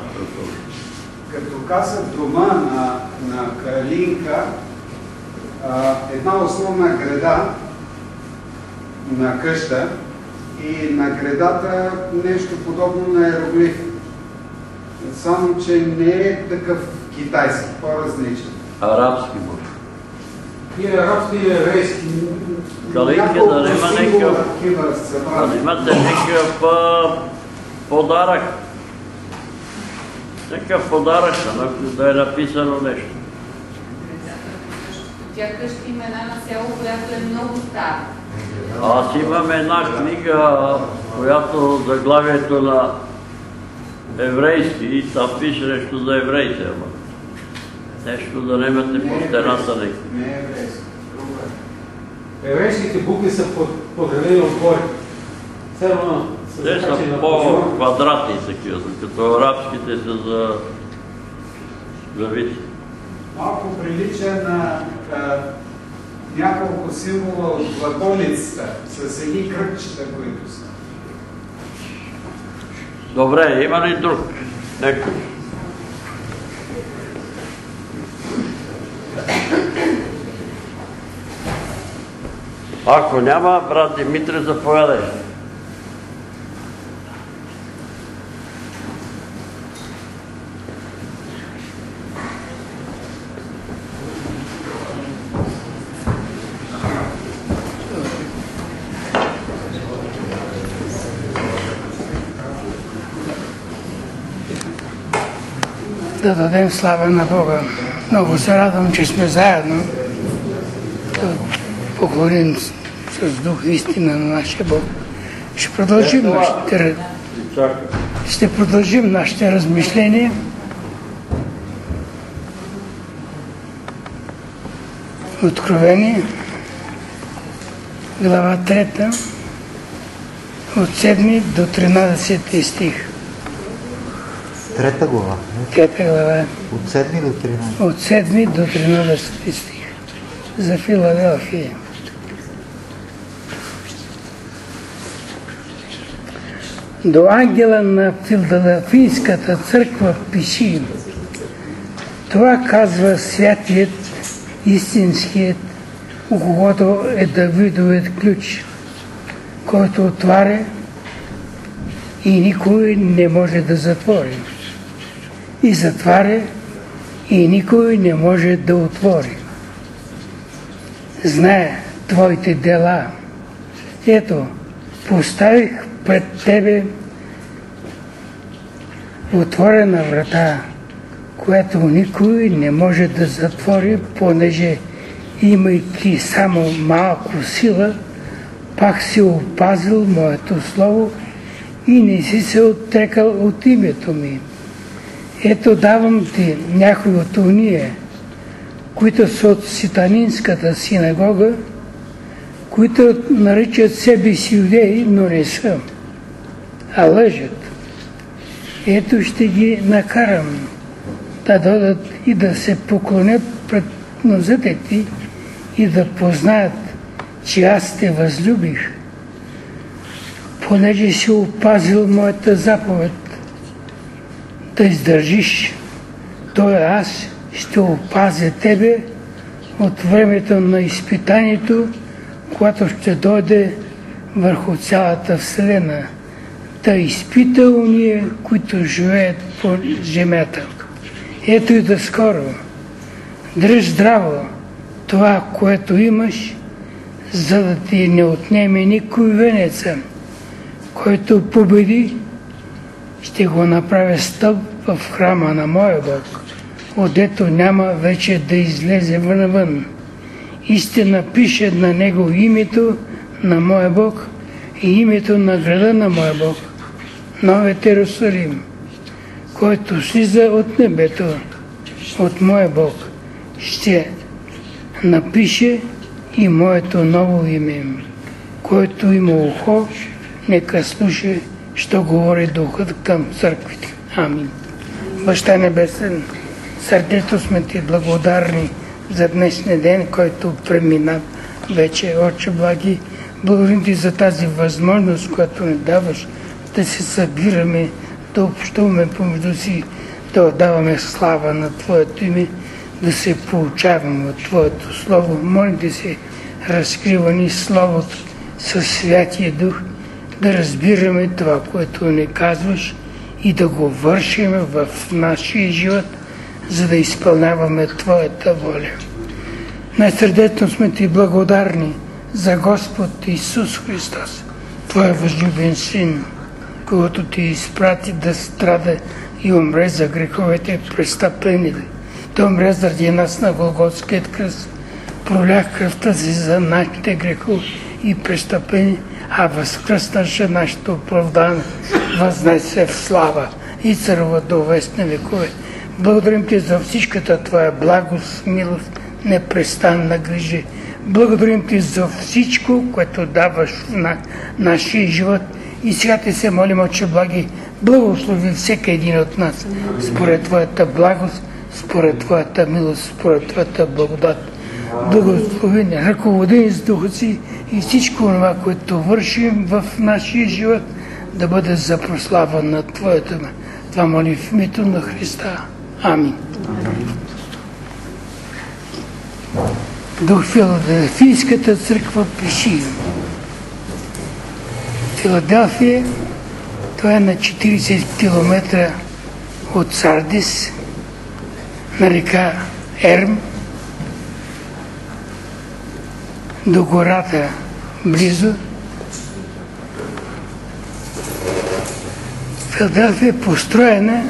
Като каза дома на, на Калинка, а, една основна града на къща и на градата нещо подобно на иероглиф. Само, че не е такъв китайски, по-различен. Арабски може. И арабски, и еврейски. Калинка да няма някакъв... Да имате някакъв подарък. Някакъв подарък, да е написано нещо. Тя къща има една на село, която е много стара. Аз имам една книга, която заглавието на еврейски и там пише нещо за евреите, ама. Нещо да не имате по стената. Не е еврейски. Еврейските букви са под- подредени отгоре. Все едно Те са по-квадратни такива, като арабските са за завити. Малко прилича на а, няколко символа от глаголицата, с едни кръгчета, които са. Добре, има ли друг? Некой. Ако няма, брат Димитре, заповядай. да дадем слава на Бога. Много се радвам, че сме заедно поклоним с, с дух и истина на нашия Бог. Ще продължим нашите, ще продължим нашите размишления. Откровение, глава 3, от 7 до 13 стих. Трета глава. Трета глава. От 7 до 13. от 7 до 13 стих за Филаделфия. До ангела на Филаделфийската църква пиши. Това казва святият, истинският, у когото е Давидовият ключ, който отваря и никой не може да затвори. И затваря и никой не може да отвори. Знае, Твоите дела. Ето, поставих пред Тебе отворена врата, която никой не може да затвори, понеже имайки само малко сила, пак си опазил моето слово и не си се оттекал от името ми. Ето давам ти някои от уния, които са от ситанинската синагога, които наричат себе си юдеи, но не са, а лъжат. Ето ще ги накарам да дойдат и да се поклонят пред нозете ти и да познаят, че аз те възлюбих, понеже си опазил моята заповед да издържиш, то аз ще опазя тебе от времето на изпитанието, когато ще дойде върху цялата Вселена, да изпита уния, които живеят по земята. Ето и да скоро. Дръж здраво това, което имаш, за да ти не отнеме никой венеца, който победи, ще го направя стълб в храма на моя Бог, отдето няма вече да излезе навън. И ще напише на него името на моя Бог и името на града на моя Бог, Новият Иерусалим, който слиза от небето, от моя Бог, ще напише и моето ново име, който има ухо, нека слуша, що говори Духът към църквите. Амин. Баща Небесен, сърдето сме ти благодарни за днешния ден, който премина вече, Отче благи. Благодарим ти за тази възможност, която ни даваш да се събираме, да общуваме помежду си, да отдаваме слава на Твоето име, да се получаваме от Твоето Слово. Моля да се разкрива ни Словото със Святия Дух, да разбираме това, което ни казваш и да го вършим в нашия живот, за да изпълняваме Твоята воля. Най-сърдечно сме Ти благодарни за Господ Исус Христос, Твоя възлюбен Син, когато Ти изпрати да страда и умре за греховете престъпления. Той умре заради нас на Голготският кръст, пролях кръвта си за нашите грехове и престъпления, а възкръснаше нашето оправдание, възнесе в слава и църва до вестни векове. Благодарим Ти за всичката Твоя благост, милост, непрестанна грижи. Благодарим Ти за всичко, което даваш на нашия живот. И сега Ти се молим, Отче благи, благослови всеки един от нас, според Твоята благост, според Твоята милост, според Твоята благодат. Благослови ръководи с духа си и всичко това, което вършим в нашия живот, да бъде за прослава на Твоето име. Това моли в името на Христа. Амин. До Филаделфийската църква пиши. Филаделфия, това е на 40 км от Сардис, на река Ерм, до гората близо. Филаделфия е построена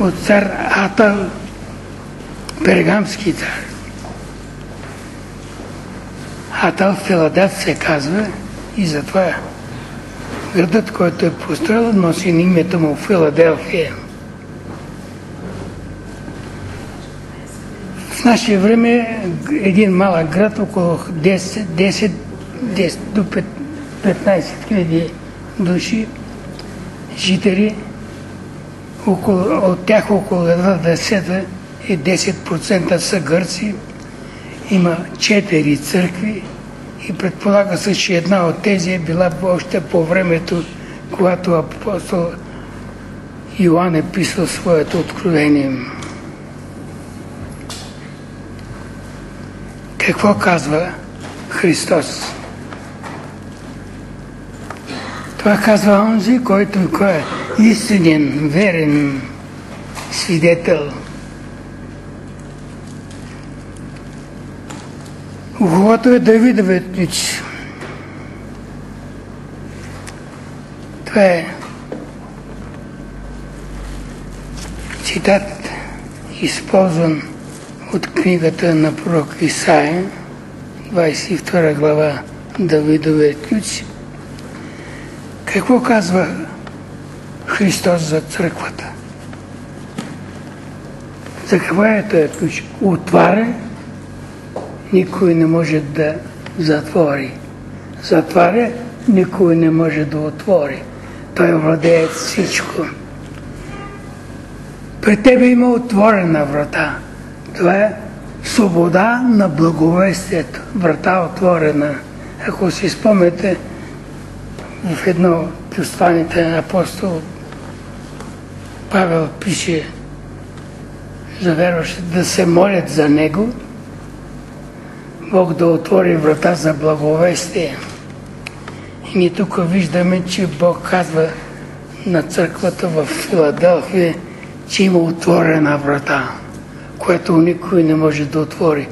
от цар Атал, пергамски цар. Атал Филаделф се казва и затова градът, който е построил, носи името му Филаделфия. В наше време един малък град, около 10, 10, 10 до 15 хиляди души, жители, около, от тях около една десета и 10% са гърци, има 4 църкви и предполага се, че една от тези е била още по времето, когато апостол Йоанн е писал своето откровение. Какво казва Христос? Това казва онзи, който е истинен, верен свидетел. Ухото е Давидовият меч. Това е цитат, използван от книгата на пророк Исаия, 22 глава Давидовият ключ. Какво казва Христос за църквата? За какво е този ключ? Отваря, никой не може да затвори. Затваря, никой не може да отвори. Той владее всичко. При тебе има отворена врата. Това е свобода на благовестието. Врата отворена. Ако си спомняте, в едно от посланите на апостол Павел пише за верващите да се молят за него, Бог да отвори врата за благовестие. И ние тук виждаме, че Бог казва на църквата в Филаделфия, че има отворена врата, което никой не може да отвори.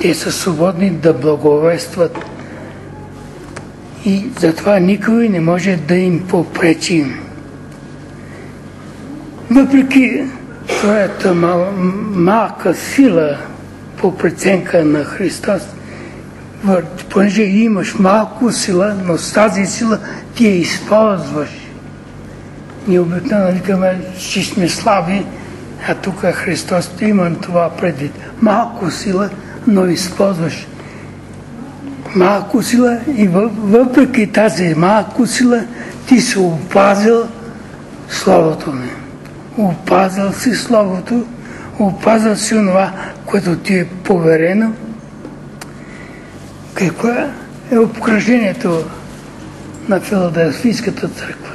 Те са свободни да благовестват и затова никой не може да им попречи. Въпреки твоята мал, малка сила по преценка на Христос, понеже имаш малко сила, но с тази сила ти я използваш. Ние обикновено викаме, че сме слаби, а тук Христос има това предвид. Малко сила, но използваш малко сила и въпреки тази малко сила ти си опазил Словото ми. Опазил си Словото, опазил си това, което ти е поверено. Какво е обкръжението на Филаделфийската църква?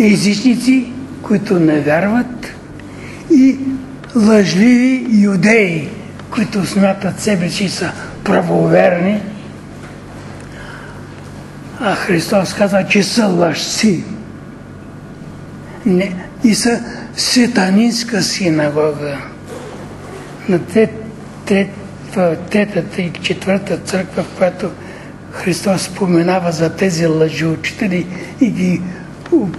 Езичници, които не вярват и лъжливи юдеи, които смятат себе, че са правоверни, а Христос каза, че са лъжци. Не, и са сатанинска синагога. На третата и четвърта църква, в която Христос споменава за тези лъжеучители и ги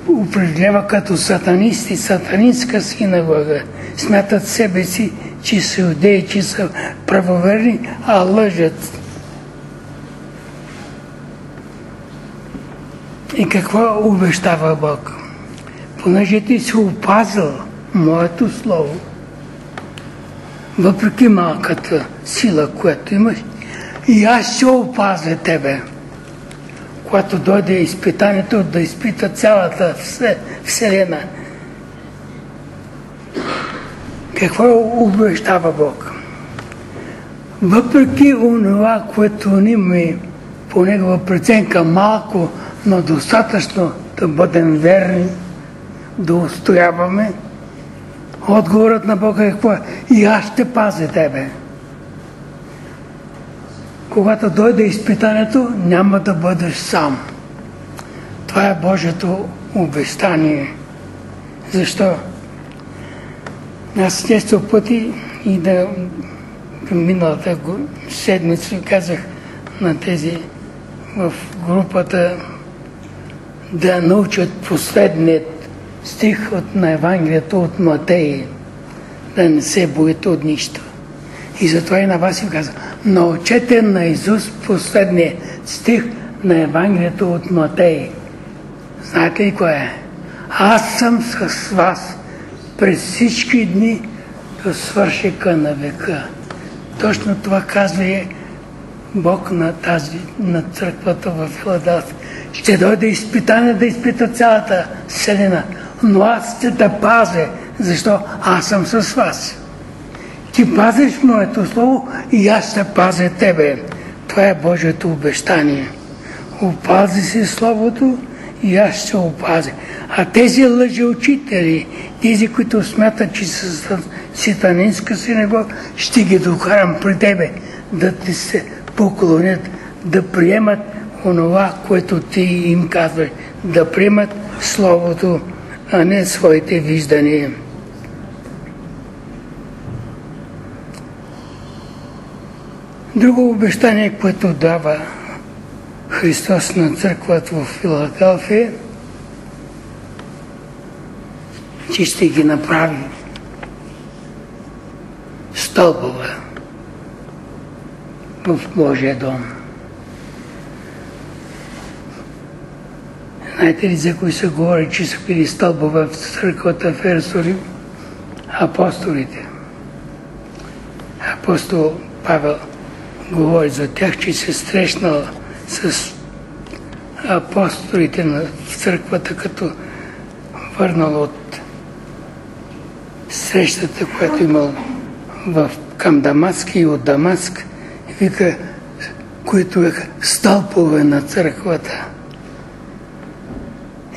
определява като сатанисти, сатанинска синагога. Смятат себе си, че са юдеи, че са правоверни, а лъжат. И какво обещава Бог? Понеже ти си опазил моето слово, въпреки малката сила, която имаш, и аз ще опазя тебе когато дойде изпитанието, да изпита цялата Вселена. Какво обещава Бог? Въпреки онова, което ни ми по негова преценка малко, но достатъчно да бъдем верни, да устояваме, отговорът на Бога е какво? И аз ще пазя тебе когато дойде изпитанието, няма да бъдеш сам. Това е Божието обещание. Защо? Аз често пъти и да миналата седмица казах на тези в групата да научат последният стих от на Евангелието от Матей, да не се боите от нищо. И затова и на вас ви казвам, научете на Исус последния стих на Евангелието от Матей. Знаете ли кое е? Аз съм с вас през всички дни до свършика на века. Точно това казва и Бог на тази, на църквата в Филаделфия. Ще дойде изпитание да изпита цялата Вселена, но аз ще те пазя, защо аз съм с вас. Ти пазиш моето слово и аз ще пазя тебе. Това е Божието обещание. Опази си Словото и аз ще опазя. А тези лъжеучители, тези, които смятат, че са сатанинска синагога, ще ги докарам при тебе да ти се поклонят, да приемат онова, което ти им казваш, да приемат Словото, а не своите виждания. Друго обещание, което дава Христос на църквата в Филаделфия, че ще ги направи стълбове в Божия дом. Знаете ли за кои се говори, че са били стълбове в църквата в Ерсолим? Апостолите. Апостол Павел говори за тях, че се срещнал с апостолите на църквата, като върнал от срещата, която имал в, към Дамаск и от Дамаск, вика, които е стълпове на църквата.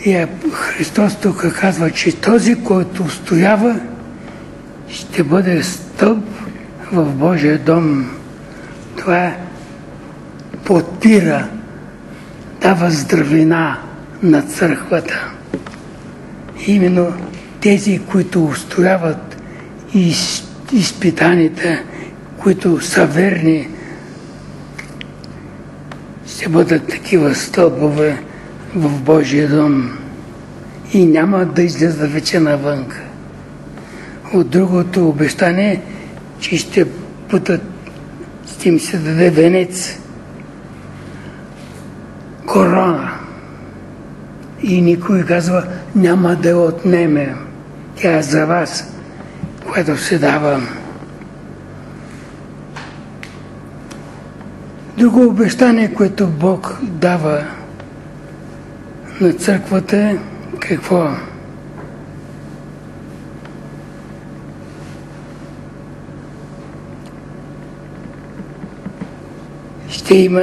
И Христос тук казва, че този, който устоява, ще бъде стълб в Божия дом. Това подпира, дава здравина на църквата. Именно тези, които устояват и изпитаните, които са верни, ще бъдат такива стълбове в Божия дом и няма да излезат вече навън. От другото обещание, че ще бъдат, ще им се даде венец, корона. И никой казва, няма да отнеме. Тя е за вас, което се дава. Друго обещание, което Бог дава на църквата какво? Ще има,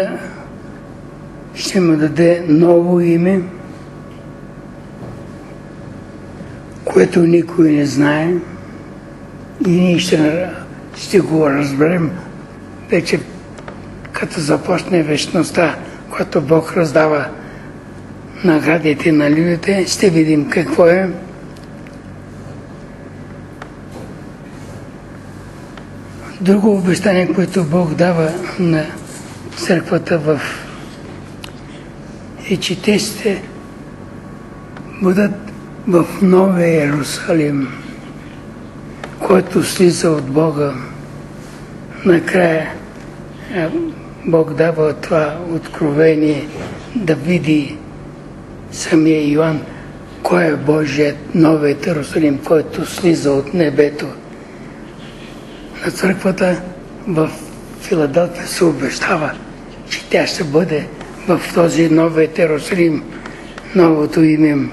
ще му даде ново име, което никой не знае и ние ще, ще го разберем вече като започне вечността, когато Бог раздава наградите на людите, ще видим какво е. Друго обещание, което Бог дава на църквата в е, че те ще бъдат в Новия Иерусалим, който слиза от Бога. Накрая Бог дава това откровение да види самия Йоан, кой е Божият новият Иерусалим, който слиза от небето. На църквата в Филаделфия се обещава, че тя ще бъде в този новият Иерусалим, новото име.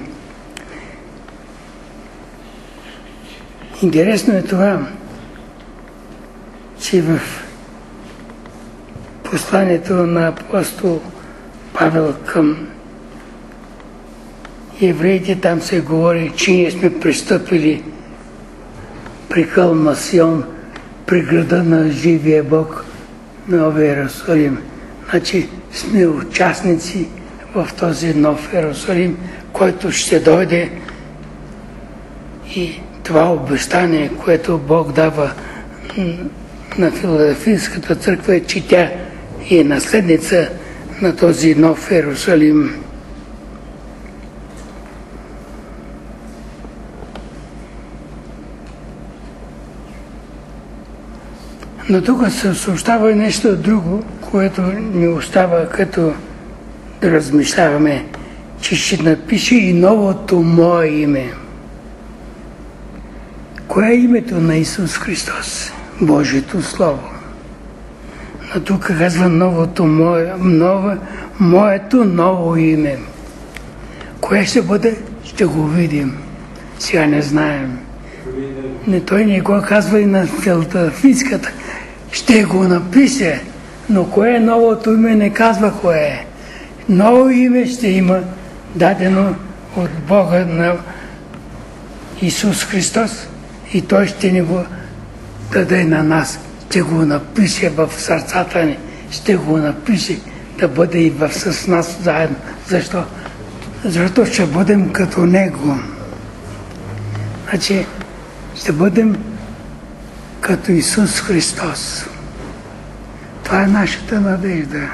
Интересно е това, че в посланието на апостол Павел към евреите там се говори, че ние сме пристъпили при хълма при града на живия Бог, Новия Иерусалим. Значи сме участници в този нов Иерусалим, който ще дойде и това обещание, което Бог дава на Филаделфийската църква е, че тя е наследница на този нов Иерусалим. Но тук се съобщава и нещо друго, което ни остава като да размишляваме, че ще напише и новото мое име. Кое е името на Исус Христос? Божието Слово. Но тук казва новото мое, ново, моето ново име. Кое ще бъде? Ще го видим. Сега не знаем. Не, той не го казва и на философийската ще го напише, но кое е новото име не казва кое е. Ново име ще има дадено от Бога на Исус Христос и Той ще ни го даде на нас. Ще го напише в сърцата ни. Ще го напише да бъде и в с нас заедно. Защо? Защото ще бъдем като Него. Значи, ще бъдем като Исус Христос. Това е нашата надежда.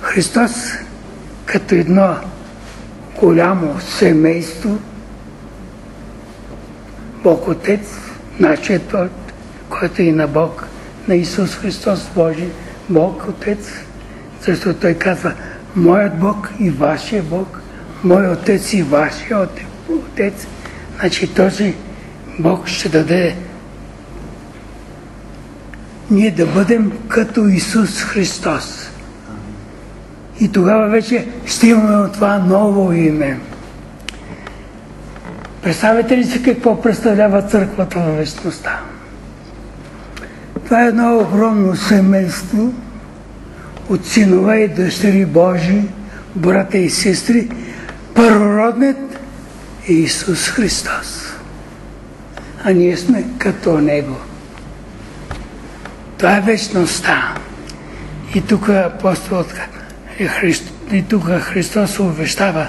Христос като едно голямо семейство, Бог Отец, нашият Бог, който е и на Бог, на Исус Христос Божи, Бог Отец, защото Той казва, моят Бог и вашия Бог, мой Отец и вашия Отец. Значи този Бог ще даде ние да бъдем като Исус Христос. И тогава вече ще имаме това ново име. Представете ли си какво представлява църквата във вечността? Това е едно огромно семейство от синове и дъщери Божи, брата и сестри. Първородният Исус Христос. А ние сме като Него. Това е вечността. И тук апостолът и тук Христос увещава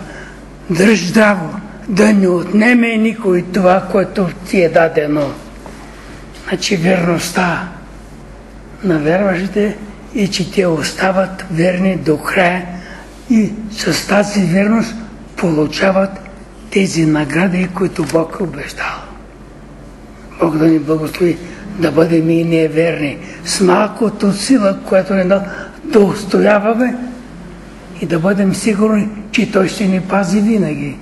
дръж здраво, да не отнеме никой това, което ти е дадено. Значи верността на верващите и че те остават верни до края и с тази верност получават тези награди, които Бог е обещал. Бог да ни благослови да бъдем и ние верни с малкото сила, която ни да, да устояваме и да бъдем сигурни, че Той ще ни пази винаги.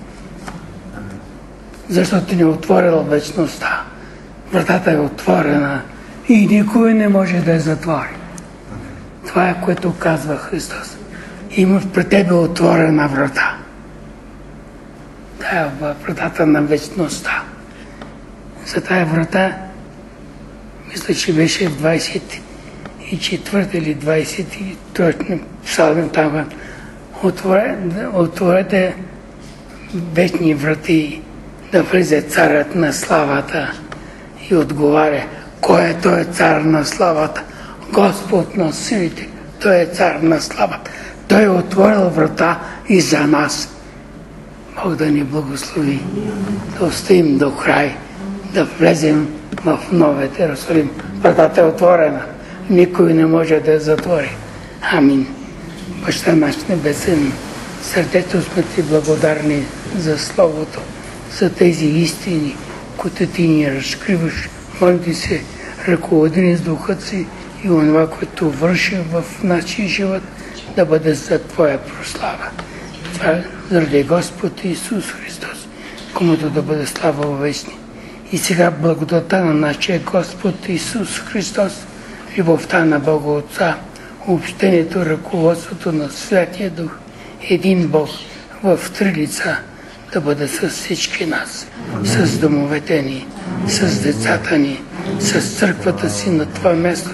Защото ни е отворила вечността. Вратата е отворена и никой не може да я затвори. Това е което казва Христос. Има пред тебе отворена врата. Тая е вратата на вечността. За тая врата, мисля, че беше в 24 или 23 псалми там. Отворете вечни врати да влезе царят на славата и отговаря, кой е той цар на славата? Господ на силите, той е цар на славата. Той е отворил врата и за нас. Бог да ни благослови, да оставим до край, да влезем в новият Иерусалим. Вратата е отворена. Никой не може да я затвори. Амин. Баща наш небесен, сърдето сме ти благодарни за Словото, за тези истини, които ти ни разкриваш. Моля ти се, ръководи ни с духът си и онова, което върши в нашия живот, да бъде за Твоя прослава. Това е заради Господ Исус Христос, комуто да бъде слава вечни. И сега благодата на нашия Господ Исус Христос, любовта на Бога Отца, общението, ръководството на Святия Дух, един Бог в три лица да бъде с всички нас, с домовете ни, с децата ни, с църквата си на това место,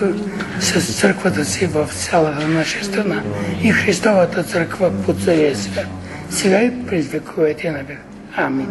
с църквата си в цялата наша страна и Христовата църква по целия свят, сега и през вековете на век. Амин.